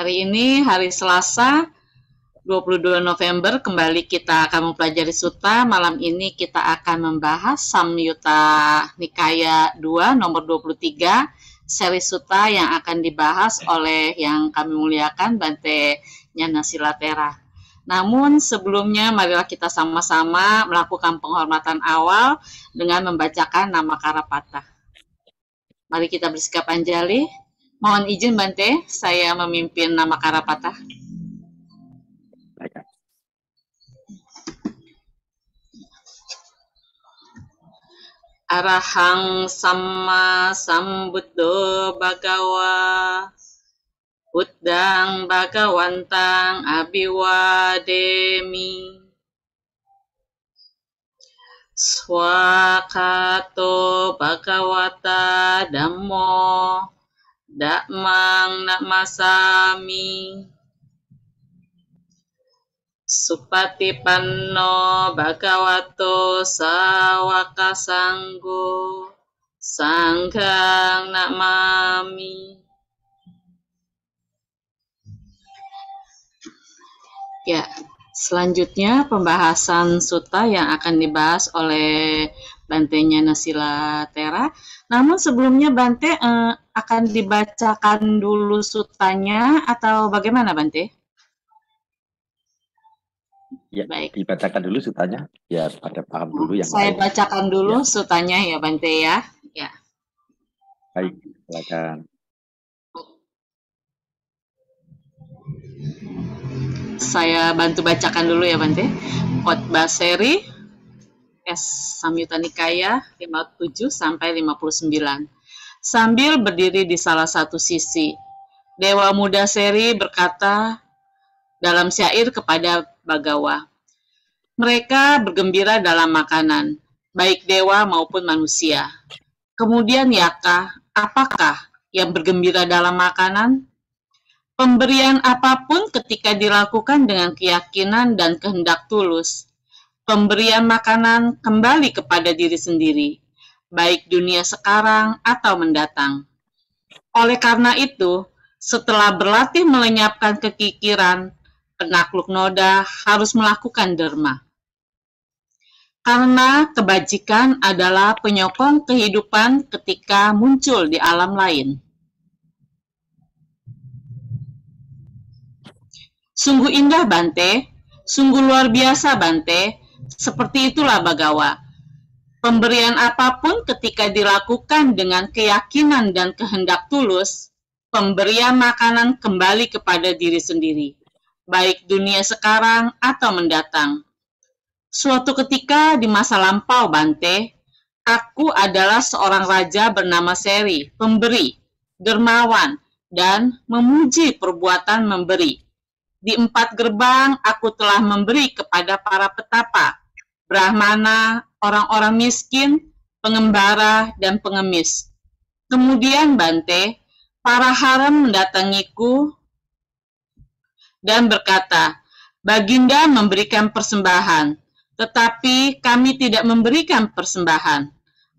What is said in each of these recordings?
Hari ini hari Selasa 22 November kembali kita akan mempelajari Sutta. Malam ini kita akan membahas Samyutta Nikaya 2 nomor 23 seri Sutta yang akan dibahas oleh yang kami muliakan Bante Nyana Silatera. Namun sebelumnya marilah kita sama-sama melakukan penghormatan awal dengan membacakan nama Karapata. Mari kita bersikap anjali. Mohon izin Bante, saya memimpin nama Karapata. Arahang sama sambuddho bagawa Buddhang Bhagawantang Abiwademi. Swakato Bhagawata Dhammo Dakmang Namasami Supati Panno Bhagavato Sawaka Sanggo. Sanggang Namami Ya, selanjutnya pembahasan suta yang akan dibahas oleh Bantenya Nasila Tera. Namun sebelumnya Bante eh, akan dibacakan dulu sutanya atau bagaimana Bante? Ya, Baik. dibacakan dulu sutanya, ya pada paham dulu yang Saya lain. bacakan dulu ya. sutanya ya Bante ya. Ya. Baik, silakan. Saya bantu bacakan dulu ya Bante. Khotbah seri S Samyutta Nikaya 57 sampai 59. Sambil berdiri di salah satu sisi, Dewa Muda Seri berkata dalam syair kepada Bagawa, mereka bergembira dalam makanan, baik dewa maupun manusia. Kemudian Yaka, apakah yang bergembira dalam makanan? Pemberian apa pun ketika dilakukan dengan keyakinan dan kehendak tulus, pemberian makanan kembali kepada diri sendiri, baik dunia sekarang atau mendatang. Oleh karena itu, setelah berlatih melenyapkan kekikiran, penakluk noda harus melakukan derma. Karena kebajikan adalah penyokong kehidupan ketika muncul di alam lain. Sungguh indah Bante, sungguh luar biasa Bante, seperti itulah Bagawa. Pemberian apa pun ketika dilakukan dengan keyakinan dan kehendak tulus, pemberian makanan kembali kepada diri sendiri, baik dunia sekarang atau mendatang. Suatu ketika di masa lampau Bante, aku adalah seorang raja bernama Seri, pemberi, dermawan, dan memuji perbuatan memberi. Di empat gerbang aku telah memberi kepada para petapa, brahmana, orang-orang miskin, pengembara, dan pengemis. Kemudian Bante, para haram mendatangiku dan berkata, Baginda memberikan persembahan, tetapi kami tidak memberikan persembahan.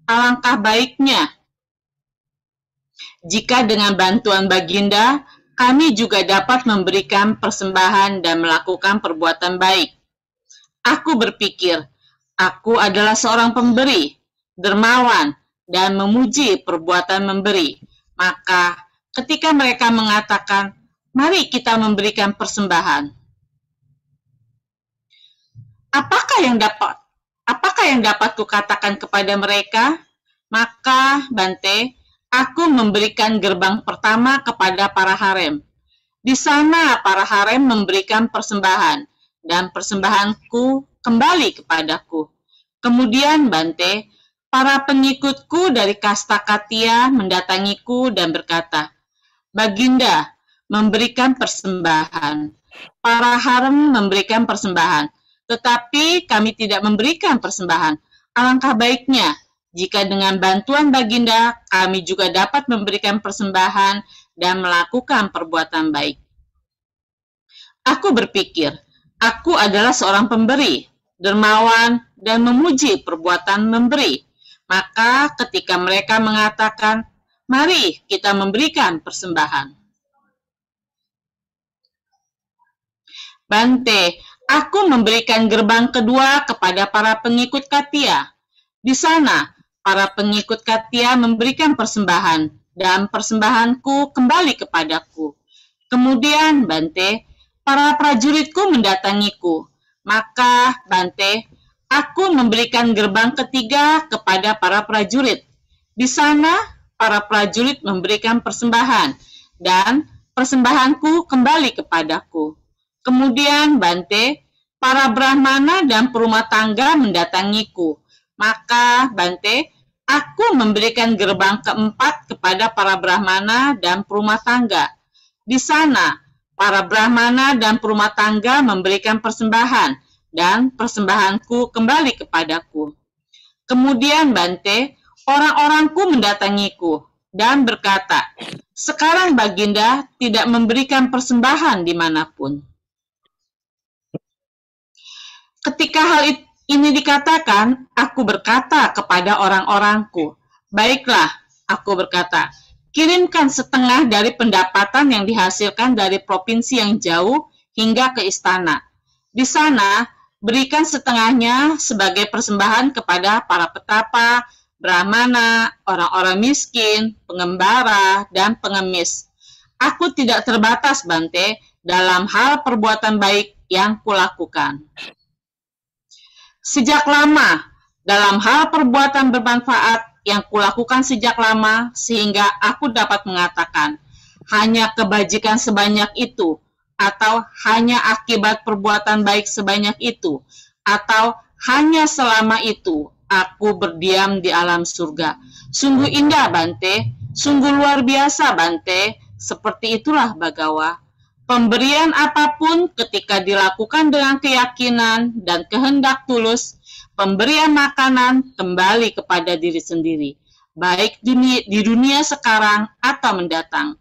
Alangkah baiknya jika dengan bantuan Baginda kami juga dapat memberikan persembahan dan melakukan perbuatan baik. Aku berpikir, aku adalah seorang pemberi, dermawan, dan memuji perbuatan memberi. Maka ketika mereka mengatakan, mari kita memberikan persembahan. Apakah yang dapat apakah yang dapat kukatakan kepada mereka? Maka Bante, aku memberikan gerbang pertama kepada para harem. Di sana para harem memberikan persembahan, dan persembahanku kembali kepadaku. Kemudian Bante, para pengikutku dari kasta Katia mendatangiku dan berkata, Baginda, memberikan persembahan. Para harem memberikan persembahan, tetapi kami tidak memberikan persembahan. Alangkah baiknya jika dengan bantuan Baginda kami juga dapat memberikan persembahan dan melakukan perbuatan baik. Aku berpikir, aku adalah seorang pemberi, dermawan, dan memuji perbuatan memberi. Maka ketika mereka mengatakan, mari kita memberikan persembahan. Bante, aku memberikan gerbang kedua kepada para pengikut Katia. Di sana, para pengikut Katia memberikan persembahan, dan persembahanku kembali kepadaku. Kemudian, Bante, para prajuritku mendatangiku. Maka, Bante, aku memberikan gerbang ketiga kepada para prajurit. Di sana, para prajurit memberikan persembahan, dan persembahanku kembali kepadaku. Kemudian Bante, para Brahmana dan perumah tangga mendatangiku. Maka Bante, aku memberikan gerbang keempat kepada para Brahmana dan perumah tangga. Di sana, para Brahmana dan perumah tangga memberikan persembahan, dan persembahanku kembali kepadaku. Kemudian Bante, orang-orangku mendatangiku dan berkata, sekarang Baginda tidak memberikan persembahan di mana pun. Ketika hal ini dikatakan, aku berkata kepada orang-orangku, Baiklah, aku berkata, kirimkan setengah dari pendapatan yang dihasilkan dari provinsi yang jauh hingga ke istana. Di sana, berikan setengahnya sebagai persembahan kepada para petapa, brahmana, orang-orang miskin, pengembara, dan pengemis. Aku tidak terbatas, Bante, dalam hal perbuatan baik yang kulakukan. Sejak lama, dalam hal perbuatan bermanfaat yang kulakukan sejak lama, sehingga aku dapat mengatakan, hanya kebajikan sebanyak itu, atau hanya akibat perbuatan baik sebanyak itu, atau hanya selama itu, aku berdiam di alam surga. Sungguh indah, Bante. Sungguh luar biasa, Bante. Seperti itulah Bagawa. Pemberian apa pun ketika dilakukan dengan keyakinan dan kehendak tulus, pemberian makanan kembali kepada diri sendiri, baik dunia, di dunia sekarang atau mendatang.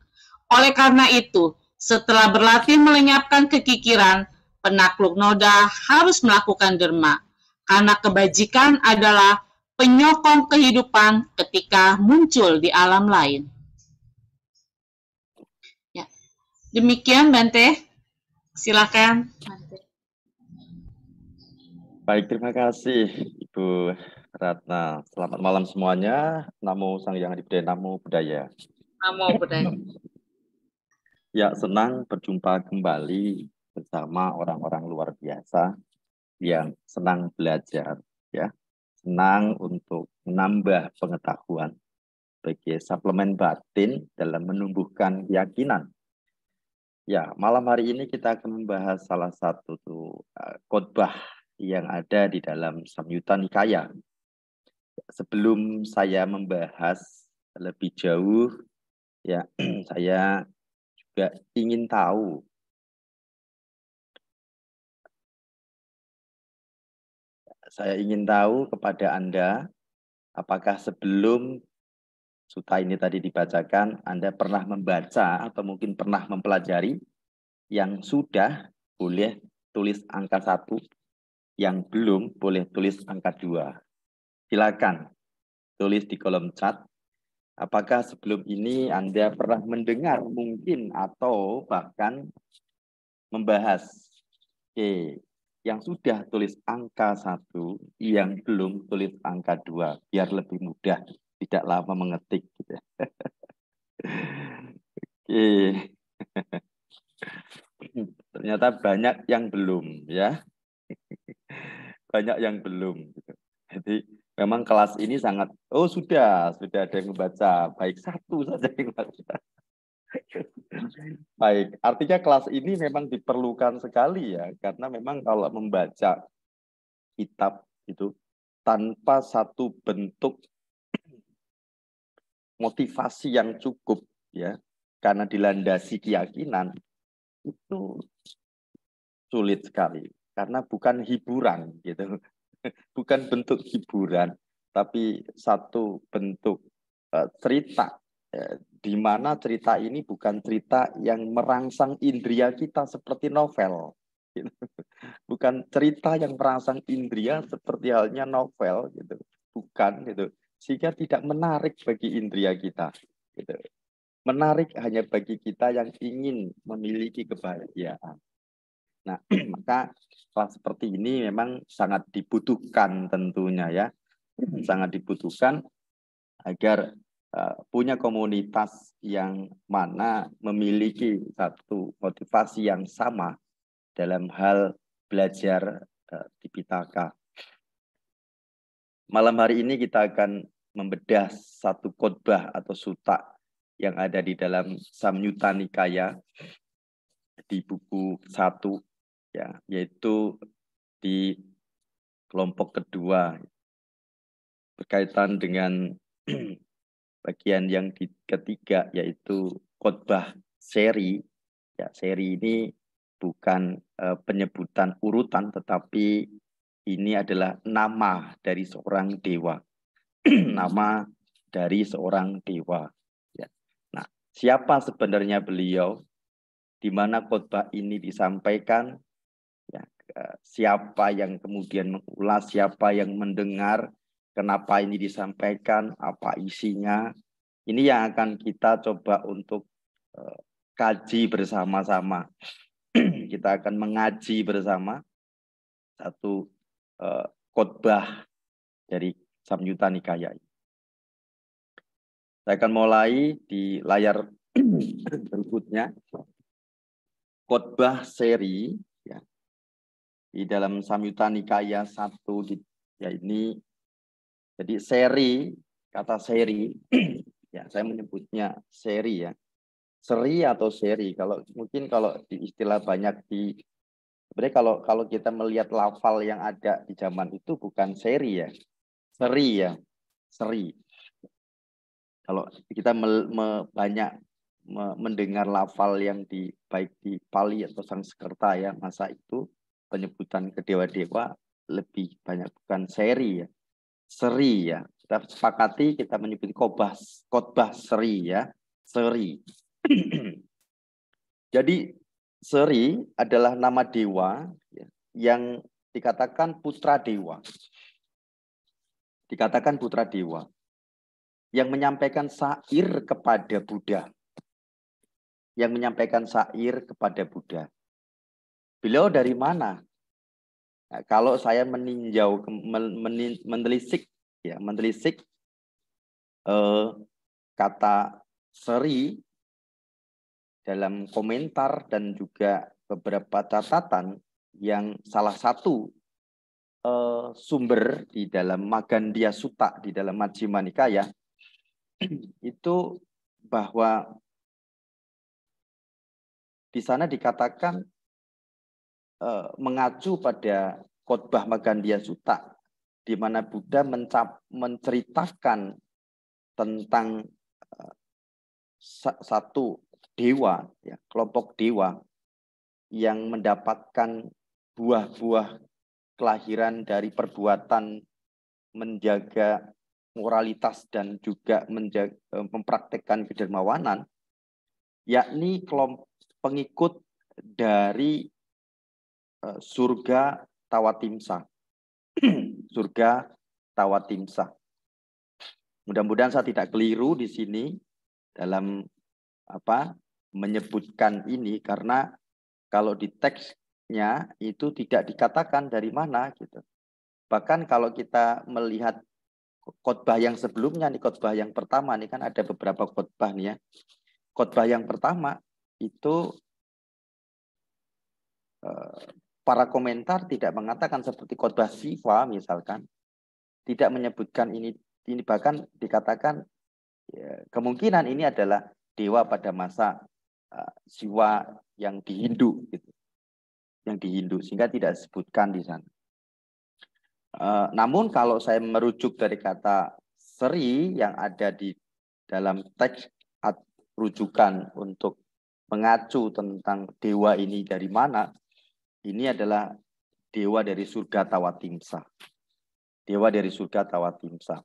Oleh karena itu, setelah berlatih melenyapkan kekikiran, penakluk noda harus melakukan derma, karena kebajikan adalah penyokong kehidupan ketika muncul di alam lain. Demikian Bante. Silakan. Baik, terima kasih Ibu Ratna. Selamat malam semuanya. Namo Sang Yang Adibudha, Namo Budaya. Namo Budaya. Ya, senang berjumpa kembali bersama orang-orang luar biasa yang senang belajar, ya, senang untuk menambah pengetahuan sebagai suplemen batin dalam menumbuhkan keyakinan Ya, malam hari ini kita akan membahas salah satu tuh uh, khotbah yang ada di dalam Samyutta Nikaya. Sebelum saya membahas lebih jauh, ya saya juga ingin tahu saya ingin tahu kepada Anda apakah sebelum suta ini tadi dibacakan, Anda pernah membaca atau mungkin pernah mempelajari yang sudah boleh tulis angka satu, yang belum boleh tulis angka dua. Silakan tulis di kolom chat. Apakah sebelum ini Anda pernah mendengar mungkin atau bahkan membahas Oke, yang sudah tulis angka satu, yang belum tulis angka dua, biar lebih mudah tidak lama mengetik gitu. Oke. Ternyata banyak yang belum ya. Banyak yang belum gitu. Jadi memang kelas ini sangat oh sudah sudah ada yang membaca baik satu saja yang membaca. Baik, artinya kelas ini memang diperlukan sekali ya, karena memang kalau membaca kitab itu tanpa satu bentuk motivasi yang cukup ya karena dilandasi keyakinan itu sulit sekali karena bukan hiburan gitu bukan bentuk hiburan tapi satu bentuk uh, cerita ya, di mana cerita ini bukan cerita yang merangsang indria kita seperti novel gitu. bukan cerita yang merangsang indria seperti halnya novel gitu bukan gitu sehingga tidak menarik bagi indria kita. Gitu. Menarik hanya bagi kita yang ingin memiliki kebahagiaan. Nah, maka kelas seperti ini memang sangat dibutuhkan tentunya ya. Sangat dibutuhkan agar uh, punya komunitas yang mana memiliki satu motivasi yang sama dalam hal belajar uh, di Pitaka. Malam hari ini kita akan membedah satu khotbah atau suta yang ada di dalam Samyutta Nikaya di buku satu ya yaitu di kelompok kedua berkaitan dengan bagian yang ketiga yaitu khotbah seri ya seri ini bukan uh, penyebutan urutan tetapi ini adalah nama dari seorang dewa nama dari seorang dewa. Ya. Nah, siapa sebenarnya beliau? Di mana khotbah ini disampaikan? Ya, siapa yang kemudian mengulas? Siapa yang mendengar? Kenapa ini disampaikan? Apa isinya? Ini yang akan kita coba untuk uh, kaji bersama-sama. kita akan mengaji bersama satu uh, khotbah dari Samyutta Nikaya. Saya akan mulai di layar berikutnya. Khotbah seri. Di dalam Samyutta Nikaya 1 di, ya ini jadi seri kata seri ya saya menyebutnya seri ya. Seri atau seri kalau mungkin kalau di istilah banyak di sebenarnya kalau kalau kita melihat lafal yang ada di zaman itu bukan seri ya seri ya, seri. Kalau kita me, me, banyak me, mendengar lafal yang di baik di Pali atau Sanskerta ya, masa itu penyebutan ke dewa-dewa lebih banyak bukan seri ya, seri ya. Kita sepakati kita menyebut khotbah khotbah seri ya, seri. Jadi Seri adalah nama dewa ya, yang dikatakan putra dewa dikatakan putra dewa yang menyampaikan sair kepada Buddha. Yang menyampaikan sair kepada Buddha. Beliau dari mana? Nah, kalau saya meninjau, menelisik, ya, menelisik eh, kata seri dalam komentar dan juga beberapa catatan yang salah satu uh, sumber di dalam Magandia Sutta di dalam Majjhima Nikaya itu bahwa di sana dikatakan mengacu pada khotbah Magandia Sutta di mana Buddha mencap, menceritakan tentang uh, satu dewa, ya, kelompok dewa yang mendapatkan buah-buah kelahiran dari perbuatan menjaga moralitas dan juga menjaga, e, mempraktekkan kedermawanan, yakni kelompok pengikut dari surga Tawatimsa. surga Tawatimsa. Mudah-mudahan saya tidak keliru di sini dalam apa menyebutkan ini karena kalau di teks nya itu tidak dikatakan dari mana gitu. Bahkan kalau kita melihat khotbah yang sebelumnya nih khotbah yang pertama nih kan ada beberapa khotbah nih ya. Khotbah yang pertama itu eh, para komentar tidak mengatakan seperti khotbah Siva misalkan tidak menyebutkan ini ini bahkan dikatakan ya, kemungkinan ini adalah dewa pada masa uh, Siwa yang di Hindu gitu yang di Hindu sehingga tidak disebutkan di sana. Uh, namun kalau saya merujuk dari kata seri yang ada di dalam teks rujukan untuk mengacu tentang dewa ini dari mana, ini adalah dewa dari surga Tawatimsa. Dewa dari surga Tawatimsa.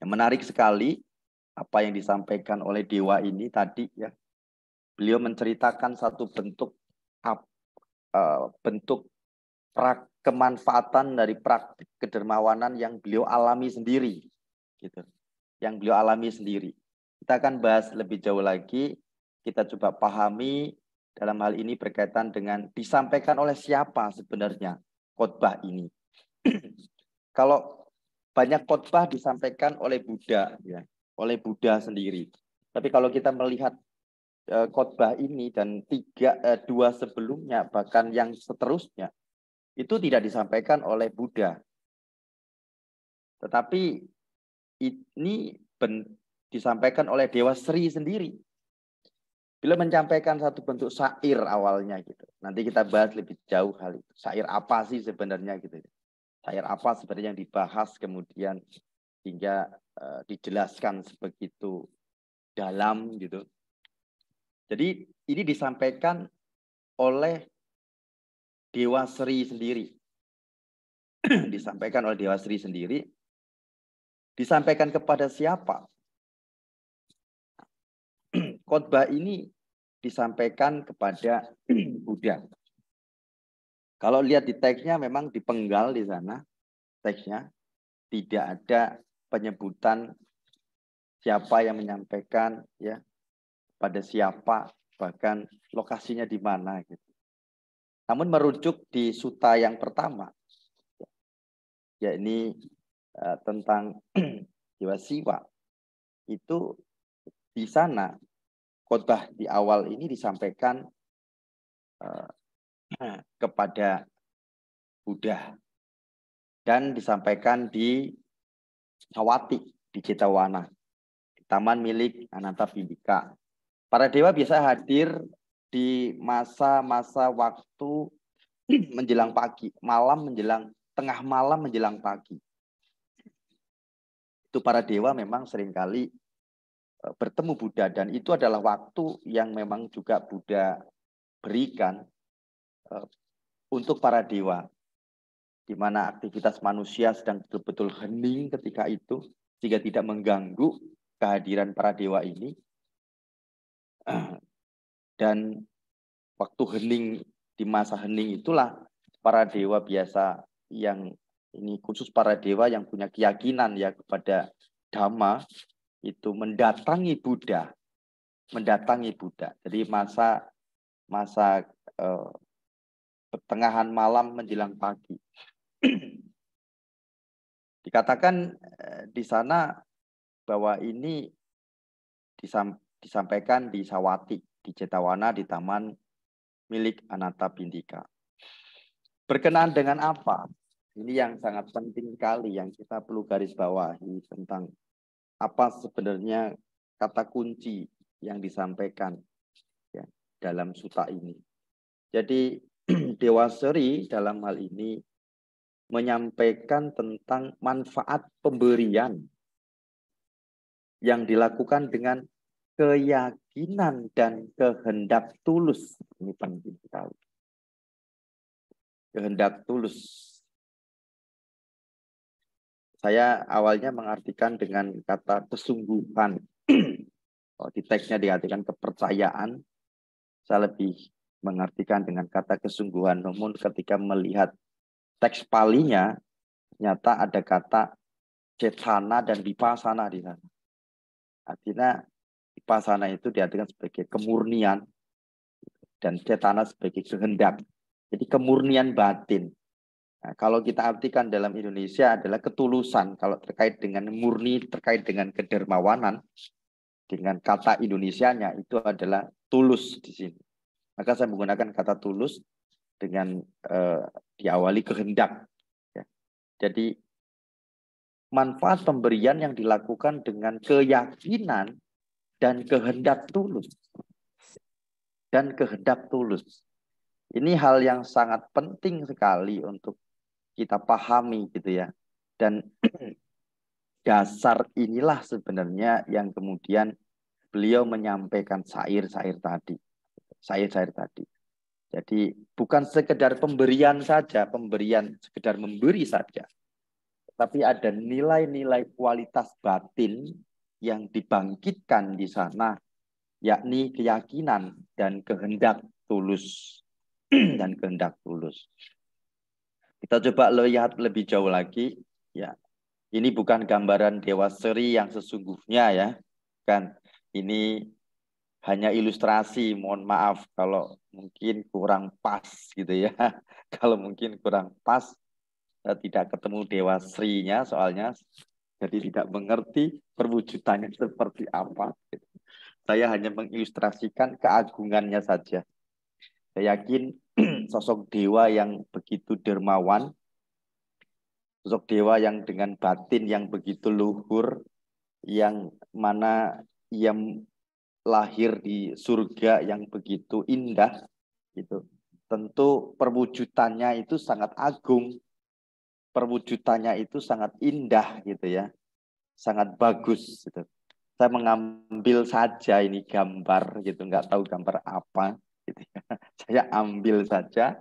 Yang menarik sekali apa yang disampaikan oleh dewa ini tadi ya. Beliau menceritakan satu bentuk uh, bentuk prak, kemanfaatan dari praktik kedermawanan yang beliau alami sendiri gitu yang beliau alami sendiri kita akan bahas lebih jauh lagi kita coba pahami dalam hal ini berkaitan dengan disampaikan oleh siapa sebenarnya khotbah ini. Kalau banyak khotbah disampaikan oleh Buddha, ya, oleh Buddha sendiri. Tapi kalau kita melihat uh, khotbah ini dan tiga uh, dua sebelumnya bahkan yang seterusnya itu tidak disampaikan oleh Buddha. Tetapi ini disampaikan oleh Dewa Sri sendiri. Bila menyampaikan satu bentuk syair awalnya gitu. Nanti kita bahas lebih jauh hal itu. Syair apa sih sebenarnya gitu. Syair apa sebenarnya yang dibahas kemudian hingga uh, dijelaskan sebegitu dalam gitu. Jadi ini disampaikan oleh Dewa Sri sendiri. disampaikan oleh Dewa Sri sendiri. Disampaikan kepada siapa? Khotbah ini disampaikan kepada Buddha. Kalau lihat di teksnya memang dipenggal di sana teksnya tidak ada penyebutan siapa yang menyampaikan ya pada siapa bahkan lokasinya di mana gitu. Namun merujuk di suta yang pertama ya ini uh, tentang jiwa siwa itu di sana khotbah di awal ini disampaikan uh, kepada Buddha dan disampaikan di Sawati di Citawana, di taman milik Ananta Pindika. Para dewa biasa hadir di masa-masa waktu menjelang pagi, malam menjelang tengah malam menjelang pagi. Itu para dewa memang sering kali bertemu Buddha. Dan itu adalah waktu yang memang juga Buddha berikan e, untuk para dewa. Di mana aktivitas manusia sedang betul-betul hening ketika itu, sehingga tidak mengganggu kehadiran para dewa ini. Dan waktu hening, di masa hening itulah para dewa biasa yang ini khusus para dewa yang punya keyakinan ya kepada Dhamma itu mendatangi Buddha, mendatangi Buddha. Jadi masa masa eh, pertengahan malam menjelang pagi. Dikatakan eh, di sana bahwa ini disampaikan di Sawati, di Cetawana, di taman milik Anata Bindika. Berkenaan dengan apa? Ini yang sangat penting sekali yang kita perlu garis bawahi tentang apa sebenarnya kata kunci yang disampaikan ya, dalam suta ini. Jadi Dewa Seri dalam hal ini menyampaikan tentang manfaat pemberian yang dilakukan dengan keyakinan dan kehendak tulus. Ini penting sekali. Kehendak tulus. Saya awalnya mengartikan dengan kata kesungguhan. Kalau di teksnya diartikan kepercayaan, saya lebih mengartikan dengan kata kesungguhan. Namun ketika melihat teks palinya ternyata ada kata cetana dan vipassana di sana. Artinya vipassana itu diartikan sebagai kemurnian dan cetana sebagai kehendak. Jadi kemurnian batin. Nah, kalau kita artikan dalam Indonesia adalah ketulusan. Kalau terkait dengan murni, terkait dengan kedermawanan, dengan kata Indonesianya itu adalah tulus di sini. Maka saya menggunakan kata tulus dengan uh, diawali kehendak. Ya. Jadi manfaat pemberian yang dilakukan dengan keyakinan dan kehendak tulus. Dan kehendak tulus. Ini hal yang sangat penting sekali untuk kita pahami gitu ya. Dan dasar inilah sebenarnya yang kemudian beliau menyampaikan syair-syair tadi. Syair-syair tadi. Jadi bukan sekedar pemberian saja, pemberian sekedar memberi saja. Tapi ada nilai-nilai kualitas batin yang dibangkitkan di sana, yakni keyakinan dan kehendak tulus. dan kehendak tulus. Kita coba lihat lebih jauh lagi. Ya, ini bukan gambaran Dewa Seri yang sesungguhnya ya. Kan, ini hanya ilustrasi. Mohon maaf kalau mungkin kurang pas gitu ya. Kalau mungkin kurang pas saya tidak ketemu Dewa Sri-nya soalnya jadi tidak mengerti perwujudannya seperti apa. Saya hanya mengilustrasikan keagungannya saja. Saya yakin sosok dewa yang begitu dermawan, sosok dewa yang dengan batin yang begitu luhur, yang mana ia lahir di surga yang begitu indah, gitu. Tentu perwujudannya itu sangat agung, perwujudannya itu sangat indah, gitu ya, sangat bagus, gitu. Saya mengambil saja ini gambar, gitu, nggak tahu gambar apa, gitu ya. Saya ambil saja,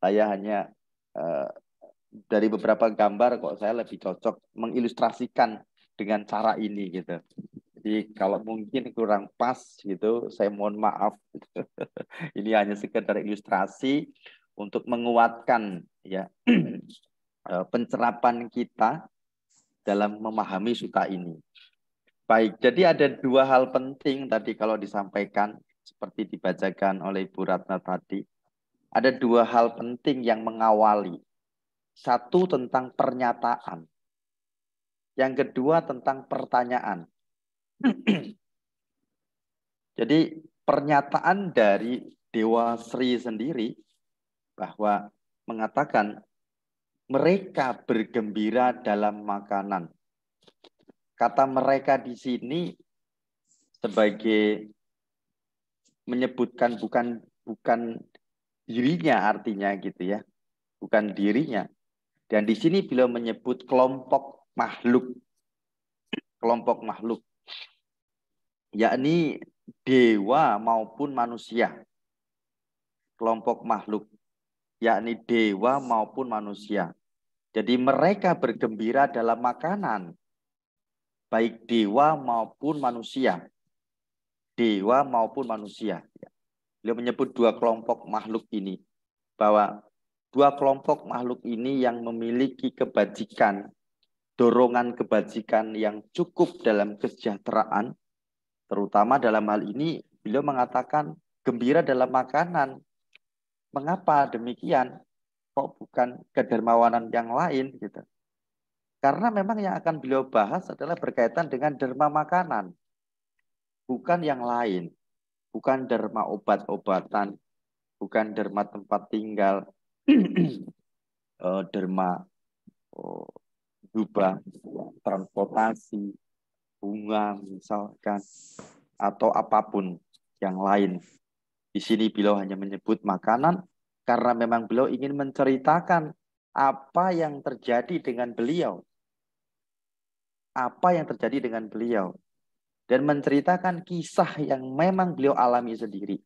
saya hanya uh, dari beberapa gambar kok saya lebih cocok mengilustrasikan dengan cara ini gitu. Jadi kalau mungkin kurang pas gitu, saya mohon maaf. Ini hanya sekedar ilustrasi untuk menguatkan ya eh, pencerapan kita dalam memahami suta ini. Baik, jadi ada dua hal penting tadi kalau disampaikan seperti dibacakan oleh Bu Ratna tadi. Ada dua hal penting yang mengawali. Satu tentang pernyataan. Yang kedua tentang pertanyaan. Jadi pernyataan dari Dewa Sri sendiri bahwa mengatakan mereka bergembira dalam makanan. Kata mereka di sini sebagai menyebutkan bukan bukan dirinya artinya gitu ya. Bukan dirinya. Dan di sini beliau menyebut kelompok makhluk. Kelompok makhluk yakni dewa maupun manusia. Kelompok makhluk, yakni dewa maupun manusia. Jadi mereka bergembira dalam makanan, baik dewa maupun manusia. Dewa maupun manusia. Beliau menyebut dua kelompok makhluk ini. Bahwa dua kelompok makhluk ini yang memiliki kebajikan, dorongan kebajikan yang cukup dalam kesejahteraan, Terutama dalam hal ini beliau mengatakan gembira dalam makanan. Mengapa demikian? Kok bukan kedermawanan yang lain gitu. Karena memang yang akan beliau bahas adalah berkaitan dengan derma makanan. Bukan yang lain. Bukan derma obat-obatan. Bukan derma tempat tinggal. Eh, derma oh, jubah, transportasi, bunga misalkan atau apa pun yang lain. Di sini beliau hanya menyebut makanan karena memang beliau ingin menceritakan apa yang terjadi dengan beliau. Apa yang terjadi dengan beliau. Dan menceritakan kisah yang memang beliau alami sendiri.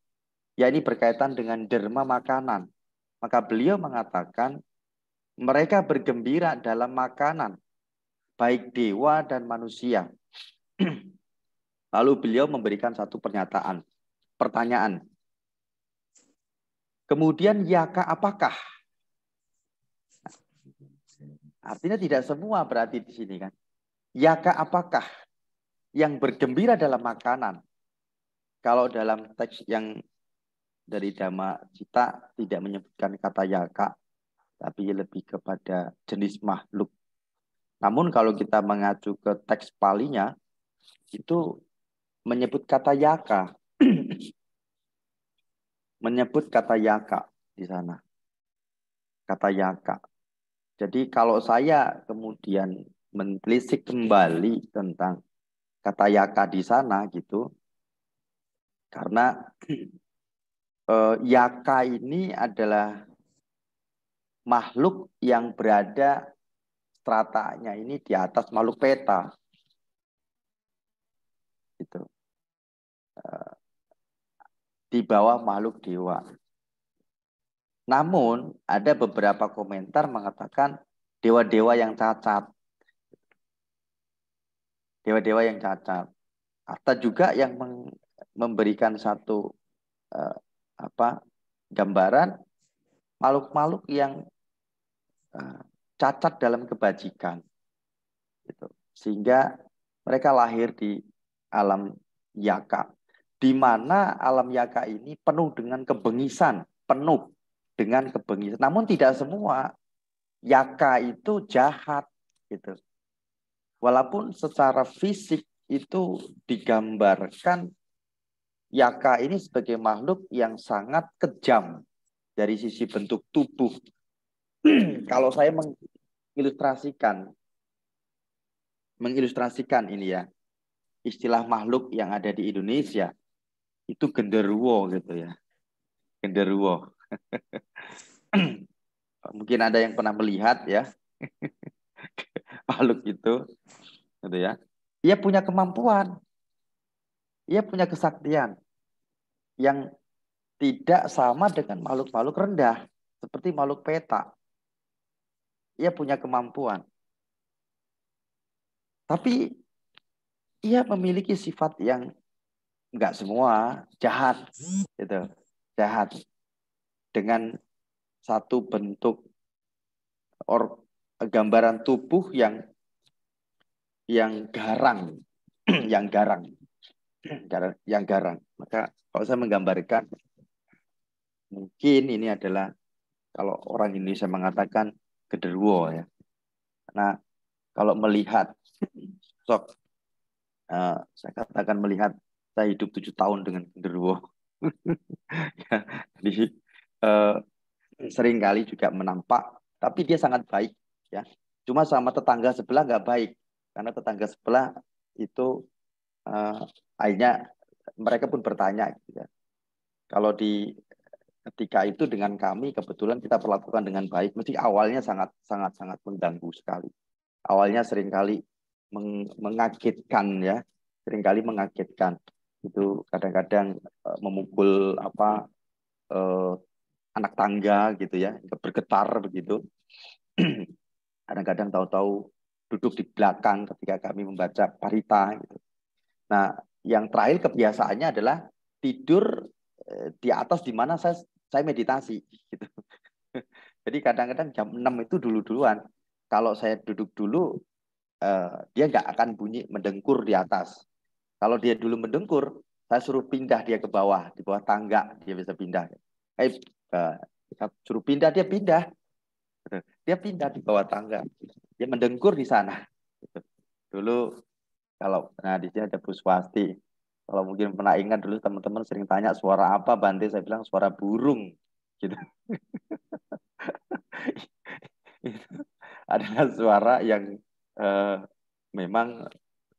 Ya ini berkaitan dengan derma makanan. Maka beliau mengatakan mereka bergembira dalam makanan. Baik dewa dan manusia. Lalu beliau memberikan satu pernyataan, pertanyaan. Kemudian yaka apakah? Artinya tidak semua berarti di sini kan. Yaka apakah yang bergembira dalam makanan? Kalau dalam teks yang dari Dhamma Cita tidak menyebutkan kata yaka, tapi lebih kepada jenis makhluk. Namun kalau kita mengacu ke teks palinya, itu menyebut kata yaka. menyebut kata yaka di sana. Kata yaka. Jadi kalau saya kemudian menelisik kembali tentang kata yaka di sana gitu, karena eh, yaka ini adalah makhluk yang berada stratanya ini di atas makhluk peta itu eh, di bawah makhluk dewa. Namun ada beberapa komentar mengatakan dewa-dewa yang cacat. Dewa-dewa yang cacat. Atau juga yang memberikan satu uh, apa gambaran makhluk-makhluk yang uh, cacat dalam kebajikan. Gitu. Sehingga mereka lahir di alam yaka. di mana alam yaka ini penuh dengan kebengisan, penuh dengan kebengisan. Namun tidak semua yaka itu jahat gitu. Walaupun secara fisik itu digambarkan yaka ini sebagai makhluk yang sangat kejam dari sisi bentuk tubuh. Kalau saya mengilustrasikan mengilustrasikan ini ya istilah makhluk yang ada di Indonesia itu genderuwo gitu ya. Genderuwo. Mungkin ada yang pernah melihat ya. makhluk itu gitu ya. Ia punya kemampuan. Ia punya kesaktian yang tidak sama dengan makhluk-makhluk rendah seperti makhluk peta. Ia punya kemampuan. Tapi ia memiliki sifat yang nggak semua jahat gitu jahat dengan satu bentuk or gambaran tubuh yang yang garang yang garang yang garang maka kalau saya menggambarkan mungkin ini adalah kalau orang Indonesia mengatakan gederwo ya nah kalau melihat sok uh, saya katakan melihat saya hidup tujuh tahun dengan genderuwo. ya, jadi uh, sering kali juga menampak, tapi dia sangat baik. Ya. Cuma sama tetangga sebelah nggak baik, karena tetangga sebelah itu uh, akhirnya mereka pun bertanya. Gitu ya. Kalau di ketika itu dengan kami kebetulan kita perlakukan dengan baik, mesti awalnya sangat sangat sangat mengganggu sekali. Awalnya sering kali meng, mengagetkan ya, sering kali mengagetkan itu kadang-kadang uh, memukul apa uh, anak tangga gitu ya bergetar begitu kadang-kadang tahu-tahu duduk di belakang ketika kami membaca parita gitu. nah yang terakhir kebiasaannya adalah tidur uh, di atas di mana saya saya meditasi gitu jadi kadang-kadang jam 6 itu dulu-duluan kalau saya duduk dulu uh, dia nggak akan bunyi mendengkur di atas kalau dia dulu mendengkur, saya suruh pindah dia ke bawah, di bawah tangga dia bisa pindah. Eh, kita suruh pindah dia pindah. Dia pindah di bawah tangga. Dia mendengkur di sana. Dulu kalau nah di sini ada Bu Swasti. Kalau mungkin pernah ingat dulu teman-teman sering tanya suara apa Bante, saya bilang suara burung gitu. adalah suara yang uh, memang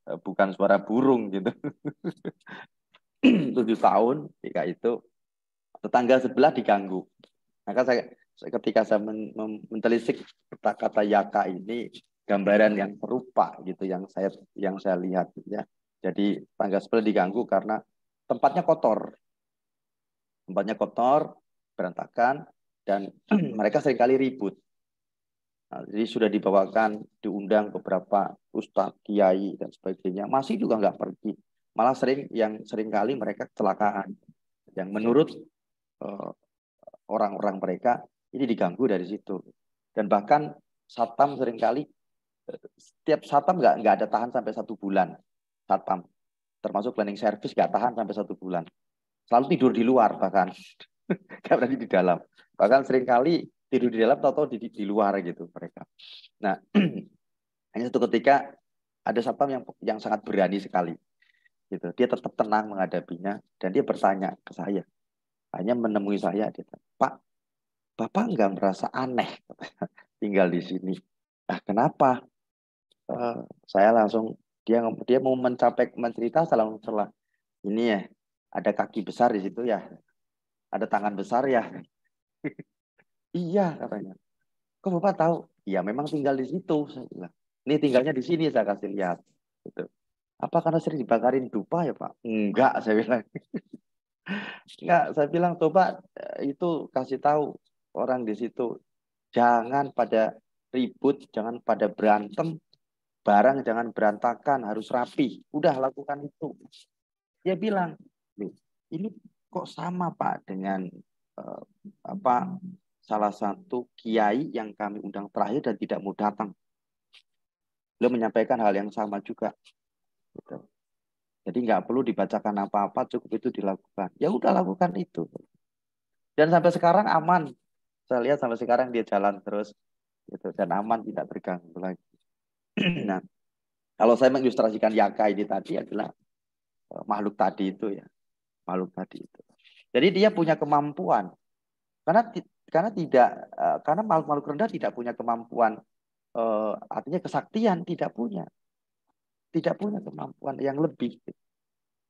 Eh, bukan suara burung gitu. Tujuh tahun ketika itu tetangga sebelah diganggu. Maka saya ketika saya men, mentelisik kata-kata yaka ini gambaran yang serupa gitu yang saya yang saya lihat ya. Jadi tetangga sebelah diganggu karena tempatnya kotor. Tempatnya kotor, berantakan dan mereka sering kali ribut. Nah, jadi sudah dibawakan, diundang beberapa ustadz, kiai dan sebagainya, masih juga nggak pergi. Malah sering yang sering kali mereka kecelakaan. Yang menurut eh, orang-orang mereka ini diganggu dari situ. Dan bahkan satam sering kali setiap satam nggak nggak ada tahan sampai satu bulan. Satam termasuk cleaning service nggak tahan sampai satu bulan. Selalu tidur di luar bahkan nggak berani di dalam. Bahkan sering kali tidur di dalam atau di, di luar gitu mereka. Nah, hanya satu ketika ada satpam yang yang sangat berani sekali. Gitu. Dia tetap tenang menghadapinya dan dia bertanya ke saya. Hanya menemui saya dia "Pak, Bapak nggak merasa aneh tinggal di sini?" Nah, kenapa? Uh, saya langsung dia dia mau mencapai mencerita setelah setelah ini ya ada kaki besar di situ ya ada tangan besar ya Iya katanya. Kok Bapak tahu? Iya memang tinggal di situ. Saya bilang. Ini tinggalnya di sini saya kasih lihat. Gitu. Apa karena sering dibakarin dupa ya Pak? Enggak saya bilang. Enggak, saya bilang coba eh, itu kasih tahu orang di situ. Jangan pada ribut, jangan pada berantem, barang jangan berantakan, harus rapi. Udah lakukan itu. Dia bilang, ini kok sama Pak dengan uh, apa salah satu kiai yang kami undang terakhir dan tidak mau datang. Beliau menyampaikan hal yang sama juga. Gitu. Jadi nggak perlu dibacakan apa-apa, cukup itu dilakukan. Ya udah lakukan itu. Dan sampai sekarang aman. Saya lihat sampai sekarang dia jalan terus gitu dan aman tidak terganggu lagi. nah, kalau saya mengilustrasikan Yaka ini tadi adalah eh, makhluk tadi itu ya, makhluk tadi itu. Jadi dia punya kemampuan. Karena karena tidak eh, karena makhluk-makhluk rendah tidak punya kemampuan uh, artinya kesaktian tidak punya. Tidak punya kemampuan yang lebih.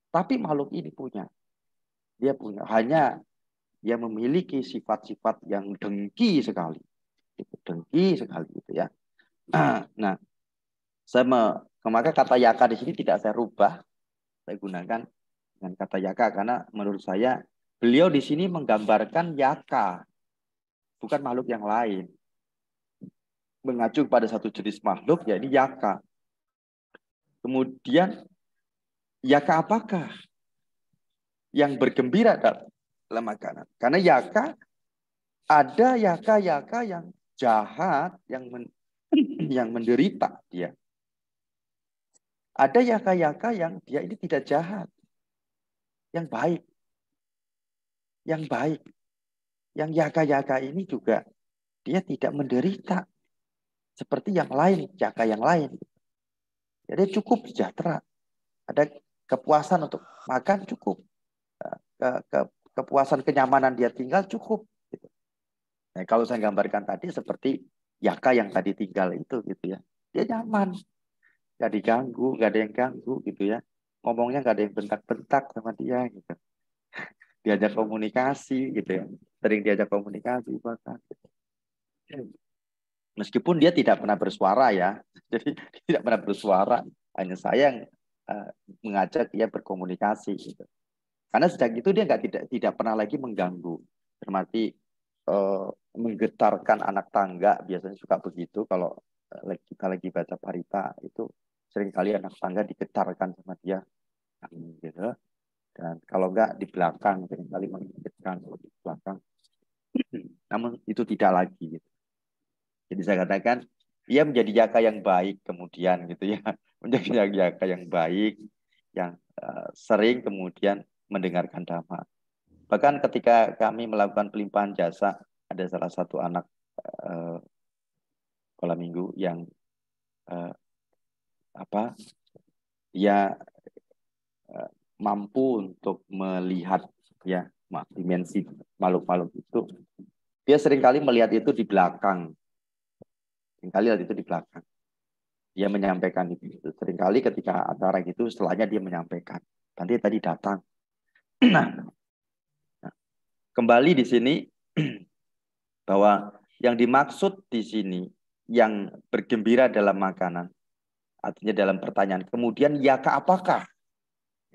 Tapi makhluk ini punya. Dia punya. Hanya dia memiliki sifat-sifat yang dengki sekali itu dengki sekali gitu ya nah saya me, maka kata yaka di sini tidak saya rubah saya gunakan dengan kata yaka karena menurut saya beliau di sini menggambarkan yaka bukan makhluk yang lain. Mengacu pada satu jenis makhluk, yakni yaka. Kemudian, yaka apakah yang bergembira dalam makanan? Karena yaka, ada yaka-yaka yang jahat, yang men, yang menderita dia. Ada yaka-yaka yang dia ini tidak jahat, yang baik, yang baik. Yang yaka-yaka ini juga dia tidak menderita seperti yang lain, yaka yang lain. Jadi cukup sejahtera. Ada kepuasan untuk makan cukup. Ke, ke, kepuasan kenyamanan dia tinggal cukup. Gitu. Nah, kalau saya gambarkan tadi seperti yaka yang tadi tinggal itu gitu ya. Dia nyaman. Gak diganggu, gak ada yang ganggu gitu ya. Ngomongnya gak ada yang bentak-bentak sama dia gitu diajak komunikasi gitu ya sering diajak komunikasi bahkan meskipun dia tidak pernah bersuara ya jadi tidak pernah bersuara hanya saya yang uh, mengajak dia berkomunikasi gitu karena sejak itu dia nggak tidak tidak pernah lagi mengganggu. Termati uh, menggetarkan anak tangga biasanya suka begitu. Kalau uh, kita lagi baca parita itu sering kali anak tangga digetarkan sama dia. Gitu. Dan kalau enggak di belakang sering kali mengingatkan di belakang. Namun itu tidak lagi gitu. jadi saya katakan ia menjadi jaka yang baik kemudian gitu ya. Menjadi jaka yang baik yang uh, sering kemudian mendengarkan dhamma. Bahkan ketika kami melakukan pelimpahan jasa ada salah satu anak uh, sekolah minggu yang uh, apa dia uh, mampu untuk melihat ya dimensi makhluk-makhluk itu. Dia sering kali melihat itu di belakang. Seringkali lihat itu di belakang. Dia menyampaikan itu. Seringkali ketika acara gitu setelahnya dia menyampaikan. Nanti tadi datang nah, kembali di sini bahwa yang dimaksud di sini yang bergembira dalam makanan artinya dalam pertanyaan kemudian ya ke apakah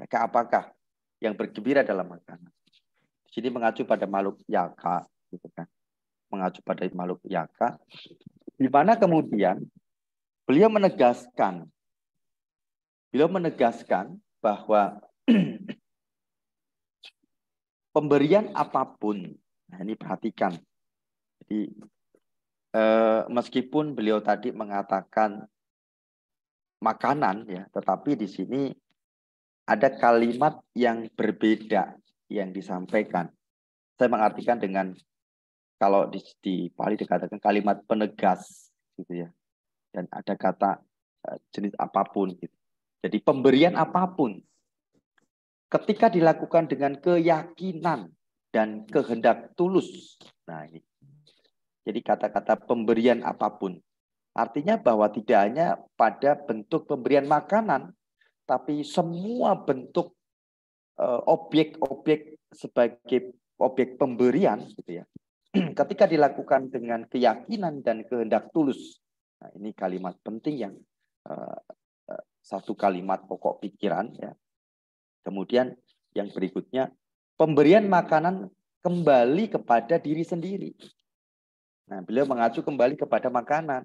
Ya, apakah yang bergembira dalam makanan? Di sini mengacu pada makhluk yaka, gitu kan? Mengacu pada makhluk yaka, di mana kemudian beliau menegaskan, beliau menegaskan bahwa pemberian apa pun, nah ini perhatikan, jadi eh, meskipun beliau tadi mengatakan makanan ya, tetapi di sini ada kalimat yang berbeda yang disampaikan. Saya mengartikan dengan kalau di, di Pali dikatakan kalimat penegas gitu ya. Dan ada kata uh, jenis apa pun gitu. Jadi pemberian apa pun ketika dilakukan dengan keyakinan dan kehendak tulus. Nah, ini. Jadi kata-kata pemberian apa pun artinya bahwa tidak hanya pada bentuk pemberian makanan tapi semua bentuk eh, objek-objek sebagai objek pemberian gitu ya. Ketika dilakukan dengan keyakinan dan kehendak tulus. Nah, ini kalimat penting yang uh, uh, satu kalimat pokok pikiran ya. Kemudian yang berikutnya pemberian makanan kembali kepada diri sendiri. Nah, beliau mengacu kembali kepada makanan.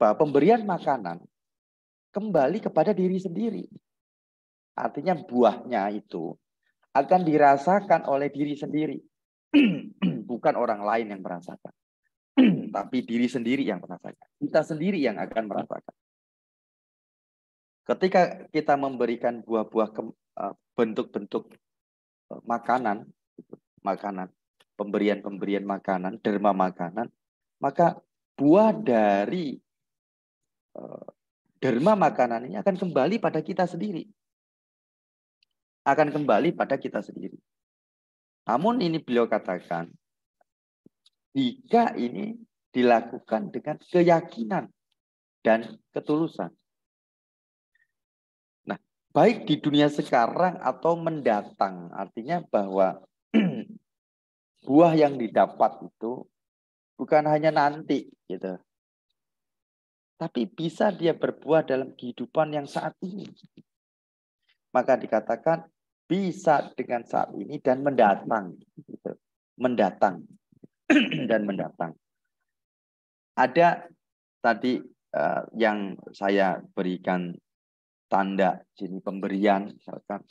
Bahwa pemberian makanan kembali kepada diri sendiri. Artinya buahnya itu akan dirasakan oleh diri sendiri. Bukan orang lain yang merasakan. Tapi diri sendiri yang merasakan. Kita sendiri yang akan merasakan. Ketika kita memberikan buah-buah eh, bentuk-bentuk eh, makanan, makanan, pemberian-pemberian makanan, derma makanan, maka buah dari eh, derma makanan ini akan kembali pada kita sendiri. Akan kembali pada kita sendiri. Namun ini beliau katakan, jika ini dilakukan dengan keyakinan dan ketulusan. Baik di dunia sekarang atau mendatang, artinya bahwa buah yang didapat itu bukan hanya nanti gitu. Tapi bisa dia berbuah dalam kehidupan yang saat ini. Maka dikatakan bisa dengan saat ini dan mendatang gitu. Mendatang dan mendatang. Ada tadi uh, yang saya berikan tanda sini pemberian misalkan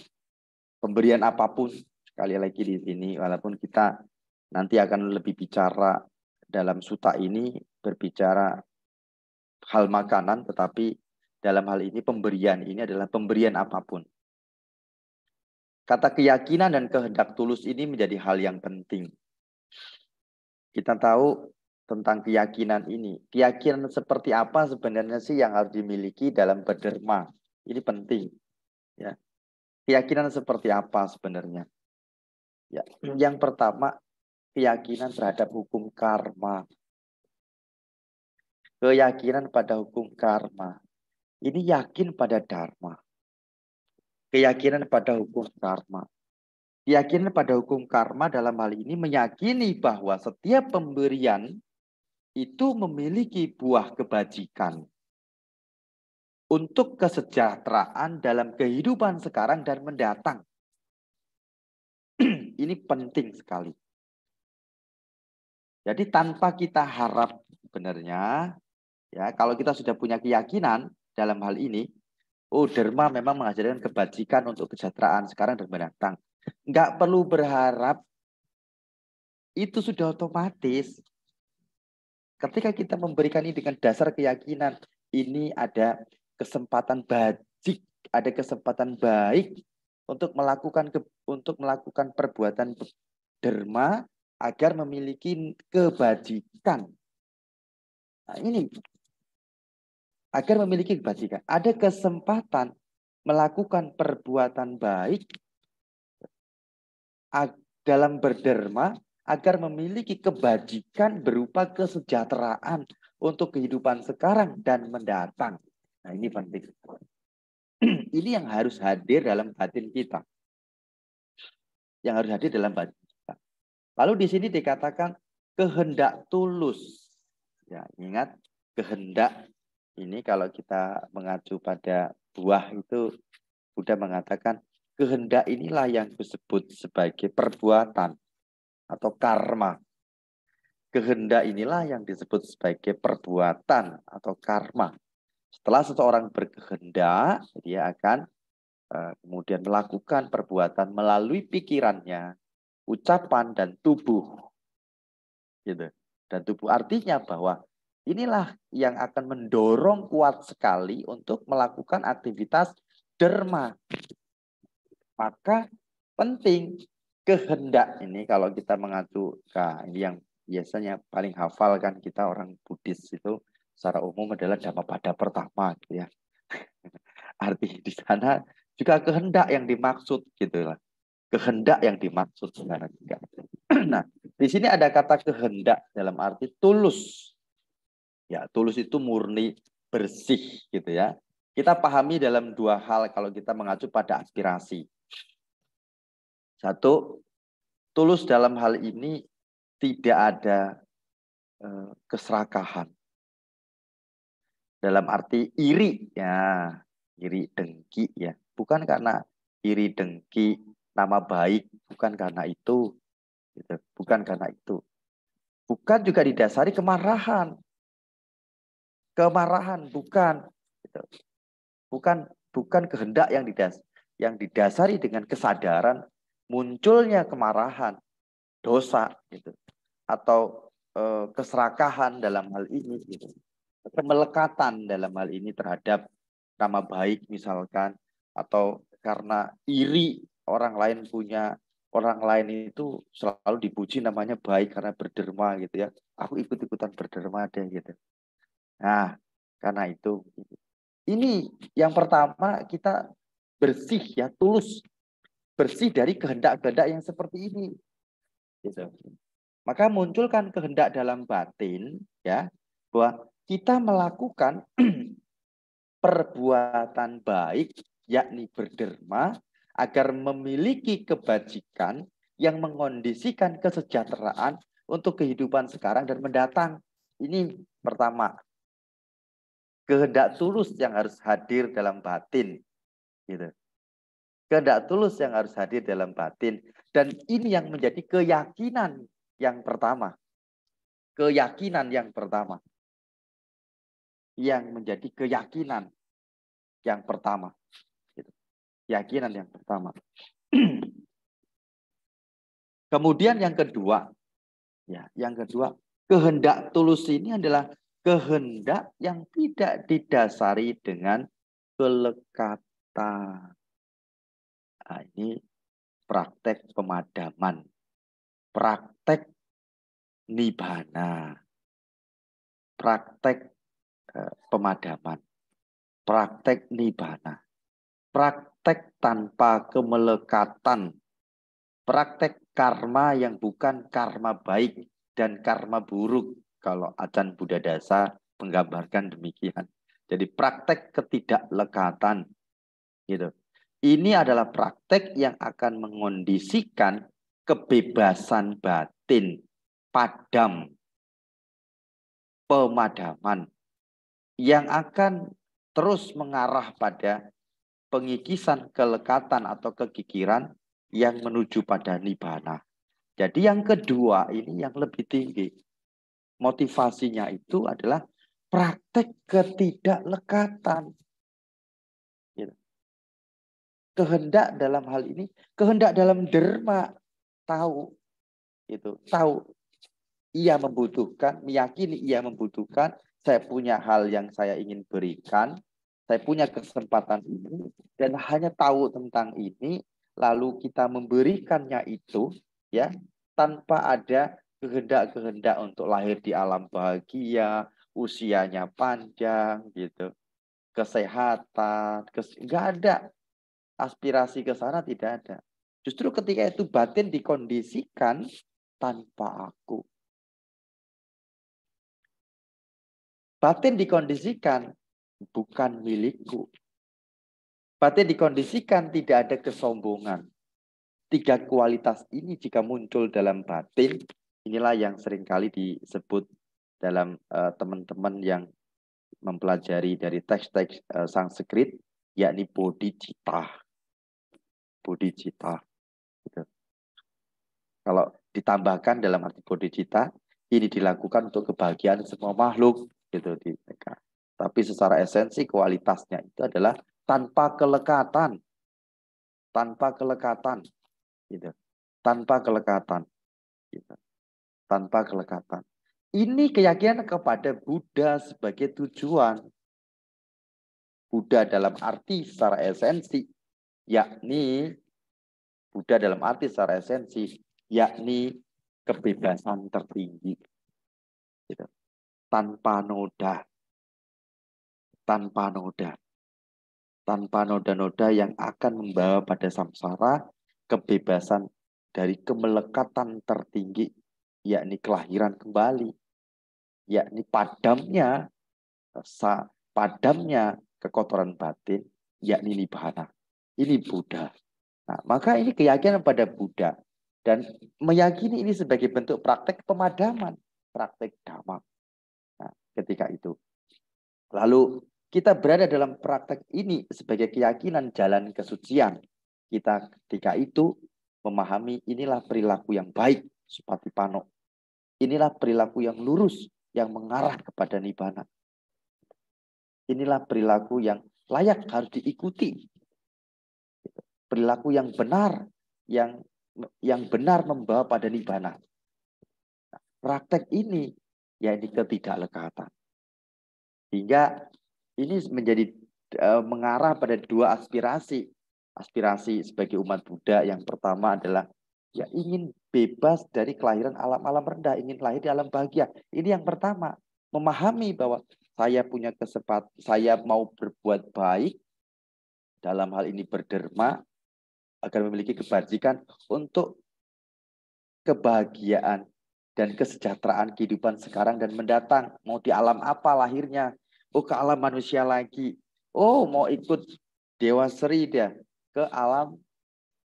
pemberian apa pun sekali lagi di sini walaupun kita nanti akan lebih bicara dalam suta ini berbicara hal makanan tetapi dalam hal ini pemberian ini adalah pemberian apa pun kata keyakinan dan kehendak tulus ini menjadi hal yang penting kita tahu tentang keyakinan ini. Keyakinan seperti apa sebenarnya sih yang harus dimiliki dalam berderma? Ini penting. Ya. Keyakinan seperti apa sebenarnya? Ya, yang pertama keyakinan terhadap hukum karma. Keyakinan pada hukum karma. Ini yakin pada dharma. Keyakinan pada hukum karma. Keyakinan pada hukum karma dalam hal ini meyakini bahwa setiap pemberian itu memiliki buah kebajikan untuk kesejahteraan dalam kehidupan sekarang dan mendatang. Ini penting sekali. Jadi tanpa kita harap sebenarnya ya kalau kita sudah punya keyakinan dalam hal ini, oh derma memang mengajarkan kebajikan untuk kesejahteraan sekarang dan mendatang. Enggak perlu berharap itu sudah otomatis. Ketika kita memberikan ini dengan dasar keyakinan, ini ada kesempatan bajik, ada kesempatan baik untuk melakukan ke, untuk melakukan perbuatan derma agar memiliki kebajikan. Nah, ini agar memiliki kebajikan. Ada kesempatan melakukan perbuatan baik dalam berderma agar memiliki kebajikan berupa kesejahteraan untuk kehidupan sekarang dan mendatang. Nah, ini penting. ini yang harus hadir dalam batin kita. Yang harus hadir dalam batin kita. Lalu di sini dikatakan kehendak tulus. Ya, ingat kehendak ini kalau kita mengacu pada buah itu sudah mengatakan kehendak inilah yang disebut sebagai perbuatan atau karma. Kehendak inilah yang disebut sebagai perbuatan atau karma. Setelah seseorang berkehendak, dia akan uh, kemudian melakukan perbuatan melalui pikirannya, ucapan dan tubuh. Gitu. Dan tubuh artinya bahwa inilah yang akan mendorong kuat sekali untuk melakukan aktivitas derma. Maka penting kehendak ini kalau kita mengacu ke ini yang biasanya paling hafal kan kita orang Buddhis itu secara umum adalah dhamma pada pertama gitu ya. Arti di sana juga kehendak yang dimaksud gitu lah. Kehendak yang dimaksud sebenarnya. nah, di sini ada kata kehendak dalam arti tulus. Ya, tulus itu murni, bersih gitu ya. Kita pahami dalam dua hal kalau kita mengacu pada aspirasi. Satu, tulus dalam hal ini tidak ada eh, keserakahan. Dalam arti iri, ya, iri dengki ya. Bukan karena iri dengki nama baik, bukan karena itu. Gitu. Bukan karena itu. Bukan juga didasari kemarahan. Kemarahan bukan. Gitu. Bukan bukan kehendak yang didas yang didasari dengan kesadaran munculnya kemarahan, dosa gitu, atau e, keserakahan dalam hal ini gitu, kemelekatan dalam hal ini terhadap nama baik misalkan atau karena iri orang lain punya orang lain itu selalu dipuji namanya baik karena berderma gitu ya. Aku ikut-ikutan berderma deh gitu. Nah, karena itu ini yang pertama kita bersih ya, tulus. Bersih dari kehendak-kehendak yang seperti ini. Gitu. Maka munculkan kehendak dalam batin ya bahwa kita melakukan perbuatan baik yakni berderma agar memiliki kebajikan yang mengondisikan kesejahteraan untuk kehidupan sekarang dan mendatang. Ini pertama. Kehendak tulus yang harus hadir dalam batin. Gitu. Kehendak tulus yang harus hadir dalam batin. Dan ini yang menjadi keyakinan yang pertama. Keyakinan yang pertama. Yang menjadi keyakinan yang pertama keyakinan yang pertama. Kemudian yang kedua, ya, yang kedua, kehendak tulus ini adalah kehendak yang tidak didasari dengan kelekatan. Nah, ini praktek pemadaman, praktek nibana, praktek pemadaman, praktek nibana, praktek praktek tanpa kemelekatan, praktek karma yang bukan karma baik dan karma buruk. Kalau acan Buddha Dasa menggambarkan demikian. Jadi praktek ketidaklekatan. Gitu. Ini adalah praktek yang akan mengondisikan kebebasan batin, padam, pemadaman, yang akan terus mengarah pada pengikisan kelekatan atau kekikiran yang menuju pada nibana. Jadi yang kedua ini yang lebih tinggi. Motivasinya itu adalah praktek ketidaklekatan. Gitu. Kehendak dalam hal ini, kehendak dalam derma tahu itu tahu ia membutuhkan, meyakini ia membutuhkan, saya punya hal yang saya ingin berikan, saya punya kesempatan ini dan hanya tahu tentang ini lalu kita memberikannya itu ya tanpa ada kehendak-kehendak untuk lahir di alam bahagia, usianya panjang gitu. Kesehatan, kes... nggak ada. Aspirasi ke sana tidak ada. Justru ketika itu batin dikondisikan tanpa aku. Batin dikondisikan bukan milikku. Batin dikondisikan tidak ada kesombongan. Tiga kualitas ini jika muncul dalam batin, inilah yang sering kali disebut dalam eh, teman-teman uh, yang mempelajari dari teks-teks uh, Sanskrit, yakni bodhicitta. Bodhicitta. Gitu. Kalau ditambahkan dalam arti bodhicitta, ini dilakukan untuk kebahagiaan semua makhluk gitu di mereka. Tapi secara esensi kualitasnya itu adalah tanpa kelekatan. Tanpa kelekatan. Gitu. Tanpa kelekatan. Gitu. Tanpa kelekatan. Ini keyakinan kepada Buddha sebagai tujuan. Buddha dalam arti secara esensi, yakni Buddha dalam arti secara esensi, yakni kebebasan tertinggi. Gitu. Tanpa noda tanpa noda. Tanpa noda-noda yang akan membawa pada samsara kebebasan dari kemelekatan tertinggi, yakni kelahiran kembali, yakni padamnya, padamnya kekotoran batin, yakni nibana. Ini Buddha. Nah, maka ini keyakinan pada Buddha. Dan meyakini ini sebagai bentuk praktek pemadaman, praktek dhamma. Nah, ketika itu. Lalu kita berada dalam praktek ini sebagai keyakinan jalan kesucian. Kita ketika itu memahami inilah perilaku yang baik, seperti Pano. Inilah perilaku yang lurus, yang mengarah kepada Nibbana. Inilah perilaku yang layak harus diikuti. Perilaku yang benar, yang yang benar membawa pada Nibbana. praktek ini, ini ketidaklekatan. Hingga ini menjadi uh, mengarah pada dua aspirasi. Aspirasi sebagai umat Buddha yang pertama adalah ya ingin bebas dari kelahiran alam-alam rendah, ingin lahir di alam bahagia. Ini yang pertama, memahami bahwa saya punya kesempatan, saya mau berbuat baik, dalam hal ini berderma, agar memiliki kebajikan untuk kebahagiaan dan kesejahteraan kehidupan sekarang dan mendatang. Mau di alam apa lahirnya? Oh, ke alam manusia lagi. Oh, mau ikut Dewa Sri dia ke alam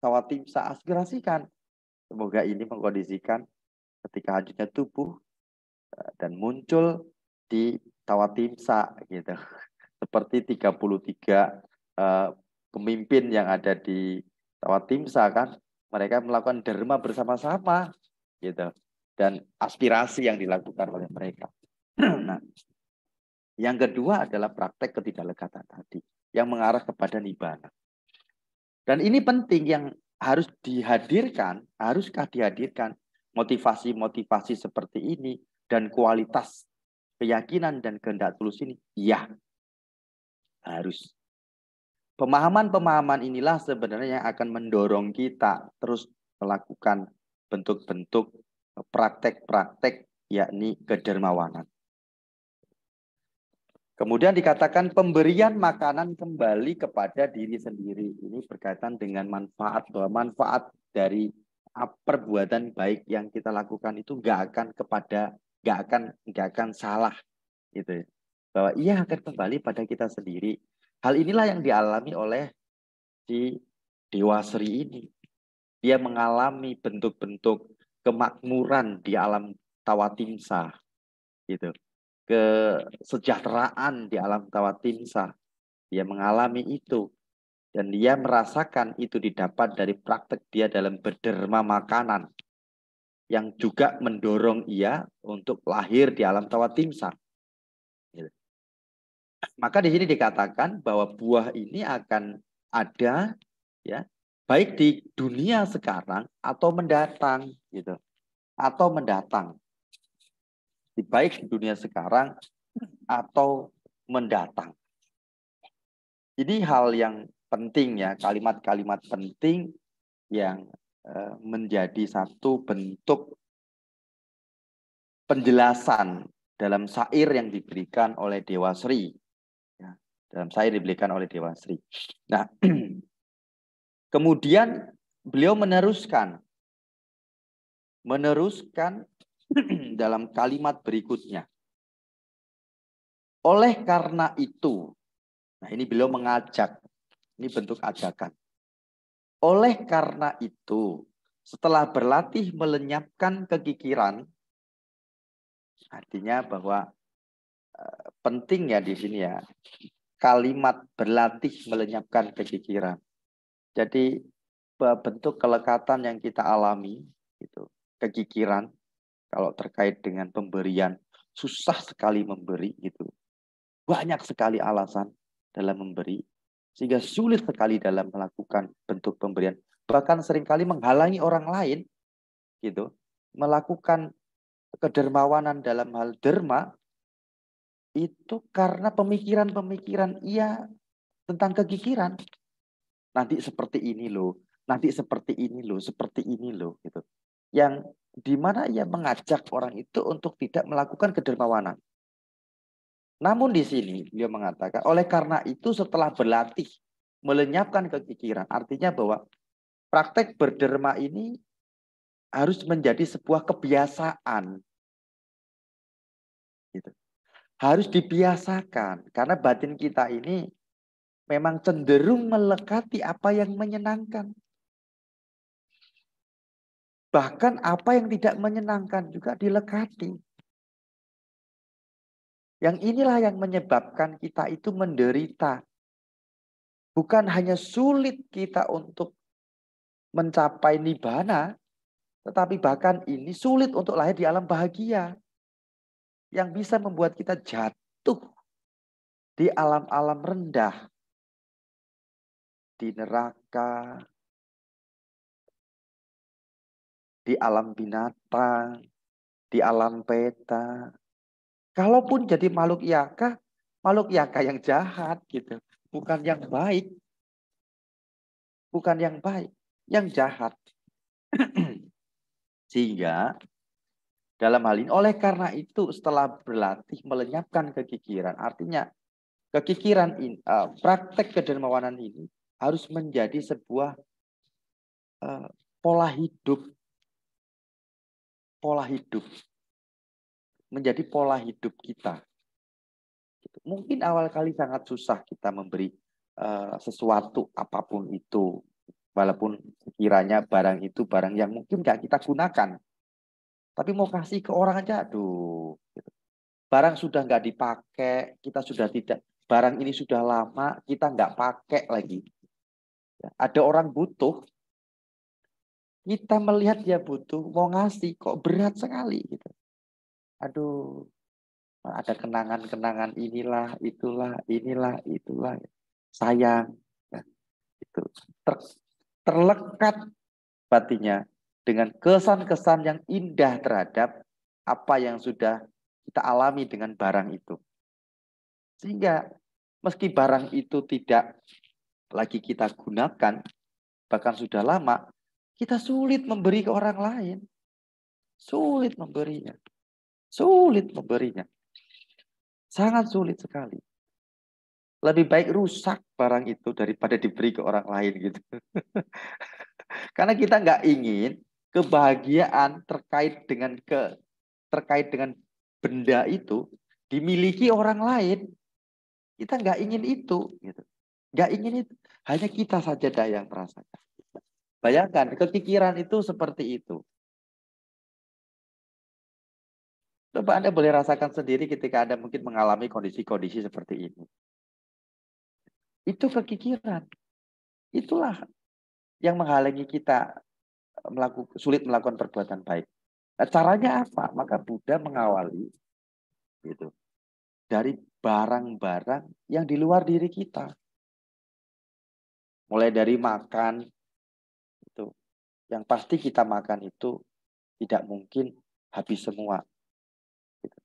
Kawatimsa. Aspirasikan. Semoga ini mengkondisikan ketika hadirnya tubuh eh, dan muncul di Tawatimsa gitu. Seperti 33 uh, pemimpin yang ada di Tawatimsa kan, mereka melakukan derma bersama-sama gitu. Dan aspirasi yang dilakukan oleh mereka. nah, yang kedua adalah praktek ketidaklegatan tadi yang mengarah kepada nibana. Dan ini penting yang harus dihadirkan, haruskah dihadirkan motivasi-motivasi seperti ini dan kualitas keyakinan dan kehendak tulus ini? Ya, harus. Pemahaman-pemahaman inilah sebenarnya yang akan mendorong kita terus melakukan bentuk-bentuk praktek-praktek yakni kedermawanan. Kemudian dikatakan pemberian makanan kembali kepada diri sendiri. Ini berkaitan dengan manfaat bahwa manfaat dari perbuatan baik yang kita lakukan itu nggak akan kepada nggak akan nggak akan salah gitu ya. bahwa ia akan kembali pada kita sendiri hal inilah yang dialami oleh si dewa Sri ini dia mengalami bentuk-bentuk kemakmuran di alam tawatimsa gitu kesejahteraan di alam tawatimsa dia mengalami itu dan dia merasakan itu didapat dari praktek dia dalam berderma makanan yang juga mendorong ia untuk lahir di alam tawatimsa. Gitu. Maka di sini dikatakan bahwa buah ini akan ada ya baik di dunia sekarang atau mendatang gitu. Atau mendatang. Baik di dunia sekarang atau mendatang. Jadi hal yang penting ya, kalimat-kalimat penting yang Eh, menjadi satu bentuk penjelasan dalam syair yang diberikan oleh Dewa Sri. Ya, dalam syair diberikan oleh Dewa Sri. Nah, kemudian beliau meneruskan meneruskan dalam kalimat berikutnya. Oleh karena itu, nah ini beliau mengajak, ini bentuk ajakan. Oleh karena itu, setelah berlatih melenyapkan kekikiran, artinya bahwa uh, penting ya di sini ya, kalimat berlatih melenyapkan kekikiran. Jadi bentuk kelekatan yang kita alami itu kekikiran kalau terkait dengan pemberian susah sekali memberi gitu. Banyak sekali alasan dalam memberi sehingga sulit sekali dalam melakukan bentuk pemberian. Bahkan sering kali menghalangi orang lain gitu melakukan kedermawanan dalam hal derma itu karena pemikiran-pemikiran ia tentang kegigiran. Nanti seperti ini loh, nanti seperti ini loh, seperti ini loh gitu. Yang di mana ia mengajak orang itu untuk tidak melakukan kedermawanan. Namun di sini beliau mengatakan, oleh karena itu setelah berlatih melenyapkan kekikiran, artinya bahwa praktek berderma ini harus menjadi sebuah kebiasaan. Gitu. Harus dibiasakan karena batin kita ini memang cenderung melekati apa yang menyenangkan. Bahkan apa yang tidak menyenangkan juga dilekati. Yang inilah yang menyebabkan kita itu menderita. Bukan hanya sulit kita untuk mencapai nibana, tetapi bahkan ini sulit untuk lahir di alam bahagia. Yang bisa membuat kita jatuh di alam-alam rendah. Di neraka, di alam binatang, di alam peta, Kalaupun jadi makhluk yaka, makhluk yaka yang jahat gitu. bukan yang baik. Bukan yang baik, yang jahat. Sehingga dalam hal ini, oleh karena itu setelah berlatih melenyapkan kekikiran, artinya kekikiran ini, uh, praktek kedermawanan ini harus menjadi sebuah uh, pola hidup, pola hidup, menjadi pola hidup kita. Mungkin awal kali sangat susah kita memberi uh, sesuatu apa pun itu, walaupun kiranya barang itu barang yang mungkin nggak kita gunakan. Tapi mau kasih ke orang aja, aduh. Gitu. Barang sudah nggak dipakai, kita sudah tidak. Barang ini sudah lama, kita nggak pakai lagi. Ada orang butuh, kita melihat dia butuh, mau ngasih, kok berat sekali. gitu. Aduh, ada kenangan-kenangan inilah, itulah, inilah, itulah. Sayang. Ya, itu ter, terlekat batinnya dengan kesan-kesan yang indah terhadap apa yang sudah kita alami dengan barang itu. Sehingga meski barang itu tidak lagi kita gunakan, bahkan sudah lama, kita sulit memberi ke orang lain. Sulit memberinya. Sulit memberinya. Sangat sulit sekali. Lebih baik rusak barang itu daripada diberi ke orang lain gitu. Karena kita nggak ingin kebahagiaan terkait dengan ke terkait dengan benda itu dimiliki orang lain. Kita nggak ingin itu, gitu. Nggak ingin itu. Hanya kita saja dah yang merasakan. Bayangkan, kekikiran itu seperti itu. Coba Anda boleh rasakan sendiri ketika Anda mungkin mengalami kondisi-kondisi seperti ini. Itu kekikiran. Itulah yang menghalangi kita melakukan sulit melakukan perbuatan baik. Nah, caranya apa? Maka Buddha mengawali gitu dari barang-barang yang di luar diri kita. Mulai dari makan itu. Yang pasti kita makan itu tidak mungkin habis semua. Gitu.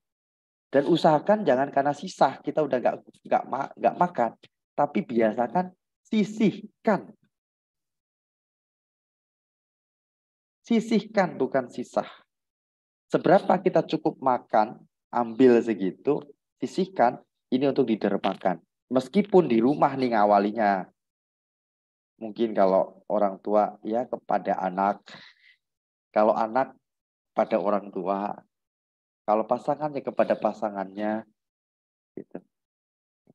Dan usahakan jangan karena sisa kita udah nggak nggak nggak makan, tapi biasakan sisihkan Sisihkan bukan sisa. Seberapa kita cukup makan, ambil segitu, sisihkan, ini untuk didermakan. Meskipun di rumah nih ngawalinya. Mungkin kalau orang tua ya kepada anak. Kalau anak pada orang tua. Kalau pasangannya kepada pasangannya. Gitu.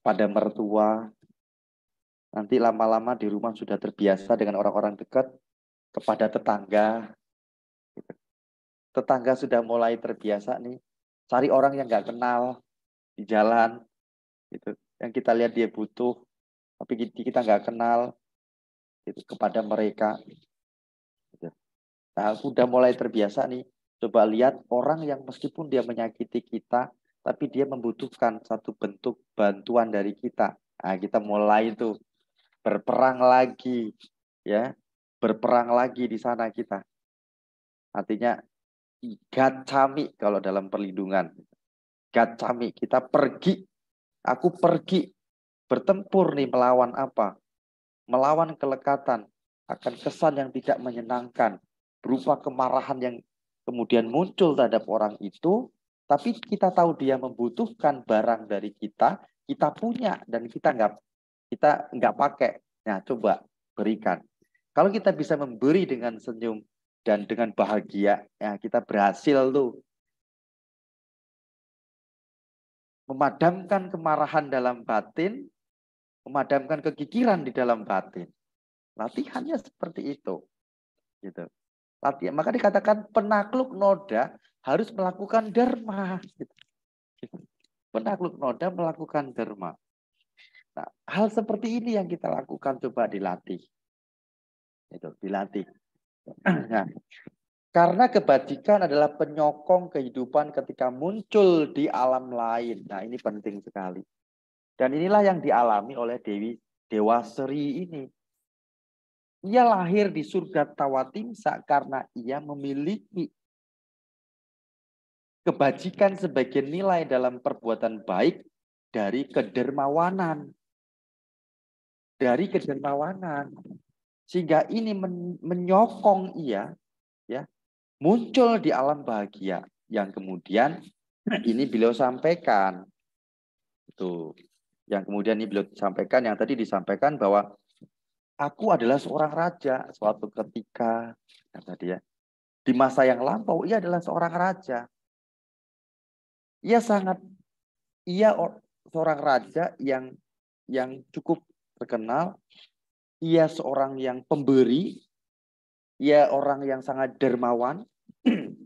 Pada mertua. Nanti lama-lama di rumah sudah terbiasa dengan orang-orang dekat. Kepada tetangga. Tetangga sudah mulai terbiasa nih, cari orang yang nggak kenal di jalan, gitu. Yang kita lihat dia butuh, tapi kita nggak kenal, gitu, kepada mereka. Gitu. Nah, sudah mulai terbiasa nih. Coba lihat orang yang meskipun dia menyakiti kita, tapi dia membutuhkan satu bentuk bantuan dari kita. Nah, kita mulai itu berperang lagi, ya, berperang lagi di sana kita. Artinya gacami kalau dalam perlindungan. Gacami, kita pergi. Aku pergi bertempur nih melawan apa? Melawan kelekatan akan kesan yang tidak menyenangkan berupa kemarahan yang kemudian muncul terhadap orang itu, tapi kita tahu dia membutuhkan barang dari kita, kita punya dan kita nggak kita nggak pakai. Nah, coba berikan. Kalau kita bisa memberi dengan senyum dan dengan bahagia ya kita berhasil tuh memadamkan kemarahan dalam batin, memadamkan kekikiran di dalam batin. Latihannya seperti itu. Gitu. Latihan. Maka dikatakan penakluk noda harus melakukan dharma. Gitu. Penakluk noda melakukan dharma. Nah, hal seperti ini yang kita lakukan coba dilatih. Itu, dilatih. Nah, karena kebajikan adalah penyokong kehidupan ketika muncul di alam lain. Nah, ini penting sekali. Dan inilah yang dialami oleh Dewi Dewa Sri ini. Ia lahir di surga Tawatimsa karena ia memiliki kebajikan sebagai nilai dalam perbuatan baik dari kedermawanan. dari kedermawanan. Sehingga ini menyokong ia ya muncul di alam bahagia yang kemudian ini beliau sampaikan. Itu yang kemudian ini beliau sampaikan yang tadi disampaikan bahwa aku adalah seorang raja suatu ketika yang tadi ya di masa yang lampau ia adalah seorang raja. Ia sangat ia seorang raja yang yang cukup terkenal. Ia seorang yang pemberi. Ia orang yang sangat dermawan.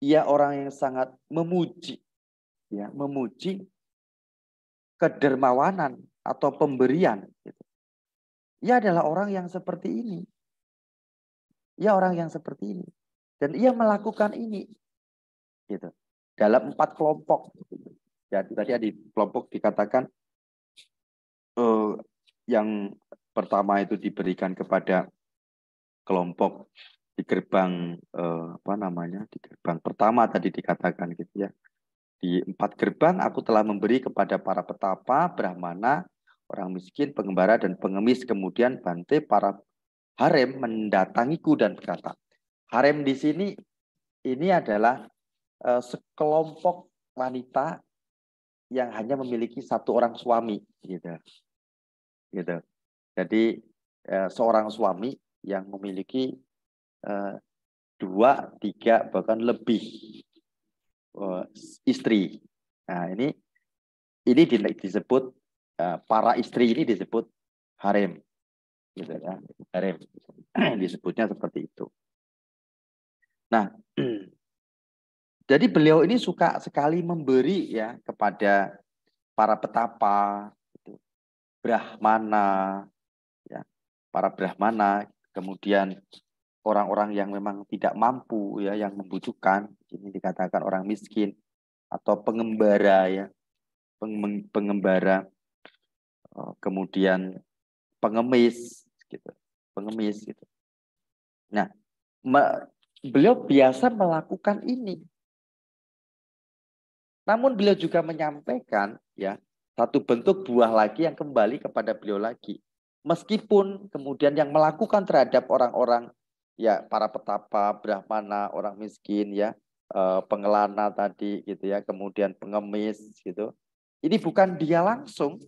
ia orang yang sangat memuji ya, memuji kedermawanan atau pemberian. Gitu. Ia adalah orang yang seperti ini. Ia orang yang seperti ini. Dan ia melakukan ini. Gitu. Dalam empat kelompok. Jadi tadi ada kelompok dikatakan uh, yang pertama itu diberikan kepada kelompok di gerbang uh, apa namanya di gerbang pertama tadi dikatakan gitu ya di empat gerbang aku telah memberi kepada para petapa, brahmana, orang miskin, pengembara dan pengemis kemudian Bante para harem mendatangiku dan berkata, harem di sini ini adalah uh, sekelompok wanita yang hanya memiliki satu orang suami, gitu, gitu. Jadi uh, seorang suami yang memiliki uh, dua, tiga bahkan lebih uh, istri. Nah ini ini disebut uh, para istri ini disebut harem gitu ya harem disebutnya seperti itu nah jadi beliau ini suka sekali memberi ya kepada para petapa gitu. brahmana ya para brahmana kemudian orang-orang yang memang tidak mampu ya yang membutuhkan ini dikatakan orang miskin atau pengembara ya pengembara oh, kemudian pengemis gitu, pengemis gitu. Nah, beliau biasa melakukan ini. Namun beliau juga menyampaikan ya satu bentuk buah lagi yang kembali kepada beliau lagi. Meskipun kemudian yang melakukan terhadap orang-orang ya para petapa, brahmana, orang miskin ya, eh, pengelana tadi gitu ya, kemudian pengemis gitu. Ini bukan dia langsung.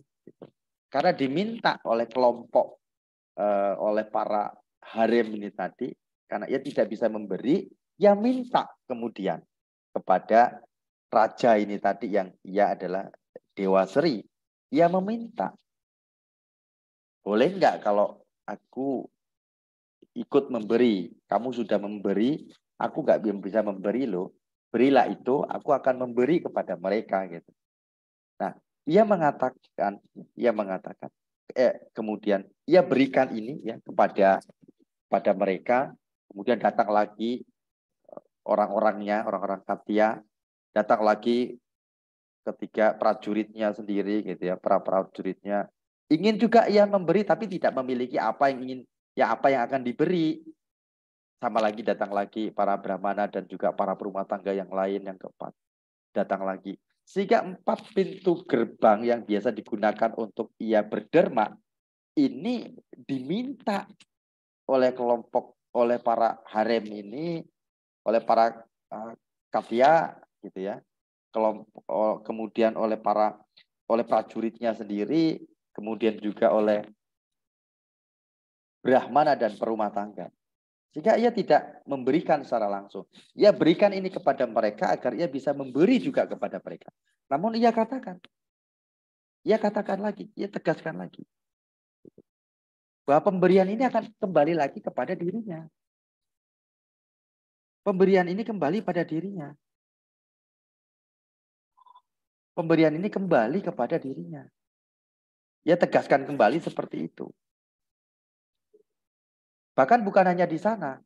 Karena diminta oleh kelompok, uh, oleh para harem ini tadi, karena ia tidak bisa memberi, ia minta kemudian kepada raja ini tadi yang ia adalah Dewa Seri. Ia meminta, boleh nggak kalau aku ikut memberi, kamu sudah memberi, aku nggak bisa memberi loh, berilah itu, aku akan memberi kepada mereka gitu. Nah, ia mengatakan, ia mengatakan, eh, kemudian ia berikan ini ya kepada pada mereka, kemudian datang lagi eh, orang-orangnya, orang-orang Katia, datang lagi ketika prajuritnya sendiri gitu ya, para prajuritnya ingin juga ia memberi tapi tidak memiliki apa yang ingin ya apa yang akan diberi. Sama lagi datang lagi para brahmana dan juga para perumah tangga yang lain yang keempat. Datang lagi. Sehingga empat pintu gerbang yang biasa digunakan untuk ia berderma ini diminta oleh kelompok oleh para harem ini oleh para uh, kafia gitu ya. Kelompok oh, kemudian oleh para oleh prajuritnya sendiri kemudian juga oleh brahmana dan perumah tangga sehingga ia tidak memberikan secara langsung. Ia berikan ini kepada mereka agar ia bisa memberi juga kepada mereka. Namun ia katakan, ia katakan lagi, ia tegaskan lagi. Bahwa pemberian ini akan kembali lagi kepada dirinya. Pemberian ini kembali pada dirinya. Pemberian ini kembali kepada dirinya. Ia tegaskan kembali seperti itu. Bahkan bukan hanya di sana.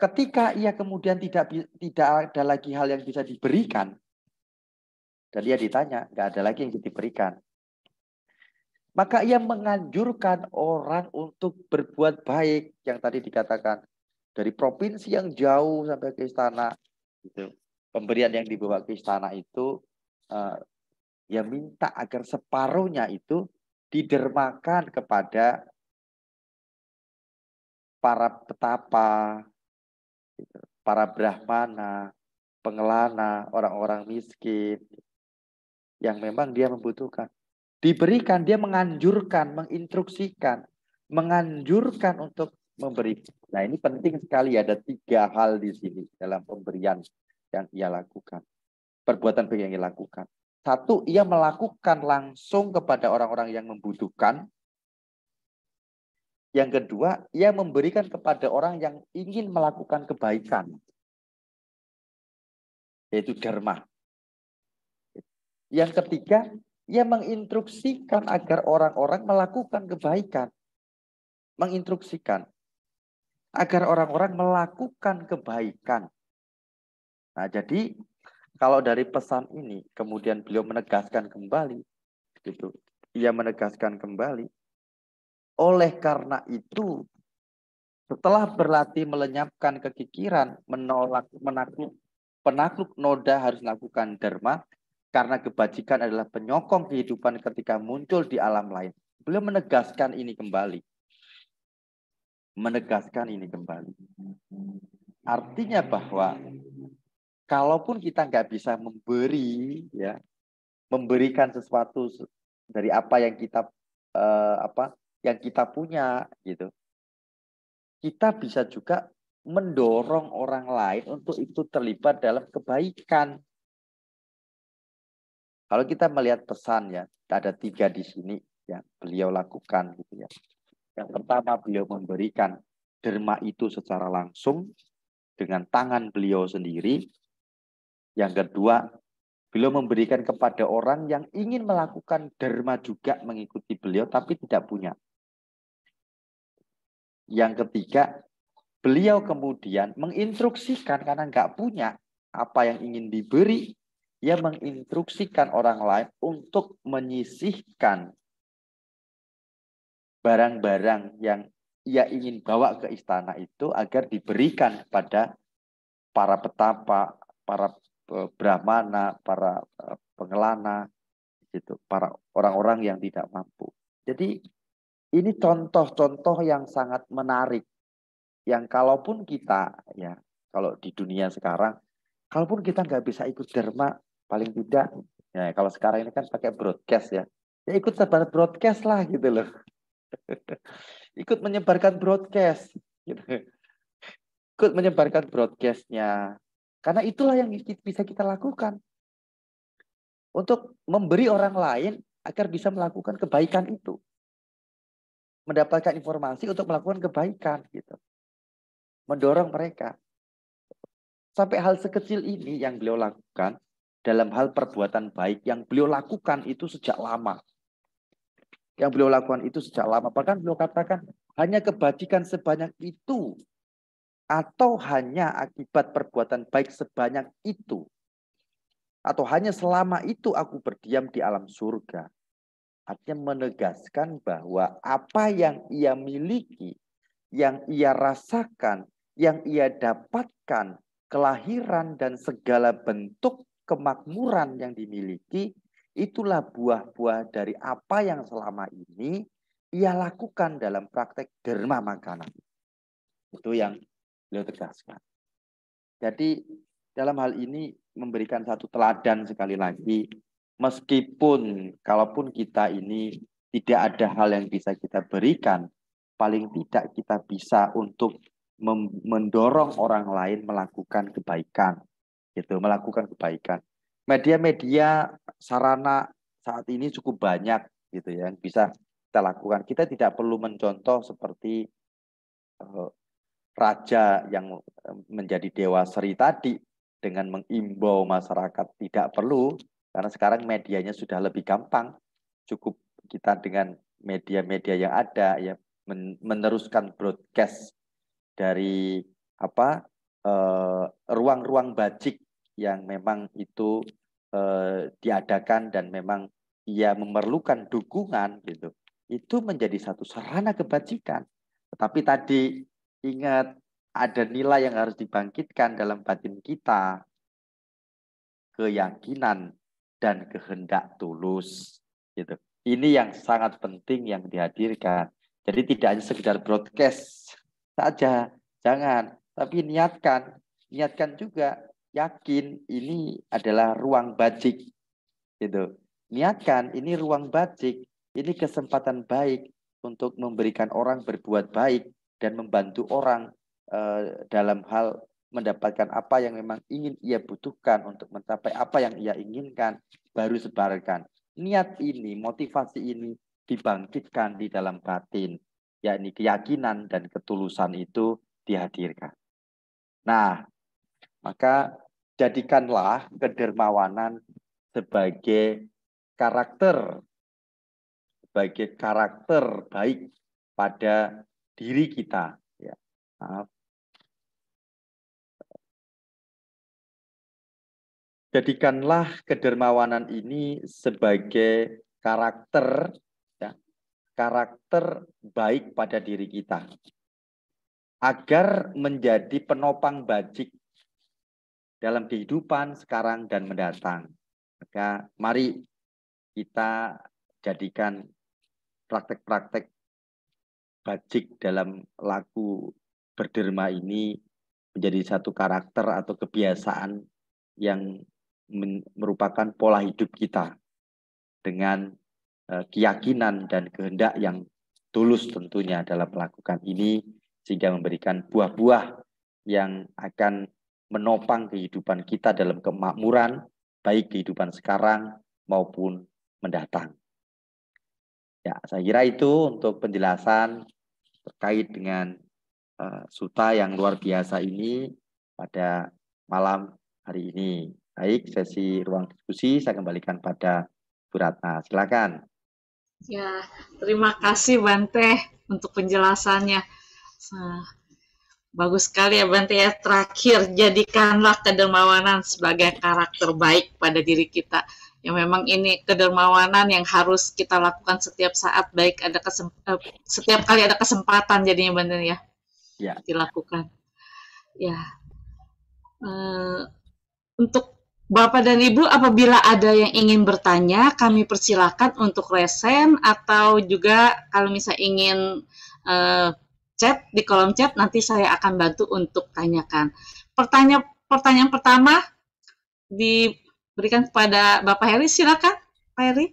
Ketika ia kemudian tidak tidak ada lagi hal yang bisa diberikan, dan ia ditanya, nggak ada lagi yang diberikan. Maka ia menganjurkan orang untuk berbuat baik yang tadi dikatakan dari provinsi yang jauh sampai ke istana. Gitu. Pemberian yang dibawa ke istana itu uh, ia minta agar separuhnya itu didermakan kepada para petapa, gitu, para brahmana, pengelana, orang-orang miskin yang memang dia membutuhkan. Diberikan, dia menganjurkan, menginstruksikan, menganjurkan untuk memberi. Nah ini penting sekali ada tiga hal di sini dalam pemberian yang ia lakukan. Perbuatan yang ia lakukan. Satu, ia melakukan langsung kepada orang-orang yang membutuhkan. Yang kedua, ia memberikan kepada orang yang ingin melakukan kebaikan. Yaitu dharma. Yang ketiga, ia menginstruksikan agar orang-orang melakukan kebaikan. Menginstruksikan agar orang-orang melakukan kebaikan. Nah, jadi kalau dari pesan ini kemudian beliau menegaskan kembali gitu. Ia menegaskan kembali oleh karena itu setelah berlatih melenyapkan kekikiran, menolak menakluk penakluk noda harus melakukan dharma karena kebajikan adalah penyokong kehidupan ketika muncul di alam lain. Beliau menegaskan ini kembali. Menegaskan ini kembali. Artinya bahwa kalaupun kita nggak bisa memberi ya memberikan sesuatu dari apa yang kita uh, apa yang kita punya gitu. Kita bisa juga mendorong orang lain untuk ikut terlibat dalam kebaikan. Kalau kita melihat pesan ya ada tiga di sini yang beliau lakukan gitu ya. Yang pertama beliau memberikan derma itu secara langsung dengan tangan beliau sendiri. Yang kedua, beliau memberikan kepada orang yang ingin melakukan dharma juga mengikuti beliau tapi tidak punya. Yang ketiga, beliau kemudian menginstruksikan karena nggak punya apa yang ingin diberi, ia menginstruksikan orang lain untuk menyisihkan barang-barang yang ia ingin bawa ke istana itu agar diberikan kepada para petapa, para Eh, brahmana, para eh, pengelana, gitu, para orang-orang yang tidak mampu. Jadi ini contoh-contoh yang sangat menarik, yang kalaupun kita ya kalau di dunia sekarang, kalaupun kita nggak bisa ikut derma, paling tidak ya kalau sekarang ini kan pakai broadcast ya, ya ikut sebar broadcast lah gitu loh, ikut menyebarkan broadcast, gitu. ikut menyebarkan broadcastnya, karena itulah yang bisa kita lakukan. Untuk memberi orang lain agar bisa melakukan kebaikan itu. Mendapatkan informasi untuk melakukan kebaikan gitu. Mendorong mereka. Sampai hal sekecil ini yang beliau lakukan dalam hal perbuatan baik yang beliau lakukan itu sejak lama. Yang beliau lakukan itu sejak lama. Bahkan beliau katakan hanya kebajikan sebanyak itu atau hanya akibat perbuatan baik sebanyak itu atau hanya selama itu aku berdiam di alam surga artinya menegaskan bahwa apa yang ia miliki yang ia rasakan yang ia dapatkan kelahiran dan segala bentuk kemakmuran yang dimiliki itulah buah-buah dari apa yang selama ini ia lakukan dalam praktek derma makanan itu yang beliau tegaskan. Jadi dalam hal ini memberikan satu teladan sekali lagi, meskipun kalaupun kita ini tidak ada hal yang bisa kita berikan, paling tidak kita bisa untuk mendorong orang lain melakukan kebaikan, gitu, melakukan kebaikan. Media-media sarana saat ini cukup banyak, gitu ya, yang bisa kita lakukan. Kita tidak perlu mencontoh seperti eh, raja yang eh, menjadi dewa seri tadi dengan mengimbau masyarakat tidak perlu karena sekarang medianya sudah lebih gampang. Cukup kita dengan media-media yang ada ya meneruskan broadcast dari apa eh, ruang-ruang bajik yang memang itu uh, diadakan dan memang ia memerlukan dukungan gitu. Itu menjadi satu sarana kebajikan. Tetapi tadi Ingat, ada nilai yang harus dibangkitkan dalam batin kita. Keyakinan dan kehendak tulus. Gitu. Ini yang sangat penting yang dihadirkan. Jadi tidak hanya sekedar broadcast saja, jangan. Tapi niatkan, niatkan juga, yakin ini adalah ruang bajik. Gitu. Niatkan ini ruang bajik, ini kesempatan baik untuk memberikan orang berbuat baik dan membantu orang uh, dalam hal mendapatkan apa yang memang ingin ia butuhkan untuk mencapai apa yang ia inginkan, baru sebarkan. Niat ini, motivasi ini dibangkitkan di dalam batin, yakni keyakinan dan ketulusan itu dihadirkan. Nah, maka jadikanlah kedermawanan sebagai karakter sebagai karakter baik pada diri kita ya maaf jadikanlah kedermawanan ini sebagai karakter ya, karakter baik pada diri kita agar menjadi penopang bajik dalam kehidupan sekarang dan mendatang. Maka mari kita jadikan praktek-praktek bajik dalam laku berderma ini menjadi satu karakter atau kebiasaan yang merupakan pola hidup kita dengan uh, keyakinan dan kehendak yang tulus tentunya dalam melakukan ini sehingga memberikan buah-buah yang akan menopang kehidupan kita dalam kemakmuran baik kehidupan sekarang maupun mendatang. Ya, saya kira itu untuk penjelasan terkait dengan uh, suta yang luar biasa ini pada malam hari ini. Baik, sesi ruang diskusi saya kembalikan pada Bu Ratna. Silakan. Ya, terima kasih Bante untuk penjelasannya. Bagus sekali ya Bante ya. Terakhir, jadikanlah kedermawanan sebagai karakter baik pada diri kita. Yang memang ini kedermawanan yang harus kita lakukan setiap saat, baik ada kesem eh, setiap kali ada kesempatan jadinya Bante ya. Ya. Dilakukan. Ya. Uh, untuk Bapak dan Ibu, apabila ada yang ingin bertanya, kami persilakan untuk resen atau juga kalau misalnya ingin uh, chat di kolom chat, nanti saya akan bantu untuk tanyakan. Pertanyaan pertanyaan pertama diberikan kepada Bapak Heri, silakan Pak Heri.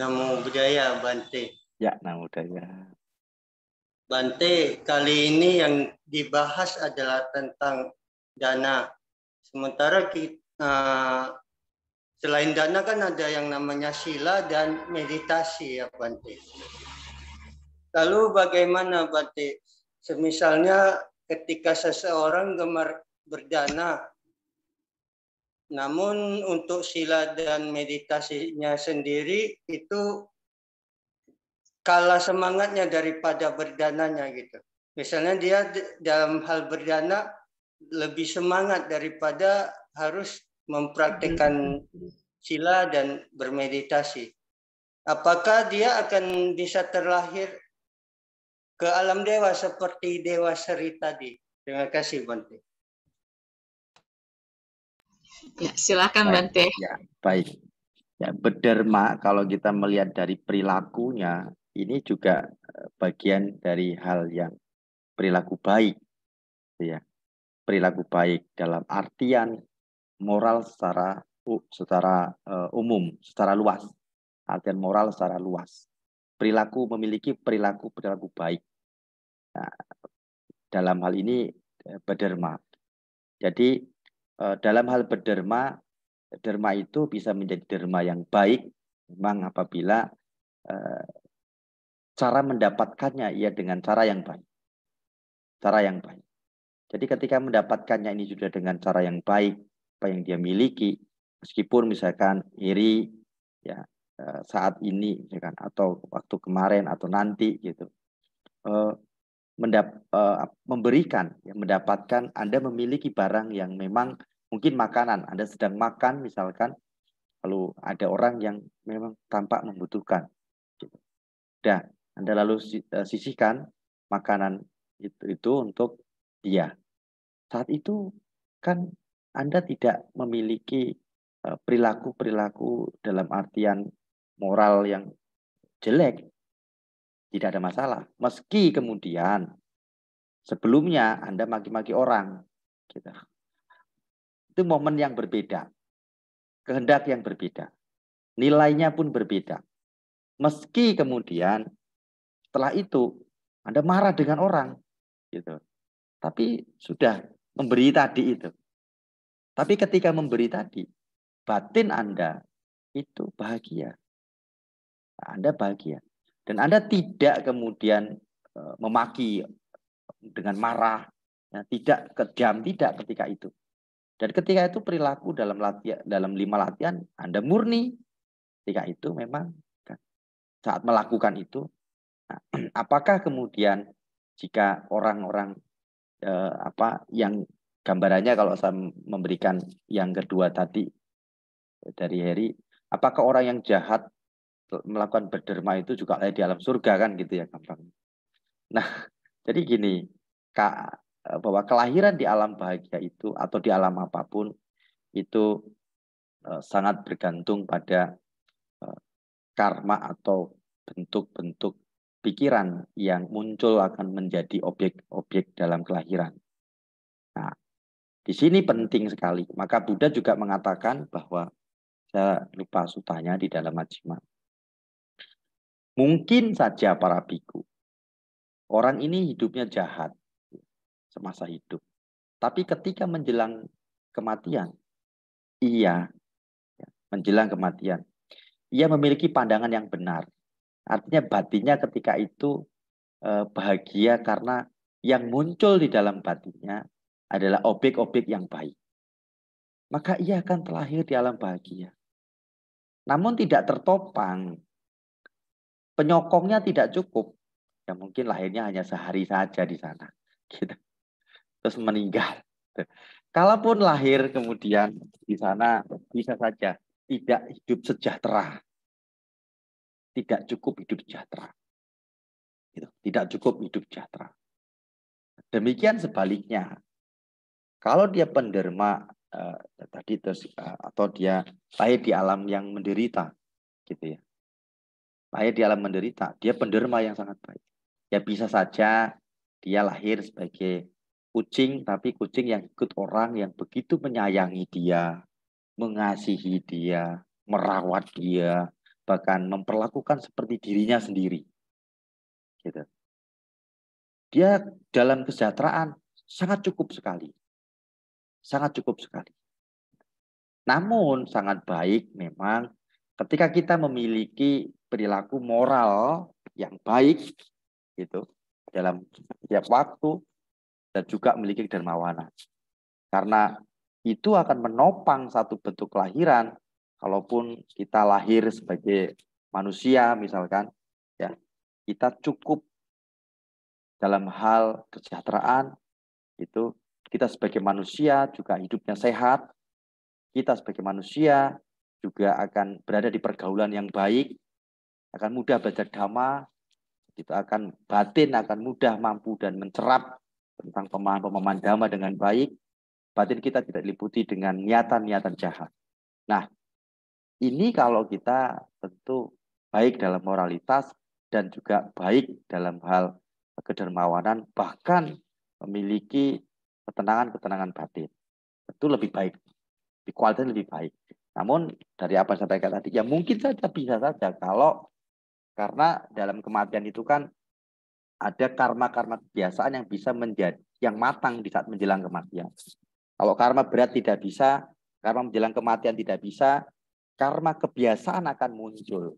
Namo budaya Bante. Ya, namo budaya. Bante, kali ini yang dibahas adalah tentang dana Sementara kita, uh, selain dana kan ada yang namanya sila dan meditasi ya Bante. Lalu bagaimana Bante? Semisalnya ketika seseorang gemar berdana, namun untuk sila dan meditasinya sendiri itu kalah semangatnya daripada berdananya gitu. Misalnya dia dalam hal berdana lebih semangat daripada harus mempraktikkan sila dan bermeditasi. Apakah dia akan bisa terlahir ke alam dewa seperti Dewa Seri tadi? Terima kasih Bante. Ya, silakan Bante. Ya, baik. Ya, berderma kalau kita melihat dari perilakunya ini juga eh, bagian dari hal yang perilaku baik. Ya perilaku baik dalam artian moral secara secara uh, umum, secara luas. Artian moral secara luas. Perilaku memiliki perilaku perilaku baik. Nah, dalam hal ini eh, berderma. Jadi uh, dalam hal berderma, derma itu bisa menjadi derma yang baik memang apabila uh, cara mendapatkannya ia dengan cara yang baik. Cara yang baik. Jadi ketika mendapatkannya ini sudah dengan cara yang baik, apa yang dia miliki, meskipun misalkan iri ya eh, saat ini misalkan atau waktu kemarin atau nanti gitu. Eh, mendap, eh, memberikan ya, mendapatkan Anda memiliki barang yang memang mungkin makanan, Anda sedang makan misalkan lalu ada orang yang memang tampak membutuhkan gitu. Dan Anda lalu sisihkan makanan itu, itu untuk dia. Saat itu kan Anda tidak memiliki eh, perilaku-perilaku dalam artian moral yang jelek, tidak ada masalah. Meski kemudian sebelumnya Anda maki-maki orang. Gitu. Itu momen yang berbeda. Kehendak yang berbeda. Nilainya pun berbeda. Meski kemudian setelah itu Anda marah dengan orang. gitu. Tapi sudah memberi tadi itu. Tapi ketika memberi tadi, batin Anda itu bahagia. Anda bahagia. Dan Anda tidak kemudian e, memaki dengan marah, ya, tidak kejam, tidak ketika itu. Dan ketika itu perilaku dalam latihan dalam lima latihan Anda murni. Ketika itu memang kan, saat melakukan itu, nah, apakah kemudian jika orang-orang eh, apa yang gambarannya kalau saya memberikan yang kedua tadi dari Heri, apakah orang yang jahat melakukan berderma itu juga di alam surga kan gitu ya gampang. Nah, jadi gini, Kak, Eh, bahwa kelahiran di alam bahagia itu atau di alam apa pun itu eh, sangat bergantung pada eh, karma atau bentuk-bentuk pikiran yang muncul akan menjadi objek-objek dalam kelahiran. Nah, di sini penting sekali. Maka Buddha juga mengatakan bahwa saya lupa sutanya di dalam Majima. Mungkin saja para biku, orang ini hidupnya jahat, semasa hidup. Tapi ketika menjelang kematian, ia ya, menjelang kematian, ia memiliki pandangan yang benar. Artinya batinnya ketika itu eh, bahagia karena yang muncul di dalam batinnya adalah objek-objek yang baik. Maka ia akan terlahir di alam bahagia. Namun tidak tertopang. Penyokongnya tidak cukup. Ya mungkin lahirnya hanya sehari saja di sana. Gitu terus meninggal. Kalaupun lahir kemudian di sana bisa saja tidak hidup sejahtera. Tidak cukup hidup sejahtera. Gitu. Tidak cukup hidup sejahtera. Demikian sebaliknya. Kalau dia penderma eh, tadi terus eh, atau dia lahir di alam yang menderita gitu ya. Lahir di alam menderita, dia penderma yang sangat baik. Ya bisa saja dia lahir sebagai kucing, tapi kucing yang ikut orang yang begitu menyayangi dia, mengasihi dia, merawat dia, bahkan memperlakukan seperti dirinya sendiri. Gitu. Dia dalam kesejahteraan sangat cukup sekali. Sangat cukup sekali. Namun sangat baik memang ketika kita memiliki perilaku moral yang baik gitu dalam setiap waktu dan juga memiliki dermawanan. Karena itu akan menopang satu bentuk kelahiran kalaupun kita lahir sebagai manusia misalkan ya kita cukup dalam hal kesejahteraan itu kita sebagai manusia juga hidupnya sehat kita sebagai manusia juga akan berada di pergaulan yang baik akan mudah belajar dhamma kita akan batin akan mudah mampu dan mencerap tentang pemahaman-pemahaman dhamma dengan baik, batin kita tidak diliputi dengan niatan-niatan jahat. Nah, ini kalau kita tentu baik dalam moralitas dan juga baik dalam hal kedermawanan, bahkan memiliki ketenangan-ketenangan batin. Tentu lebih baik, di kualitas lebih baik. Namun dari apa yang saya sampaikan tadi, ya mungkin saja bisa saja kalau karena dalam kematian itu kan ada karma-karma kebiasaan yang bisa menjadi yang matang di saat menjelang kematian. Kalau karma berat tidak bisa, karma menjelang kematian tidak bisa, karma kebiasaan akan muncul.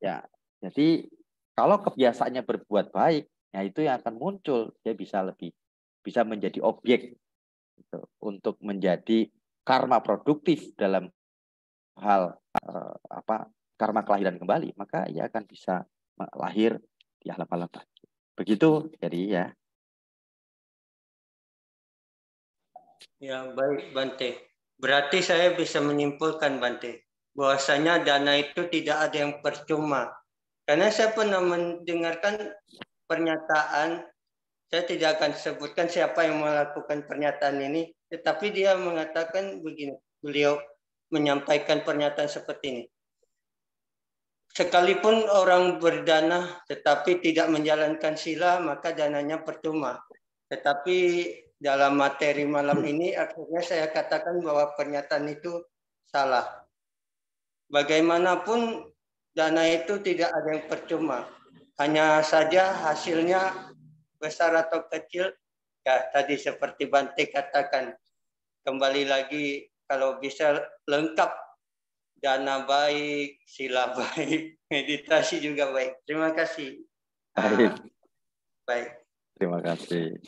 Ya, jadi kalau kebiasaannya berbuat baik, ya itu yang akan muncul. Dia bisa lebih bisa menjadi objek gitu, untuk menjadi karma produktif dalam hal eh, apa karma kelahiran kembali, maka ia akan bisa lahir di alam-alam. Begitu, jadi ya. Ya, baik Bante. Berarti saya bisa menyimpulkan Bante, bahwasanya dana itu tidak ada yang percuma. Karena saya pernah mendengarkan pernyataan, saya tidak akan sebutkan siapa yang melakukan pernyataan ini, tetapi dia mengatakan begini, beliau, menyampaikan pernyataan seperti ini. Sekalipun orang berdana tetapi tidak menjalankan sila, maka dananya percuma. Tetapi dalam materi malam ini akhirnya saya katakan bahwa pernyataan itu salah. Bagaimanapun dana itu tidak ada yang percuma. Hanya saja hasilnya besar atau kecil ya tadi seperti Bante katakan kembali lagi kalau bisa lengkap dana baik, sila baik, meditasi juga baik. Terima kasih. Baik. Baik. Terima kasih.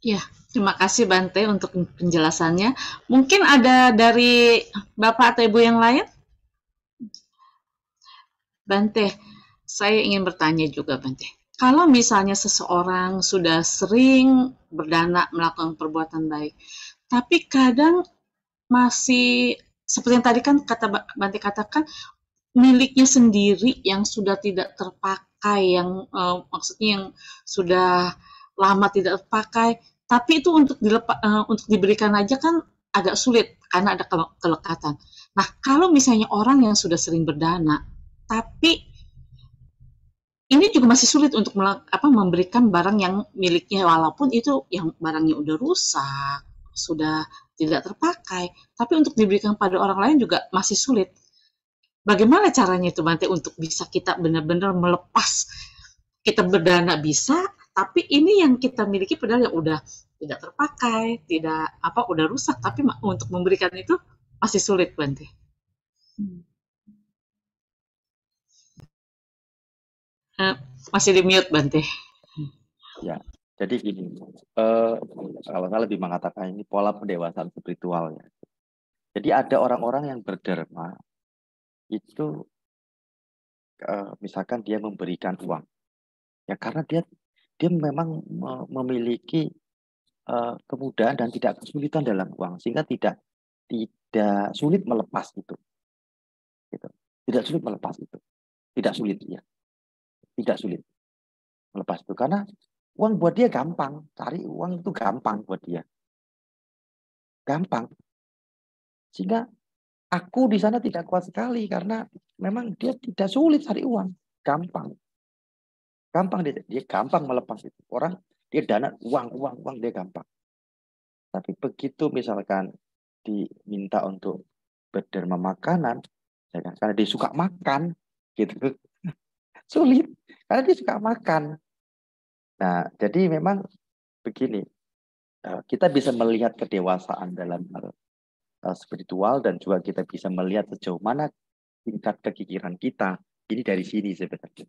Ya, terima kasih Bante untuk penjelasannya. Mungkin ada dari Bapak atau Ibu yang lain? Bante, saya ingin bertanya juga Bante. Kalau misalnya seseorang sudah sering berdana melakukan perbuatan baik, tapi kadang masih seperti yang tadi kan kata Bante katakan miliknya sendiri yang sudah tidak terpakai, yang uh, maksudnya yang sudah lama tidak terpakai, tapi itu untuk dilepa, uh, untuk diberikan aja kan agak sulit karena ada kelekatan. Nah, kalau misalnya orang yang sudah sering berdana, tapi ini juga masih sulit untuk apa, memberikan barang yang miliknya walaupun itu yang barangnya udah rusak, sudah tidak terpakai, tapi untuk diberikan pada orang lain juga masih sulit. Bagaimana caranya itu Bante untuk bisa kita benar-benar melepas kita berdana bisa, tapi ini yang kita miliki padahal yang udah tidak terpakai, tidak apa udah rusak, tapi untuk memberikan itu masih sulit, Bante. Hmm. Uh, masih di mute, Bante. Ya, jadi gini, uh, kalau saya lebih mengatakan ini pola pendewasaan spiritual ya. Jadi ada orang-orang yang berderma itu uh, misalkan dia memberikan uang, ya karena dia dia memang memiliki uh, kemudahan dan tidak kesulitan dalam uang sehingga tidak tidak sulit melepas itu. Gitu. tidak sulit melepas itu. Tidak sulit ya tidak sulit melepas itu. Karena uang buat dia gampang. Cari uang itu gampang buat dia. Gampang. Sehingga aku di sana tidak kuat sekali karena memang dia tidak sulit cari uang. Gampang Gampang dia, dia gampang melepas itu. Orang dia dana uang, uang, uang dia gampang. Tapi begitu misalkan diminta untuk berderma makanan, ya kan? karena dia suka makan, gitu, sulit. Karena dia suka makan. Nah, jadi memang begini, eh, kita bisa melihat kedewasaan dalam eh, spiritual dan juga kita bisa melihat sejauh mana tingkat kekikiran kita. Ini dari sini sebenarnya.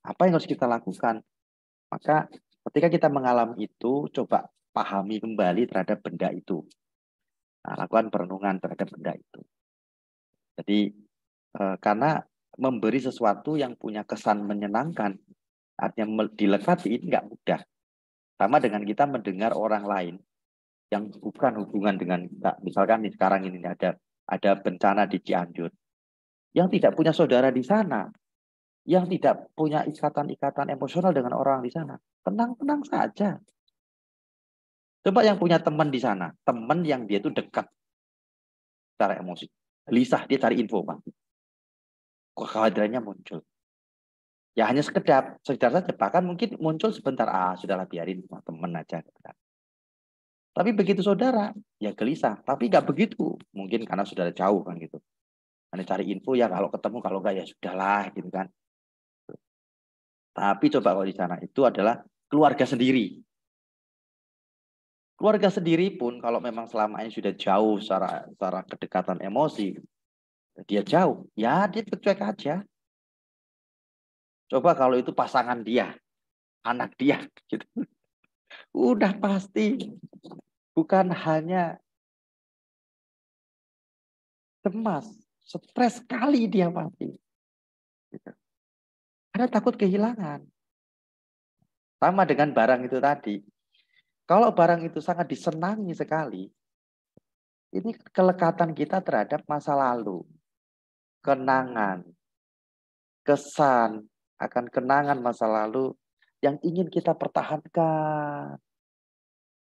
Apa yang harus kita lakukan? Maka ketika kita mengalami itu, coba pahami kembali terhadap benda itu. Nah, lakukan perenungan terhadap benda itu. Jadi eh, karena memberi sesuatu yang punya kesan menyenangkan, artinya dilekati ini nggak mudah. Sama dengan kita mendengar orang lain yang bukan hubungan dengan kita. Misalkan nih, sekarang ini ada ada bencana di Cianjur, yang tidak punya saudara di sana, yang tidak punya ikatan-ikatan emosional dengan orang di sana, tenang-tenang saja. Coba yang punya teman di sana, teman yang dia itu dekat secara emosi. Lisah, dia cari info, Pak. Kekhawatirannya muncul. Ya hanya sekedar, sekedar saja. Bahkan mungkin muncul sebentar, ah sudahlah biarin teman aja. Tapi begitu saudara, ya gelisah. Tapi nggak begitu. Mungkin karena saudara jauh kan gitu. Hanya cari info ya kalau ketemu, kalau nggak ya sudahlah gitu kan. Tapi coba kalau di sana itu adalah keluarga sendiri. Keluarga sendiri pun kalau memang selama ini sudah jauh secara, secara kedekatan emosi, dia jauh, ya dia cuek aja. Coba kalau itu pasangan dia, anak dia, gitu. Udah pasti bukan hanya cemas, stres sekali dia pasti. Gitu. Karena takut kehilangan. Sama dengan barang itu tadi. Kalau barang itu sangat disenangi sekali, ini kelekatan kita terhadap masa lalu, kenangan, kesan akan kenangan masa lalu yang ingin kita pertahankan.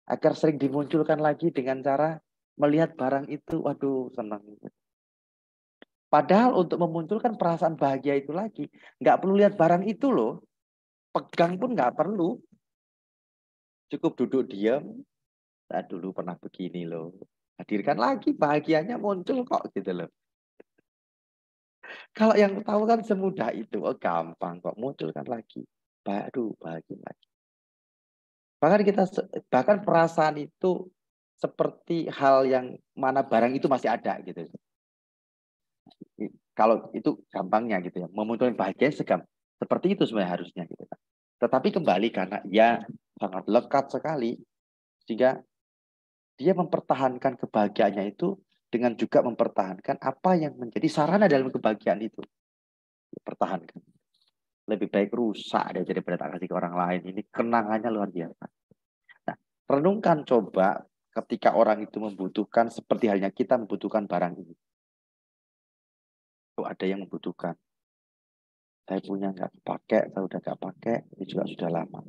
Agar sering dimunculkan lagi dengan cara melihat barang itu, waduh senang. Padahal untuk memunculkan perasaan bahagia itu lagi, nggak perlu lihat barang itu loh. Pegang pun nggak perlu. Cukup duduk diam. Saya dulu pernah begini loh. Hadirkan lagi, bahagianya muncul kok gitu loh. Kalau yang tahu kan semudah itu, oh gampang kok munculkan lagi. Baru bahagia lagi. Bahkan kita bahkan perasaan itu seperti hal yang mana barang itu masih ada gitu. Kalau itu gampangnya gitu ya, memunculkan bahagia segam seperti itu sebenarnya harusnya gitu kan. Tetapi kembali karena ya sangat lekat sekali sehingga dia mempertahankan kebahagiaannya itu dengan juga mempertahankan apa yang menjadi sarana dalam kebahagiaan itu. Pertahankan. Lebih baik rusak daripada tak kasih ke orang lain. Ini kenangannya luar biasa. Nah, renungkan coba ketika orang itu membutuhkan seperti halnya kita membutuhkan barang ini. Ada yang membutuhkan. Saya punya nggak pakai, saya udah nggak pakai, ini juga sudah lama.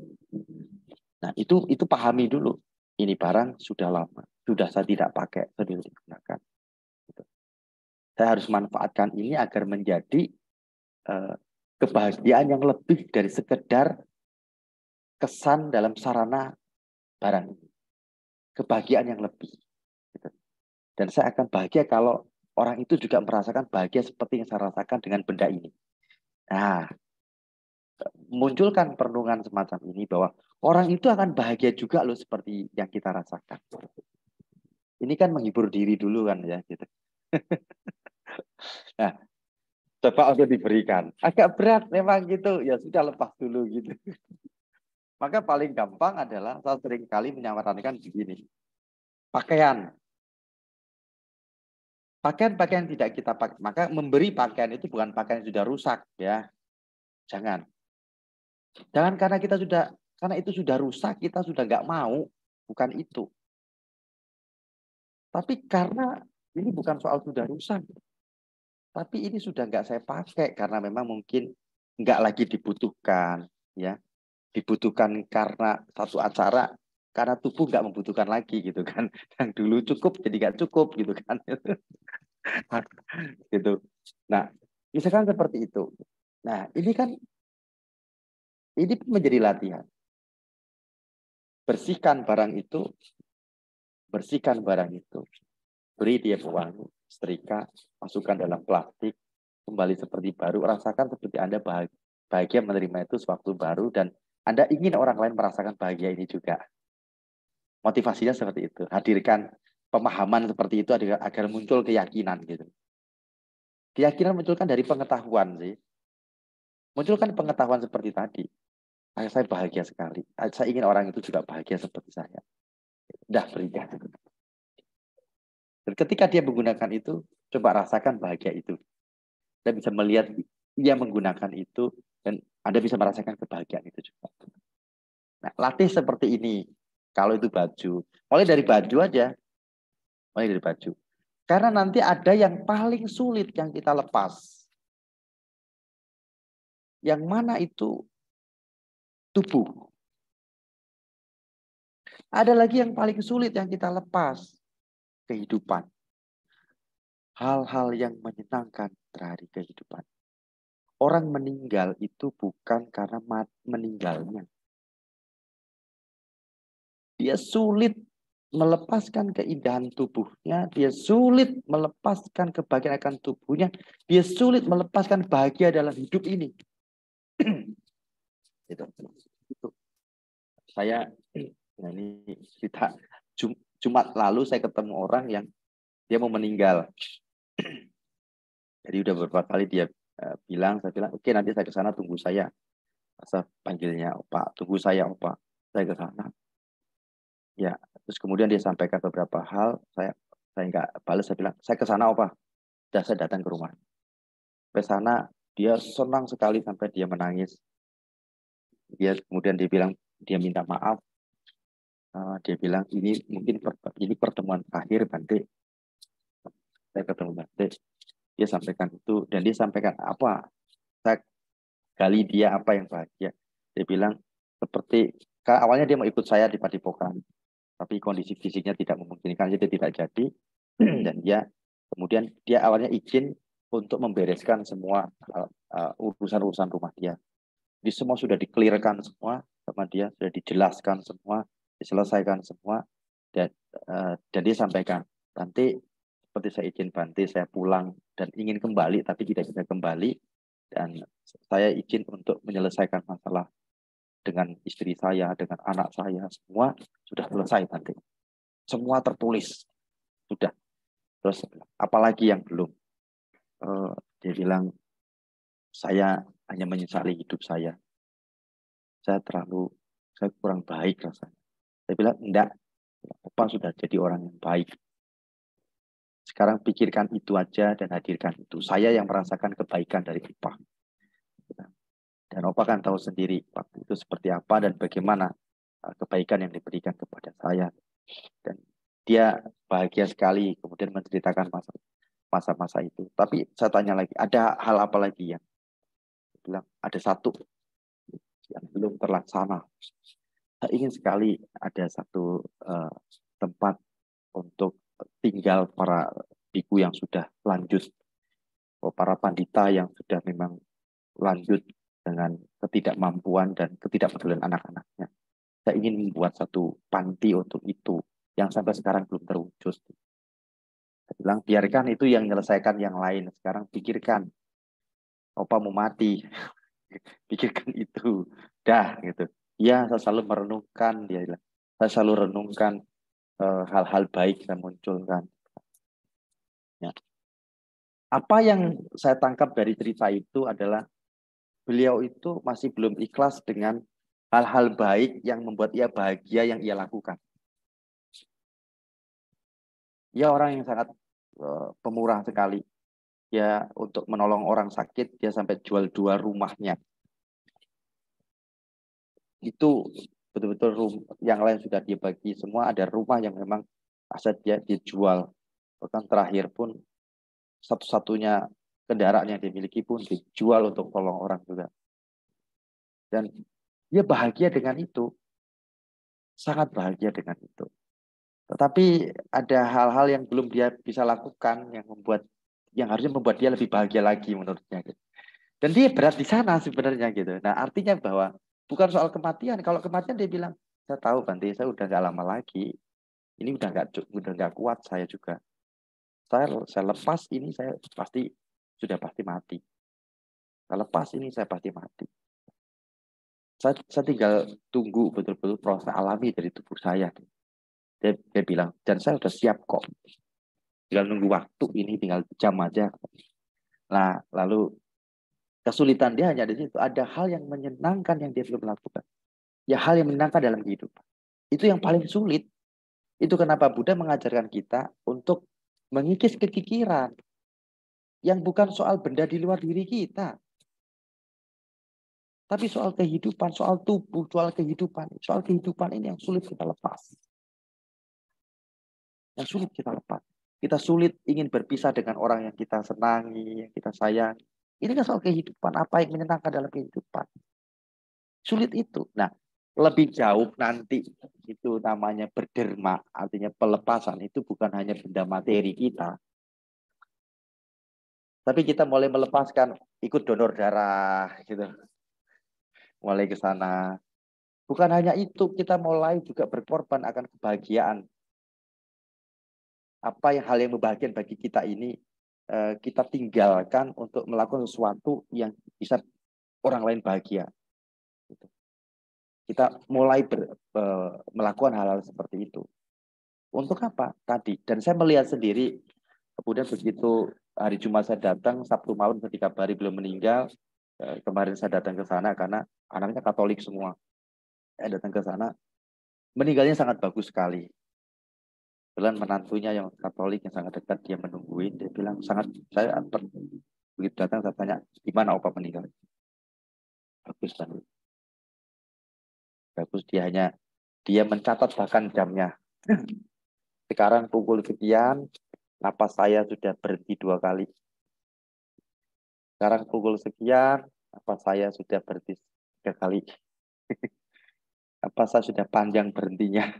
Nah itu itu pahami dulu. Ini barang sudah lama, sudah saya tidak pakai, saya tidak digunakan. Gitu. Saya harus manfaatkan ini agar menjadi uh, kebahagiaan yang lebih dari sekedar kesan dalam sarana barang ini. Kebahagiaan yang lebih. Gitu. Dan saya akan bahagia kalau orang itu juga merasakan bahagia seperti yang saya rasakan dengan benda ini. Nah, munculkan perenungan semacam ini bahwa orang itu akan bahagia juga loh seperti yang kita rasakan. Ini kan menghibur diri dulu kan ya gitu. nah, coba untuk diberikan. Agak berat memang gitu. Ya sudah lepas dulu gitu. Maka paling gampang adalah saya sering kali menyarankan begini. Pakaian. Pakaian-pakaian tidak kita pakai, maka memberi pakaian itu bukan pakaian yang sudah rusak ya. Jangan. Jangan karena kita sudah karena itu sudah rusak, kita sudah nggak mau, bukan itu. Tapi karena ini bukan soal sudah rusak, tapi ini sudah nggak saya pakai karena memang mungkin nggak lagi dibutuhkan, ya, dibutuhkan karena satu acara karena tubuh nggak membutuhkan lagi gitu kan yang dulu cukup jadi nggak cukup gitu kan gitu. Nah misalkan seperti itu. Nah ini kan ini menjadi latihan. Bersihkan barang itu bersihkan barang itu. Beri dia pewangi setrika masukkan dalam plastik kembali seperti baru. Rasakan seperti anda bahagia menerima itu sewaktu baru dan anda ingin orang lain merasakan bahagia ini juga. Motivasinya seperti itu. Hadirkan pemahaman seperti itu agar muncul keyakinan gitu. Keyakinan munculkan dari pengetahuan sih. Munculkan pengetahuan seperti tadi. Saya bahagia sekali. Saya ingin orang itu juga bahagia seperti saya. Dah berikan. Dan ketika dia menggunakan itu, coba rasakan bahagia itu. Anda bisa melihat dia menggunakan itu dan Anda bisa merasakan kebahagiaan itu juga. Nah, latih seperti ini kalau itu baju. Mulai dari baju aja. Mulai dari baju. Karena nanti ada yang paling sulit yang kita lepas. Yang mana itu tubuh. Ada lagi yang paling sulit yang kita lepas. Kehidupan. Hal-hal yang menyenangkan terhadap kehidupan. Orang meninggal itu bukan karena meninggalnya dia sulit melepaskan keindahan tubuhnya, dia sulit melepaskan kebahagiaan akan tubuhnya, dia sulit melepaskan bahagia dalam hidup ini. itu. itu. Saya nah ini kita Jum, Jumat lalu saya ketemu orang yang dia mau meninggal. Jadi udah beberapa kali dia uh, bilang, saya bilang, oke nanti saya ke sana tunggu saya. Saya panggilnya Opa, tunggu saya Opa. Saya ke sana Ya, terus kemudian dia sampaikan beberapa hal, saya saya nggak balas, saya bilang, saya ke sana apa? Sudah saya datang ke rumah. Ke sana, dia senang sekali sampai dia menangis. Dia kemudian dia bilang, dia minta maaf. Uh, dia bilang, ini mungkin per, ini pertemuan terakhir Bante. Saya ketemu Bante. Dia sampaikan itu, dan dia sampaikan apa? Saya gali dia apa yang bahagia. Dia bilang, seperti awalnya dia mau ikut saya di Padepokan, tapi kondisi fisiknya tidak memungkinkan, jadi tidak jadi. Dan dia kemudian dia awalnya izin untuk membereskan semua uh, urusan-urusan rumah dia. Di semua sudah dikelirkan semua sama dia, sudah dijelaskan semua, diselesaikan semua, dan uh, dan dia sampaikan nanti seperti saya izin Bante, saya pulang dan ingin kembali tapi tidak bisa kembali dan saya izin untuk menyelesaikan masalah dengan istri saya, dengan anak saya, semua sudah selesai nanti. Semua tertulis, sudah. Terus apalagi yang belum? Uh, dia bilang, saya hanya menyesali hidup saya. Saya terlalu, saya kurang baik rasanya. Saya bilang, enggak, Bapak sudah jadi orang yang baik. Sekarang pikirkan itu aja dan hadirkan itu. Saya yang merasakan kebaikan dari Bapak. Dan Opa kan tahu sendiri waktu itu seperti apa dan bagaimana uh, kebaikan yang diberikan kepada saya. Dan dia bahagia sekali kemudian menceritakan masa masa-masa itu. Tapi saya tanya lagi, ada hal apa lagi yang bilang ada satu yang belum terlaksana. Saya ingin sekali ada satu uh, tempat untuk tinggal para biku yang sudah lanjut, para pandita yang sudah memang lanjut dengan ketidakmampuan dan ketidakpedulian anak-anaknya. Saya ingin membuat satu panti untuk itu yang sampai sekarang belum terwujud. Saya bilang, biarkan itu yang menyelesaikan yang lain. Sekarang pikirkan, opa mau mati. pikirkan itu. Dah, gitu. Ya, saya selalu merenungkan, dia bilang. Saya selalu renungkan eh, hal-hal baik yang munculkan. Ya. Apa yang saya tangkap dari cerita itu adalah beliau itu masih belum ikhlas dengan hal-hal baik yang membuat ia bahagia yang ia lakukan. Ia orang yang sangat uh, pemurah sekali. Ya untuk menolong orang sakit dia sampai jual dua rumahnya. Itu betul-betul rumah yang lain sudah dia bagi semua ada rumah yang memang aset dia dijual. Bahkan terakhir pun satu-satunya kendaraan yang dimiliki pun dijual untuk tolong orang juga. Dan dia bahagia dengan itu. Sangat bahagia dengan itu. Tetapi ada hal-hal yang belum dia bisa lakukan yang membuat yang harusnya membuat dia lebih bahagia lagi menurutnya. Gitu. Dan dia berat di sana sebenarnya gitu. Nah artinya bahwa bukan soal kematian. Kalau kematian dia bilang, saya tahu Banti, saya udah nggak lama lagi. Ini udah nggak udah nggak kuat saya juga. Saya saya lepas ini saya pasti sudah pasti mati. Kalau lepas ini saya pasti mati. Saya, saya tinggal tunggu betul-betul proses alami dari tubuh saya. Dia, dia bilang, dan saya sudah siap kok. Tinggal nunggu waktu ini, tinggal jam aja. Nah, lalu kesulitan dia hanya di situ. Ada hal yang menyenangkan yang dia belum lakukan. Ya hal yang menyenangkan dalam kehidupan. Itu yang paling sulit. Itu kenapa Buddha mengajarkan kita untuk mengikis kekikiran yang bukan soal benda di luar diri kita. Tapi soal kehidupan, soal tubuh, soal kehidupan. Soal kehidupan ini yang sulit kita lepas. Yang sulit kita lepas. Kita sulit ingin berpisah dengan orang yang kita senangi, yang kita sayang. Ini kan soal kehidupan. Apa yang menyenangkan dalam kehidupan. Sulit itu. Nah, lebih jauh nanti itu namanya berderma, artinya pelepasan itu bukan hanya benda materi kita, tapi kita mulai melepaskan ikut donor darah gitu. Mulai ke sana. Bukan hanya itu, kita mulai juga berkorban akan kebahagiaan. Apa yang hal yang membahagiakan bagi kita ini eh, kita tinggalkan untuk melakukan sesuatu yang bisa orang lain bahagia. Gitu. Kita mulai ber, eh, melakukan hal-hal seperti itu. Untuk apa? Tadi. Dan saya melihat sendiri, kemudian begitu hari Jumat saya datang, Sabtu malam ketika Bari belum meninggal, eh, kemarin saya datang ke sana karena anaknya Katolik semua. Saya datang ke sana, meninggalnya sangat bagus sekali. Kebetulan menantunya yang Katolik yang sangat dekat dia menungguin, dia bilang sangat saya begitu datang saya tanya gimana opa meninggal. Bagus banget. Bagus dia hanya dia mencatat bahkan jamnya. Sekarang pukul sekian, Napas saya sudah berhenti dua kali. Sekarang pukul sekian, napas saya sudah berhenti tiga kali. apa saya sudah panjang berhentinya.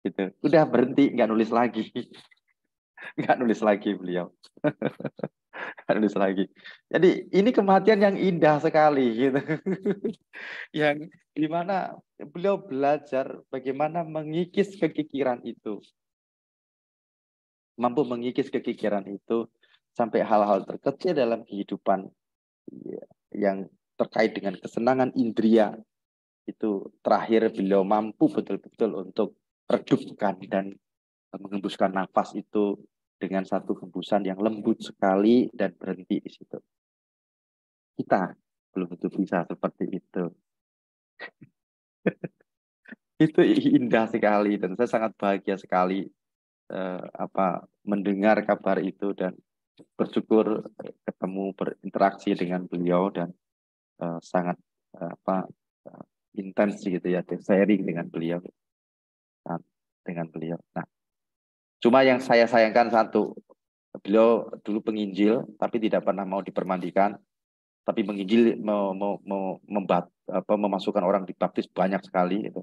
Gitu. Udah berhenti nggak nulis lagi. Nggak nulis lagi beliau. Nggak nulis lagi. Jadi ini kematian yang indah sekali gitu. Yang di mana beliau belajar bagaimana mengikis kekikiran itu mampu mengikis kekikiran itu sampai hal-hal terkecil dalam kehidupan ya, yang terkait dengan kesenangan indria itu terakhir beliau mampu betul-betul untuk redupkan dan mengembuskan nafas itu dengan satu hembusan yang lembut sekali dan berhenti di situ. Kita belum tentu bisa seperti itu. itu indah sekali dan saya sangat bahagia sekali eh, apa mendengar kabar itu dan bersyukur ketemu berinteraksi dengan beliau dan uh, sangat uh, apa uh, intens gitu ya sharing dengan beliau dengan beliau. Nah, cuma yang saya sayangkan satu, beliau dulu penginjil tapi tidak pernah mau dipermandikan, tapi menginjil mau, mau, mau membat, apa, memasukkan orang dibaptis banyak sekali. Gitu.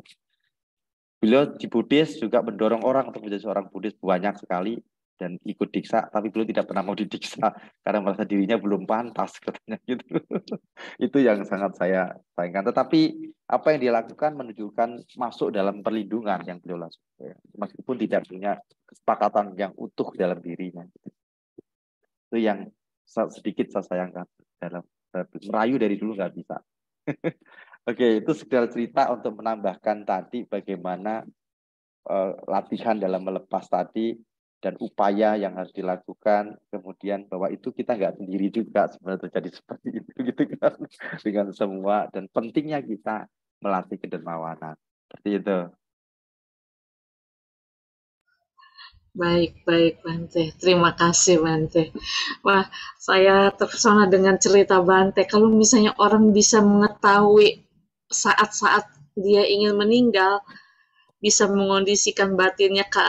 Beliau di Buddhis juga mendorong orang untuk menjadi seorang Buddhis. Banyak sekali dan ikut diksa tapi belum tidak pernah mau didiksa karena merasa dirinya belum pantas katanya gitu. Itu yang sangat saya sayangkan. Tetapi apa yang dia lakukan menunjukkan masuk dalam perlindungan yang beliau lakukan ya. meskipun tidak punya kesepakatan yang utuh dalam dirinya. Itu yang sedikit saya sayangkan dalam merayu dari dulu nggak bisa Oke, itu segala cerita untuk menambahkan tadi bagaimana uh, latihan dalam melepas tadi dan upaya yang harus dilakukan kemudian bahwa itu kita nggak sendiri juga sebenarnya terjadi seperti itu gitu kan dengan semua dan pentingnya kita melatih kedermawanan seperti itu Baik, baik Bante. Terima kasih Bante. Wah, saya terpesona dengan cerita Bante. Kalau misalnya orang bisa mengetahui saat-saat dia ingin meninggal, bisa mengondisikan batinnya ke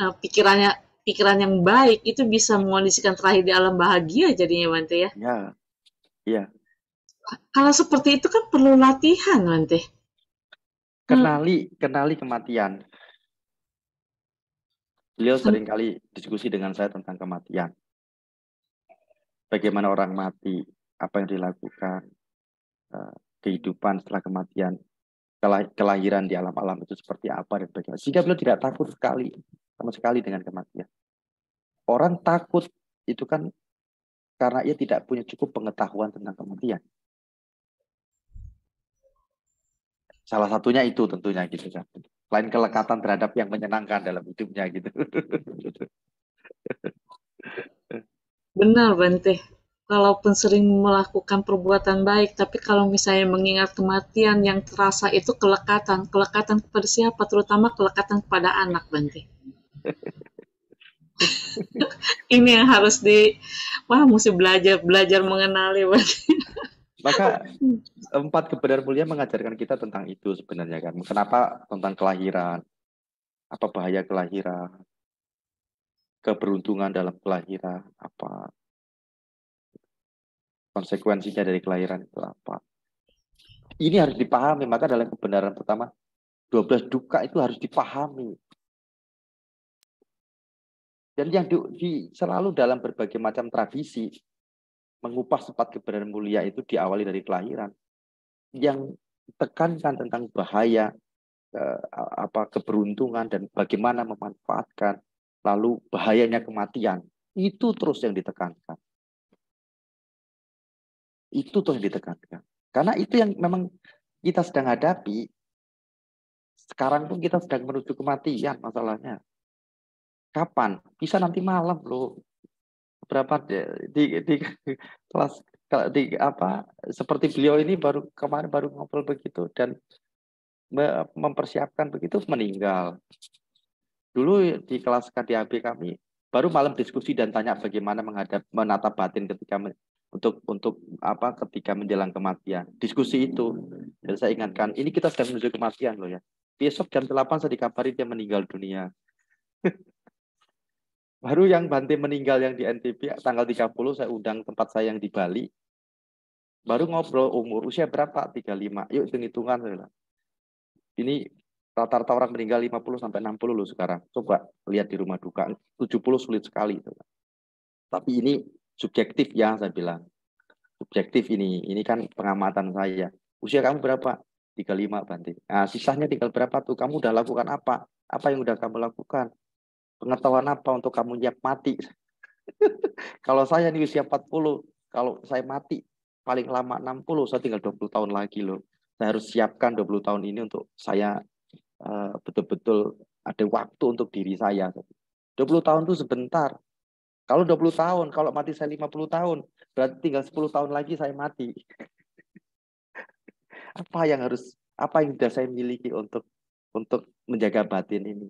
uh, pikirannya pikiran yang baik itu bisa mengondisikan terakhir di alam bahagia jadinya Bante ya. Iya. Iya. Kalau seperti itu kan perlu latihan Bante. Kenali, hmm. kenali kematian. Beliau sering kali diskusi dengan saya tentang kematian. Bagaimana orang mati, apa yang dilakukan, uh, kehidupan setelah kematian, kelahiran di alam-alam itu seperti apa dan bagaimana. Sehingga beliau tidak takut sekali sama sekali dengan kematian. Orang takut itu kan karena ia tidak punya cukup pengetahuan tentang kematian. Salah satunya itu tentunya gitu kan. Selain kelekatan terhadap yang menyenangkan dalam hidupnya gitu. Benar Bante. Kalaupun sering melakukan perbuatan baik, tapi kalau misalnya mengingat kematian yang terasa itu kelekatan. Kelekatan kepada siapa? Terutama kelekatan kepada anak Bante. ini yang harus di wah mesti belajar belajar mengenali maka empat kebenaran mulia mengajarkan kita tentang itu sebenarnya kan kenapa tentang kelahiran apa bahaya kelahiran keberuntungan dalam kelahiran apa konsekuensinya dari kelahiran itu apa ini harus dipahami maka dalam kebenaran pertama 12 duka itu harus dipahami dan yang di, di, selalu dalam berbagai macam tradisi mengupas sempat kebenaran mulia itu diawali dari kelahiran. Yang tekankan tentang bahaya eh, apa keberuntungan dan bagaimana memanfaatkan lalu bahayanya kematian itu terus yang ditekankan. Itu terus yang ditekankan. Karena itu yang memang kita sedang hadapi. Sekarang pun kita sedang menuju kematian masalahnya. Kapan? Bisa nanti malam loh. Berapa di, di, di kelas di apa seperti beliau ini baru kemarin baru ngobrol begitu dan mempersiapkan begitu meninggal. Dulu di kelas KDAB kami baru malam diskusi dan tanya bagaimana menghadap menata batin ketika untuk untuk apa ketika menjelang kematian. Diskusi itu dan saya ingatkan ini kita sedang menuju kematian loh ya. Besok jam 8 saya dikabari dia meninggal dunia. Baru yang Bante meninggal yang di NTB tanggal 30 saya undang tempat saya yang di Bali. Baru ngobrol umur usia berapa? 35. Yuk hitung-hitungan. Ini rata-rata orang meninggal 50 sampai 60 loh sekarang. Coba lihat di rumah duka, 70 sulit sekali. Tapi ini subjektif ya saya bilang. Subjektif ini, ini kan pengamatan saya. Usia kamu berapa? 35 Bante. Nah, sisanya tinggal berapa tuh? Kamu udah lakukan apa? Apa yang udah kamu lakukan? Pengetahuan apa untuk kamu nyiap mati? kalau saya nih usia 40, kalau saya mati paling lama 60, saya tinggal 20 tahun lagi loh. Saya harus siapkan 20 tahun ini untuk saya eh, betul-betul uh, ada waktu untuk diri saya. 20 tahun itu sebentar. Kalau 20 tahun, kalau mati saya 50 tahun, berarti tinggal 10 tahun lagi saya mati. apa yang harus apa yang sudah saya miliki untuk untuk menjaga batin ini.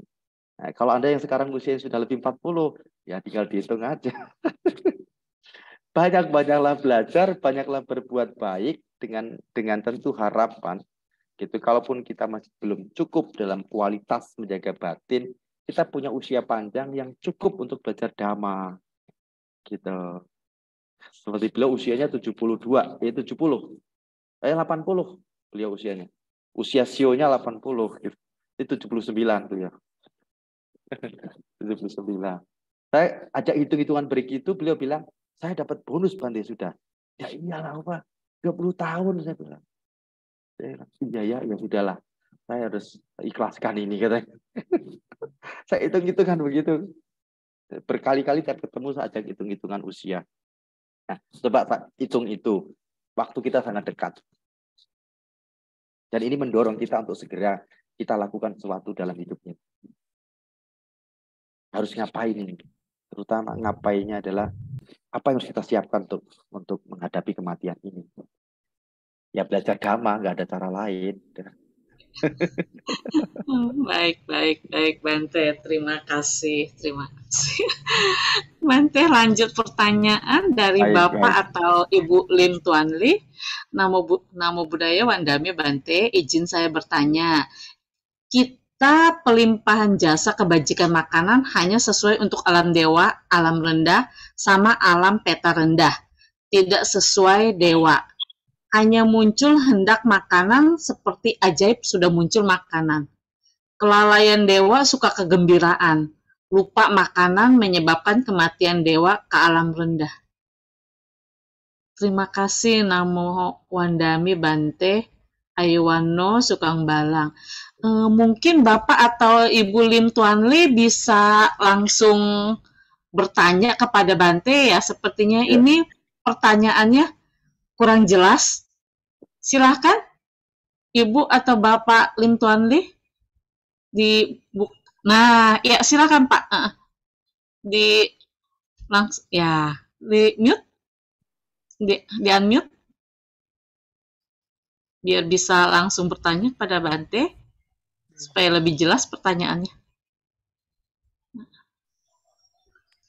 Nah, kalau Anda yang sekarang usia sudah lebih 40, ya tinggal dihitung aja. Banyak-banyaklah belajar, banyaklah berbuat baik dengan dengan tentu harapan gitu. Kalaupun kita masih belum cukup dalam kualitas menjaga batin, kita punya usia panjang yang cukup untuk belajar dhamma. Gitu. Seperti beliau usianya 72, eh 70. Eh 80 beliau usianya. Usia sionya 80. Itu 79 tuh ya. 79. Saya ajak hitung-hitungan break itu, beliau bilang, saya dapat bonus Bante sudah. Ya iyalah Pak, 20 tahun saya bilang. Saya bilang, iya ya, ya sudahlah. Saya harus ikhlaskan ini katanya. saya hitung-hitungan begitu. Berkali-kali saya ketemu saya ajak hitung-hitungan usia. Nah, coba hitung itu. Waktu kita sangat dekat. Dan ini mendorong kita untuk segera kita lakukan sesuatu dalam hidupnya. Harus ngapain ini? Terutama ngapainnya adalah apa yang harus kita siapkan untuk untuk menghadapi kematian ini. Ya belajar agama, nggak ada cara lain. baik, baik, baik, Bante. Terima kasih, terima kasih. Bante, lanjut pertanyaan dari baik, Bapak baik. atau Ibu Lim Tuanli. Namo, Bu, Namo Budaya Wandami Bante, izin saya bertanya. Kita pelimpahan jasa kebajikan makanan hanya sesuai untuk alam dewa, alam rendah, sama alam peta rendah. Tidak sesuai dewa hanya muncul hendak makanan seperti ajaib sudah muncul makanan. Kelalaian dewa suka kegembiraan. Lupa makanan menyebabkan kematian dewa ke alam rendah. Terima kasih Namo Wandami Bante Ayuwano Sukang Balang. E, mungkin Bapak atau Ibu Lim Tuanli bisa langsung bertanya kepada Bante ya. Sepertinya ya. ini pertanyaannya kurang jelas. Silahkan, Ibu atau Bapak Lim Tuan Li di. Nah, ya silakan Pak. Di langsung ya di mute, di, di unmute biar bisa langsung bertanya pada Bante supaya lebih jelas pertanyaannya.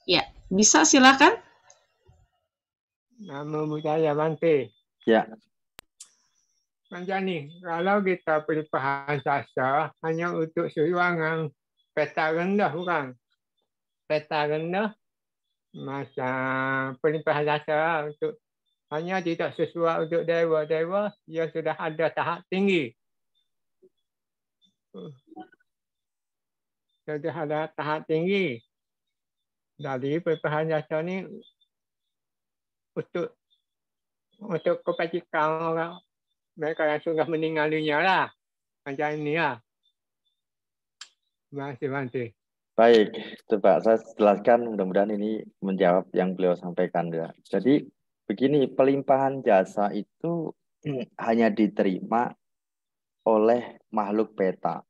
Ya, bisa silakan. Nama budaya Bante. Ya. Macam ni, kalau kita pelimpahan sasa hanya untuk seruangan peta rendah bukan? Peta rendah masa pelimpahan sasa untuk hanya tidak sesuai untuk dewa-dewa yang sudah ada tahap tinggi. Sudah ada tahap tinggi. Dari pelimpahan sasa ni untuk untuk kebajikan orang mereka yang sudah meninggal dunia lah. Macam ini lah. Terima kasih Bante. Baik, coba saya jelaskan mudah-mudahan ini menjawab yang beliau sampaikan. Ya. Jadi begini, pelimpahan jasa itu hanya diterima oleh makhluk peta.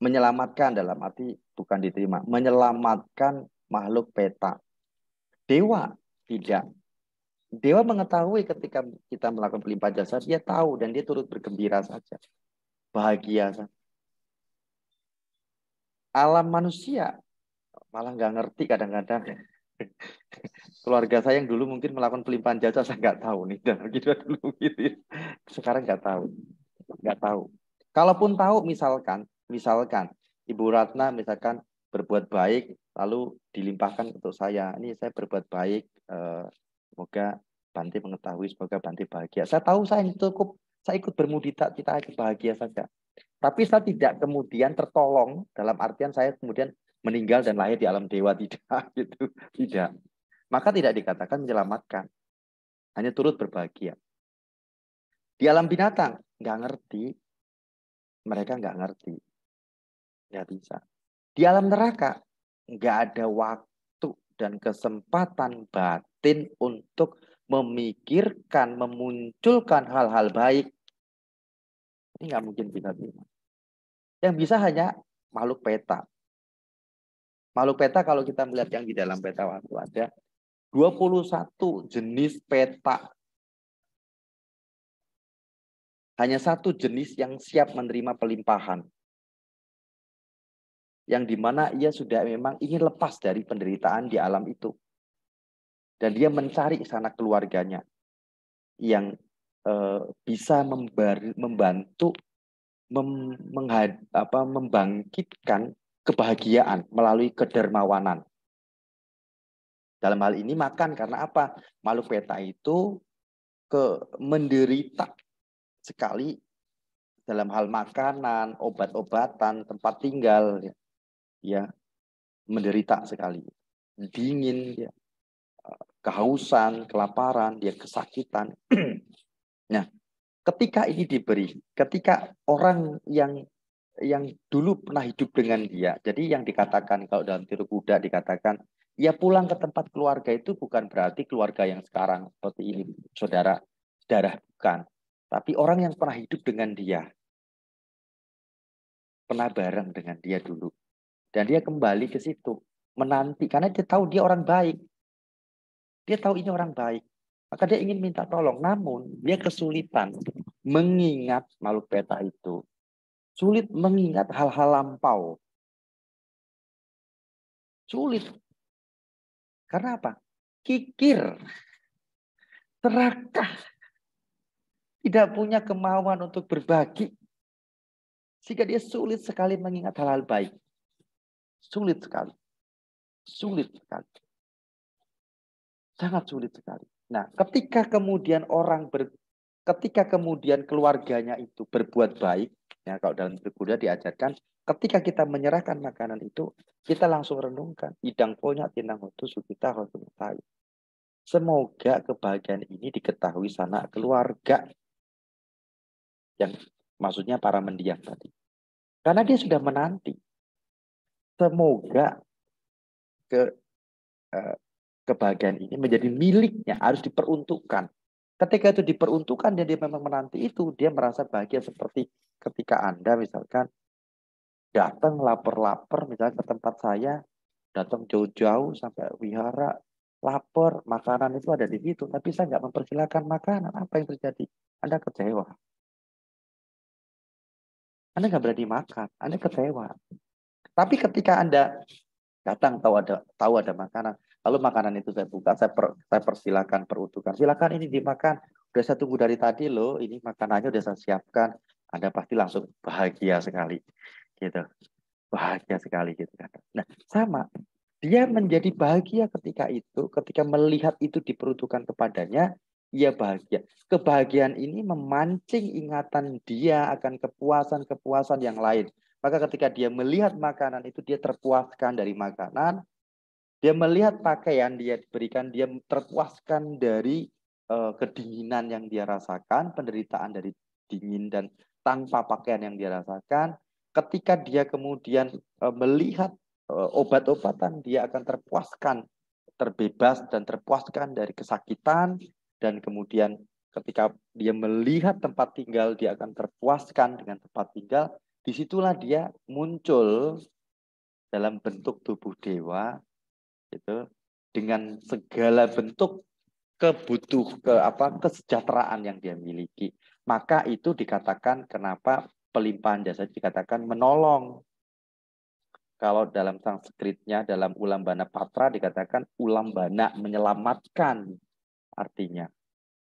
Menyelamatkan dalam arti bukan diterima, menyelamatkan makhluk peta. Dewa tidak Dewa mengetahui ketika kita melakukan pelimpahan jasa, dia tahu dan dia turut bergembira saja. Bahagia saja. Alam manusia malah nggak ngerti kadang-kadang. Keluarga saya yang dulu mungkin melakukan pelimpahan jasa, saya nggak tahu nih. Dan kita dulu gitu. Sekarang nggak tahu. Nggak tahu. Kalaupun tahu, misalkan, misalkan Ibu Ratna misalkan berbuat baik, lalu dilimpahkan untuk saya. Ini saya berbuat baik, eh, Semoga Bante mengetahui, semoga Bante bahagia. Saya tahu saya cukup, saya ikut bermudita, kita ikut bahagia saja. Tapi saya tidak kemudian tertolong dalam artian saya kemudian meninggal dan lahir di alam dewa tidak gitu. Tidak. Maka tidak dikatakan menyelamatkan. Hanya turut berbahagia. Di alam binatang nggak ngerti. Mereka nggak ngerti. Nggak bisa. Di alam neraka nggak ada waktu dan kesempatan batin untuk memikirkan memunculkan hal-hal baik ini nggak mungkin bisa bisa yang bisa hanya makhluk peta Makhluk peta kalau kita melihat yang di dalam peta waktu ada 21 jenis peta. Hanya satu jenis yang siap menerima pelimpahan. Yang di mana ia sudah memang ingin lepas dari penderitaan di alam itu. Dan dia mencari sana keluarganya yang eh, bisa membantu mem, menghad, apa, membangkitkan kebahagiaan melalui kedermawanan. Dalam hal ini makan karena apa? Makhluk peta itu ke menderita sekali dalam hal makanan, obat-obatan, tempat tinggal ya. ya menderita sekali. Dingin ya. Kehausan, kelaparan, dia kesakitan. nah, ketika ini diberi, ketika orang yang yang dulu pernah hidup dengan dia. Jadi yang dikatakan kalau dalam tiru kuda dikatakan ia pulang ke tempat keluarga itu bukan berarti keluarga yang sekarang seperti ini saudara darah bukan, tapi orang yang pernah hidup dengan dia. Pernah bareng dengan dia dulu. Dan dia kembali ke situ menanti karena dia tahu dia orang baik. Dia tahu ini orang baik. Maka dia ingin minta tolong. Namun dia kesulitan mengingat makhluk peta itu Sulit mengingat hal-hal lampau. Sulit. Karena apa? Kikir. Serakah. Tidak punya kemauan untuk berbagi. Sehingga dia sulit sekali mengingat hal-hal baik. Sulit sekali. Sulit sekali. Sangat sulit sekali. Nah, ketika kemudian orang ber, ketika kemudian keluarganya itu berbuat baik, Ya, kalau dalam Buddha diajarkan ketika kita menyerahkan makanan itu, kita langsung renungkan. Idang punya tinang itu sukita tahu. Semoga kebahagiaan ini diketahui sana keluarga. Yang maksudnya para mendiang tadi. Karena dia sudah menanti. Semoga ke eh, kebahagiaan ini menjadi miliknya, harus diperuntukkan. Ketika itu diperuntukkan dan dia memang menanti itu, dia merasa bahagia seperti ketika Anda misalkan datang lapar-lapar misalnya ke tempat saya, datang jauh-jauh sampai wihara, lapar, makanan itu ada di situ, tapi saya nggak mempersilahkan makanan, apa yang terjadi? Anda kecewa. Anda nggak berani makan, Anda kecewa. Tapi ketika Anda datang tahu ada tahu ada makanan, Lalu makanan itu saya buka, saya, per, saya persilakan peruntukan. Silakan ini dimakan. Udah saya tunggu dari tadi loh, ini makanannya udah saya siapkan. Anda pasti langsung bahagia sekali. Gitu. Bahagia sekali gitu kan. Nah, sama. Dia menjadi bahagia ketika itu, ketika melihat itu diperuntukkan kepadanya, ia bahagia. Kebahagiaan ini memancing ingatan dia akan kepuasan-kepuasan yang lain. Maka ketika dia melihat makanan itu, dia terpuaskan dari makanan, dia melihat pakaian dia diberikan, dia terpuaskan dari uh, kedinginan yang dia rasakan, penderitaan dari dingin dan tanpa pakaian yang dia rasakan. Ketika dia kemudian uh, melihat uh, obat-obatan, dia akan terpuaskan, terbebas dan terpuaskan dari kesakitan dan kemudian ketika dia melihat tempat tinggal, dia akan terpuaskan dengan tempat tinggal. Di situlah dia muncul dalam bentuk tubuh dewa itu dengan segala bentuk kebutuh ke apa kesejahteraan yang dia miliki. Maka itu dikatakan kenapa pelimpahan jasa dikatakan menolong. Kalau dalam Sanskritnya dalam Ulambana Patra dikatakan Ulambana menyelamatkan artinya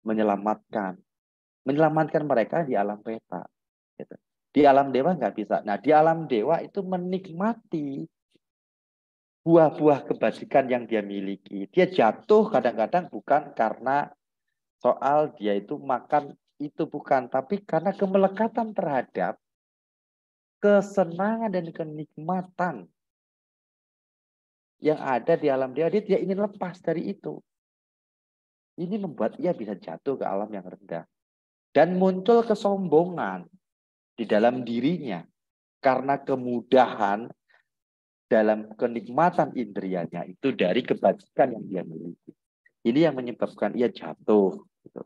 menyelamatkan. Menyelamatkan mereka di alam peta gitu. di alam dewa nggak bisa. Nah di alam dewa itu menikmati buah-buah kebajikan yang dia miliki. Dia jatuh kadang-kadang bukan karena soal dia itu makan itu bukan, tapi karena kemelekatan terhadap kesenangan dan kenikmatan yang ada di alam dia, dia tidak ingin lepas dari itu. Ini membuat ia bisa jatuh ke alam yang rendah. Dan muncul kesombongan di dalam dirinya. Karena kemudahan dalam kenikmatan indrianya itu dari kebajikan yang dia miliki. Ini yang menyebabkan ia jatuh. Gitu.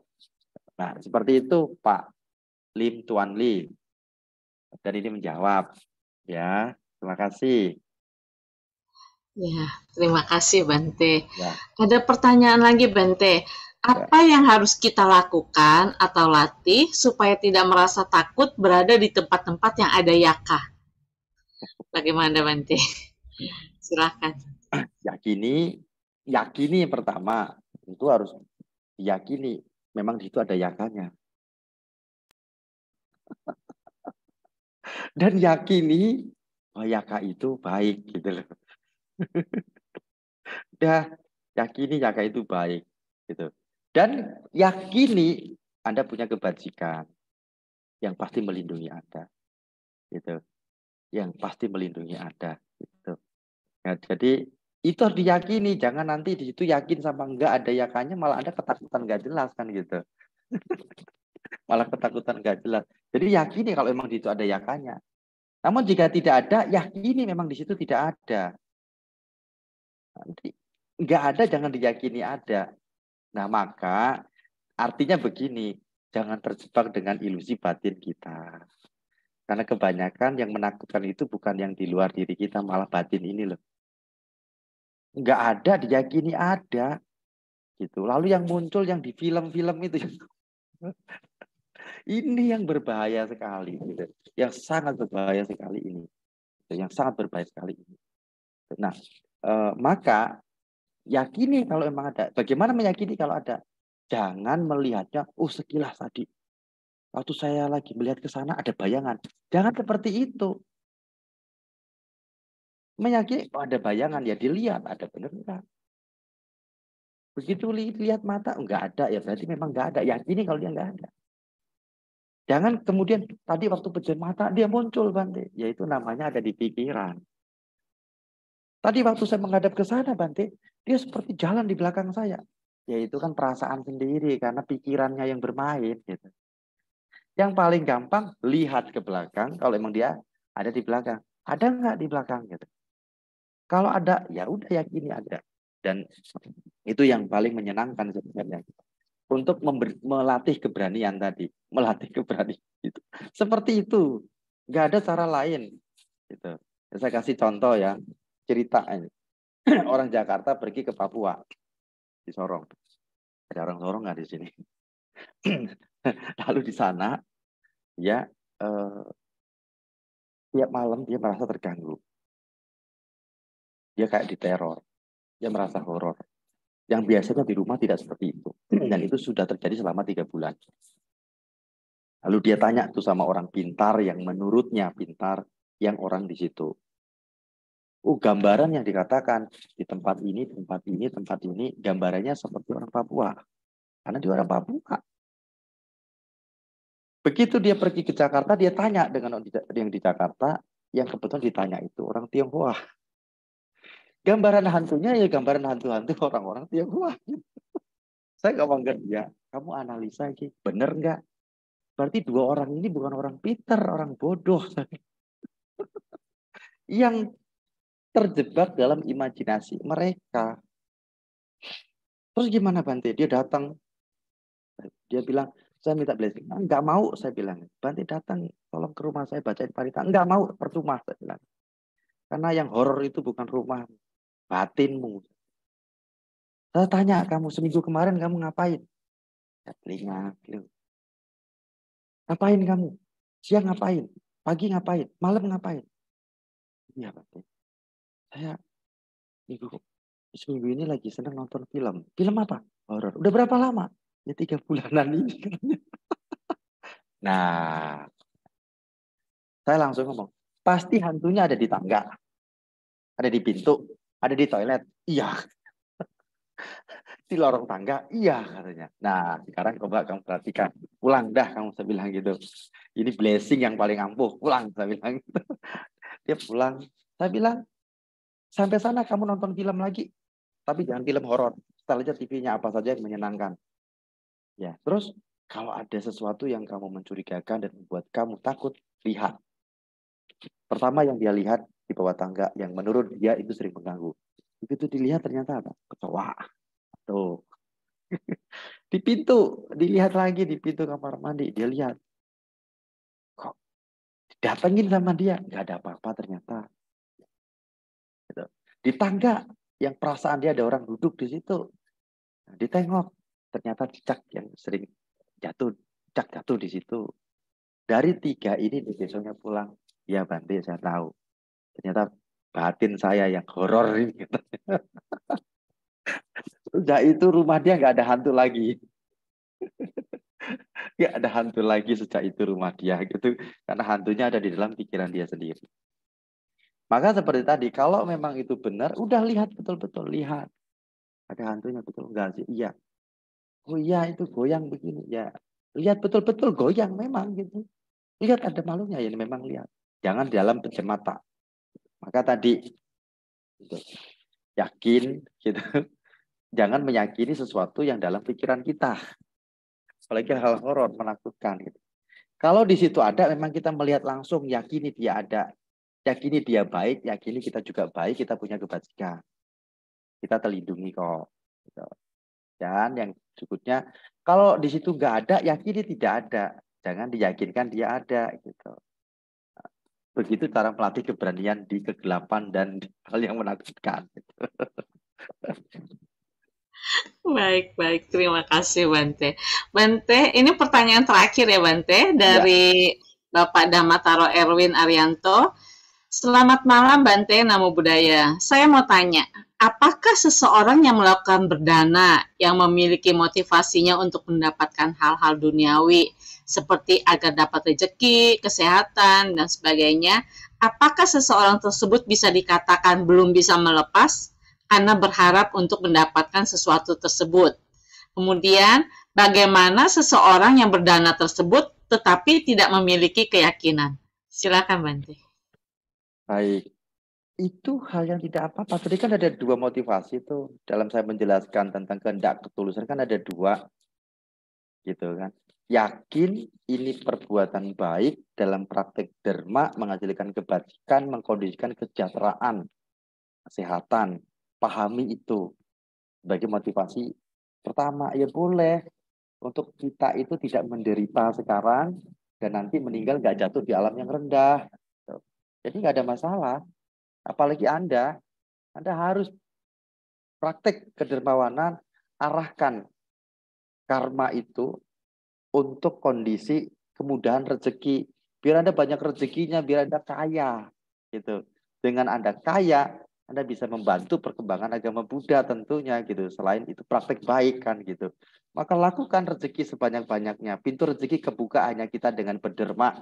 Nah, seperti itu Pak Lim Tuan Lim. Dan ini menjawab. Ya, terima kasih. Ya, terima kasih Bante. Ya. Ada pertanyaan lagi Bante. Apa ya. yang harus kita lakukan atau latih supaya tidak merasa takut berada di tempat-tempat yang ada yaka? Bagaimana Bante? Silakan. Yakini, yakini yang pertama itu harus diyakini memang di situ ada yakanya. Dan yakini bahwa yaka itu baik gitu loh. Dah yakini yaka itu baik gitu. Dan yakini Anda punya kebajikan yang pasti melindungi Anda. Gitu. Yang pasti melindungi Anda. Nah, jadi itu harus diyakini, jangan nanti di situ yakin sama enggak ada yakanya malah Anda ketakutan enggak jelas kan gitu. malah ketakutan enggak jelas. Jadi yakini kalau memang di situ ada yakanya. Namun jika tidak ada, yakini memang di situ tidak ada. Nanti nggak ada jangan diyakini ada. Nah maka artinya begini, jangan terjebak dengan ilusi batin kita. Karena kebanyakan yang menakutkan itu bukan yang di luar diri kita, malah batin ini loh. Nggak ada, diyakini ada. gitu. Lalu yang muncul yang di film-film itu. ini yang berbahaya sekali. Gitu. Yang sangat berbahaya sekali ini. Yang sangat berbahaya sekali ini. Nah, Eh, maka yakini kalau memang ada. Bagaimana meyakini kalau ada? Jangan melihatnya, oh sekilas tadi. Waktu saya lagi melihat ke sana ada bayangan. Jangan seperti itu. Meyakini oh, ada bayangan ya dilihat ada benar enggak. Begitu lihat mata enggak ada ya berarti memang enggak ada. Yakini kalau dia enggak ada. Jangan kemudian tadi waktu pejam mata dia muncul Bante. Yaitu namanya ada di pikiran. Tadi waktu saya menghadap ke sana, Bante, dia seperti jalan di belakang saya. Ya itu kan perasaan sendiri karena pikirannya yang bermain gitu. Yang paling gampang lihat ke belakang kalau emang dia ada di belakang. Ada nggak di belakang gitu. Kalau ada, ya udah yakini ada. Dan itu yang paling menyenangkan sebenarnya. Untuk melatih keberanian tadi, melatih keberanian itu. Seperti itu, nggak ada cara lain. Gitu. Saya kasih contoh ya cerita orang Jakarta pergi ke Papua di Sorong. Ada orang Sorong nggak di sini? Lalu di sana ya eh, tiap malam dia merasa terganggu. Dia kayak diteror. Dia merasa horor. Yang biasanya di rumah tidak seperti itu. Dan itu sudah terjadi selama tiga bulan. Lalu dia tanya tuh sama orang pintar yang menurutnya pintar yang orang di situ. Oh, gambaran yang dikatakan di tempat ini, tempat ini, tempat ini, gambarannya seperti orang Papua. Karena dia orang Papua. Begitu dia pergi ke Jakarta, dia tanya dengan yang di Jakarta, yang kebetulan ditanya itu orang Tionghoa. Gambaran hantunya ya gambaran hantu-hantu orang-orang Tionghoa. Saya ngomong ke dia, kamu analisa lagi, bener nggak? Berarti dua orang ini bukan orang pinter, orang bodoh. yang terjebak dalam imajinasi mereka. Terus gimana Bante? Dia datang, dia bilang, saya minta blessing. Enggak mau, saya bilang. Bante datang, tolong ke rumah saya bacain parita. Enggak mau, percuma, saya bilang. Karena yang horor itu bukan rumah, batinmu. Saya tanya kamu, seminggu kemarin kamu ngapain? Ya, telinga, Ngapain kamu? Siang ngapain? Pagi ngapain? Malam ngapain? Iya, Bante saya minggu seminggu ini lagi senang nonton film. Film apa? Horor. Udah berapa lama? Ya tiga bulanan ini. nah, saya langsung ngomong, pasti hantunya ada di tangga, ada di pintu, ada di toilet. Iya. di lorong tangga, iya katanya. Nah, sekarang coba kamu perhatikan. Pulang dah kamu saya bilang gitu. Ini blessing yang paling ampuh. Pulang saya bilang gitu. Dia pulang. Saya bilang, sampai sana kamu nonton film lagi. Tapi jangan film horor. Setelah aja TV-nya apa saja yang menyenangkan. Ya, terus kalau ada sesuatu yang kamu mencurigakan dan membuat kamu takut, lihat. Pertama yang dia lihat di bawah tangga yang menurut dia itu sering mengganggu. Begitu dilihat ternyata apa? Kecoa. Tuh. di pintu, dilihat lagi di pintu kamar mandi, dia lihat. Kok datengin sama dia, nggak ada apa-apa ternyata. Gitu. Di tangga, yang perasaan dia ada orang duduk di situ. Nah, ditengok, ternyata cicak yang sering jatuh, cicak jatuh di situ. Dari tiga ini besoknya pulang, ya Bante saya tahu. Ternyata batin saya yang horor ini. Sejak itu rumah dia nggak ada hantu lagi. Nggak ada hantu lagi sejak itu rumah dia gitu. Karena hantunya ada di dalam pikiran dia sendiri. Maka seperti tadi, kalau memang itu benar, udah lihat betul-betul, lihat. Ada hantunya betul enggak sih? Iya. Oh iya itu goyang begini. Ya, lihat betul-betul goyang memang gitu. Lihat ada malunya ya memang lihat. Jangan dalam pencemata. Maka tadi gitu, yakin gitu jangan meyakini sesuatu yang dalam pikiran kita. Apalagi hal horor menakutkan gitu. Kalau di situ ada memang kita melihat langsung yakini dia ada. Yakini dia baik, yakini kita juga baik, kita punya kebajikan. Kita terlindungi kok. Gitu. Dan yang berikutnya, kalau di situ nggak ada, yakini tidak ada. Jangan diyakinkan dia ada. gitu. Begitu cara melatih keberanian di kegelapan dan hal yang menakutkan. Baik, baik. Terima kasih Bante. Bante, ini pertanyaan terakhir ya Bante dari ya. Bapak Damataro Erwin Arianto. Selamat malam Bante Namo Buddhaya. Saya mau tanya, apakah seseorang yang melakukan berdana yang memiliki motivasinya untuk mendapatkan hal-hal duniawi seperti agar dapat rezeki, kesehatan, dan sebagainya, apakah seseorang tersebut bisa dikatakan belum bisa melepas karena berharap untuk mendapatkan sesuatu tersebut. Kemudian, bagaimana seseorang yang berdana tersebut tetapi tidak memiliki keyakinan? Silakan Bante. Baik. Itu hal yang tidak apa-apa. Tadi kan ada dua motivasi tuh. Dalam saya menjelaskan tentang kehendak ketulusan kan ada dua. Gitu kan. Yakin ini perbuatan baik dalam praktek derma menghasilkan kebajikan, mengkondisikan kesejahteraan, kesehatan, pahami itu sebagai motivasi pertama. Ya boleh. Untuk kita itu tidak menderita sekarang dan nanti meninggal nggak jatuh di alam yang rendah. Jadi nggak ada masalah. Apalagi anda. Anda harus praktek kedermawanan arahkan karma itu untuk kondisi kemudahan rezeki biar anda banyak rezekinya biar anda kaya gitu dengan anda kaya anda bisa membantu perkembangan agama Buddha tentunya gitu. Selain itu praktek baik kan gitu. Maka lakukan rezeki sebanyak-banyaknya. Pintu rezeki kebuka hanya kita dengan berderma.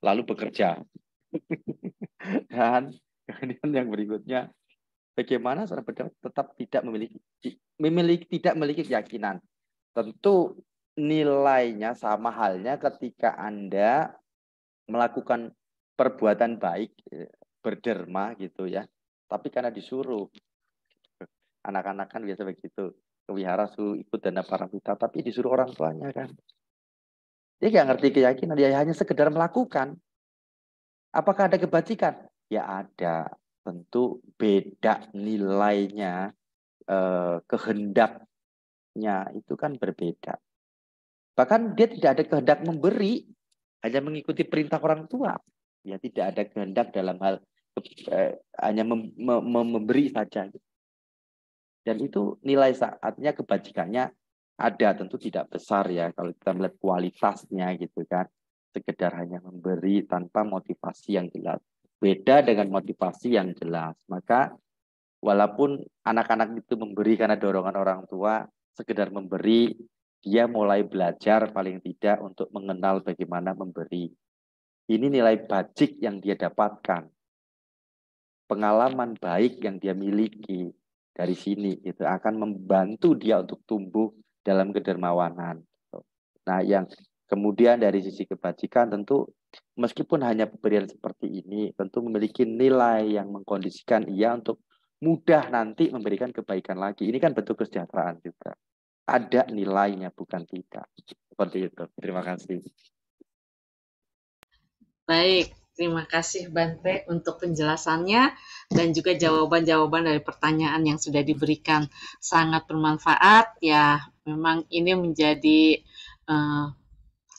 Lalu bekerja. Dan kemudian yang berikutnya, bagaimana seorang berderma tetap tidak memiliki memiliki tidak memiliki keyakinan. Tentu nilainya sama halnya ketika Anda melakukan perbuatan baik berderma gitu ya tapi karena disuruh. Anak-anak kan biasa begitu. Wihara suruh ikut dana para buta, tapi disuruh orang tuanya kan. Dia nggak ngerti keyakinan, dia hanya sekedar melakukan. Apakah ada kebajikan? Ya ada. Tentu beda nilainya, eh, kehendaknya itu kan berbeda. Bahkan dia tidak ada kehendak memberi, hanya mengikuti perintah orang tua. Ya tidak ada kehendak dalam hal eh, hanya mem, mem, memberi saja. Dan itu nilai saatnya kebajikannya ada, tentu tidak besar ya kalau kita melihat kualitasnya gitu kan. Sekedar hanya memberi tanpa motivasi yang jelas. Beda dengan motivasi yang jelas. Maka walaupun anak-anak itu memberi karena dorongan orang tua, sekedar memberi, dia mulai belajar paling tidak untuk mengenal bagaimana memberi. Ini nilai bajik yang dia dapatkan pengalaman baik yang dia miliki. dari sini itu akan membantu dia untuk tumbuh dalam kedermawanan. Nah, yang kemudian dari sisi kebajikan tentu meskipun hanya pemberian seperti ini tentu memiliki nilai yang mengkondisikan ia untuk mudah nanti memberikan kebaikan lagi. Ini kan bentuk kesejahteraan juga. Ada nilainya bukan tidak. Seperti itu. Terima kasih. Baik, terima kasih Bante untuk penjelasannya dan juga jawaban-jawaban dari pertanyaan yang sudah diberikan sangat bermanfaat. Ya, memang ini menjadi uh,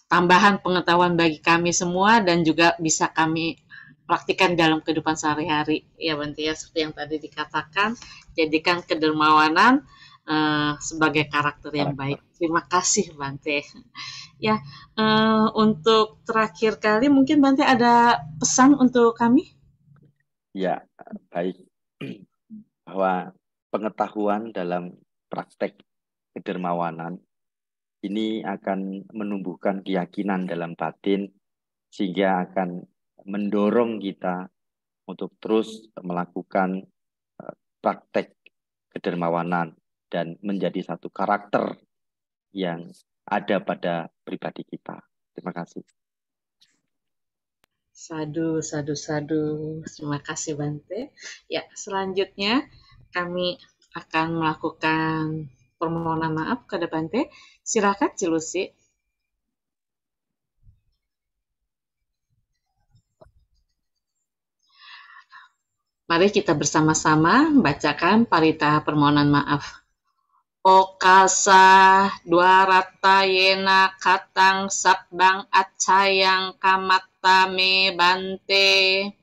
tambahan pengetahuan bagi kami semua dan juga bisa kami praktikan dalam kehidupan sehari-hari. Ya, Bante ya seperti yang tadi dikatakan, jadikan kedermawanan uh, sebagai karakter yang baik. Terima kasih Bante. Ya, uh, untuk terakhir kali mungkin Bante ada pesan untuk kami? Ya, baik. Bahwa pengetahuan dalam praktek kedermawanan ini akan menumbuhkan keyakinan dalam batin sehingga akan mendorong kita untuk terus melakukan eh, praktek kedermawanan dan menjadi satu karakter yang ada pada pribadi kita. Terima kasih. Sadu, sadu, sadu. Terima kasih Bante. Ya, selanjutnya kami akan melakukan permohonan maaf kepada Bante. Silakan Cilusi. Mari kita bersama-sama membacakan parita permohonan maaf. Okasa dua rata yena katang sabang acayang kamatame bante.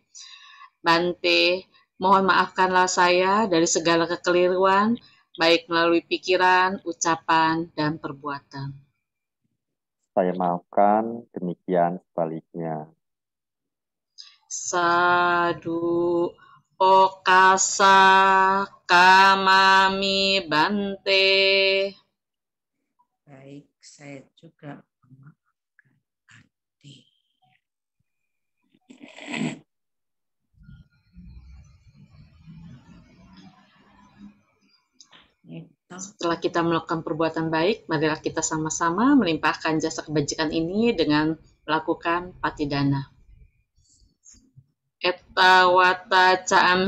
Bante, mohon maafkanlah saya dari segala kekeliruan, baik melalui pikiran, ucapan, dan perbuatan. Saya maafkan, demikian sebaliknya. Sadu Okasa kamami bante. Baik, saya juga memaafkan hati. Setelah kita melakukan perbuatan baik, marilah kita sama-sama melimpahkan jasa kebajikan ini dengan melakukan patidana. Etta wata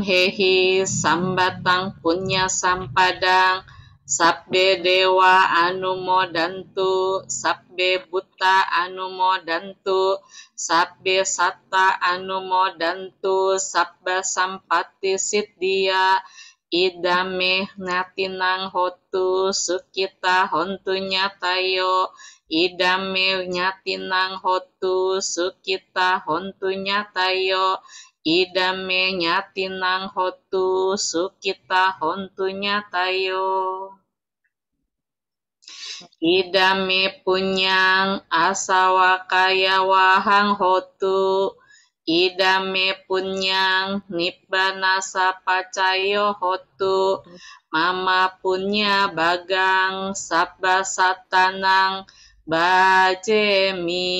hehi sambatang punya sampadang. Sabbe dewa anumo dantu sabbe buta anumo dantu. Sabbe satta anumo dantu sabba sampati siddhia idame natinang hotu sukita hontunya tayo idame nyatinang hotu sukita hontunya tayo idame nyatinang hotu sukita hontunya tayo idame punyang asawakaya wahang hotu. Idame punyang nibbana sapacayo hotu. Mama punya bagang sabba satanang bajemi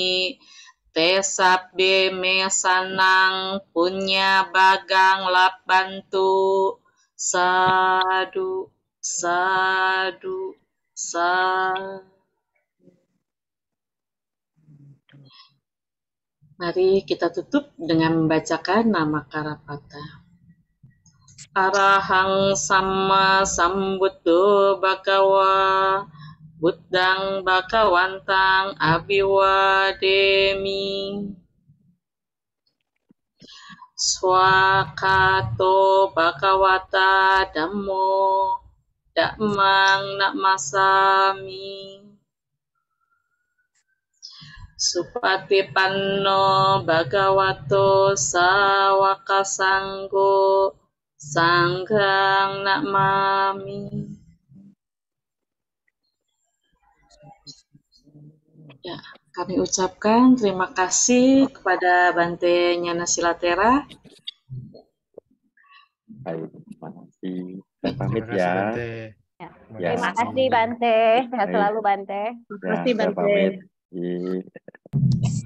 tesabbe mesanang punya bagang lapantu sadu sadu sadu Mari kita tutup dengan membacakan nama Karapata. Arahang sama sambuddho bakawa Buddhang Bakawantang Abiwademi Swakato Bakawata Dhammo Dhammang Namasami. Supati Panno Bhagavato Sawaka Sanggo Sanggang Namami Ya, kami ucapkan terima kasih kepada Bante Nyana Silatera. Baik, terima kasih. Saya pamit ya. Bante. Ya. Ya. Terima kasih Bante. Sehat selalu Bante. Terima kasih Ya, saya Bante. pamit. Iya.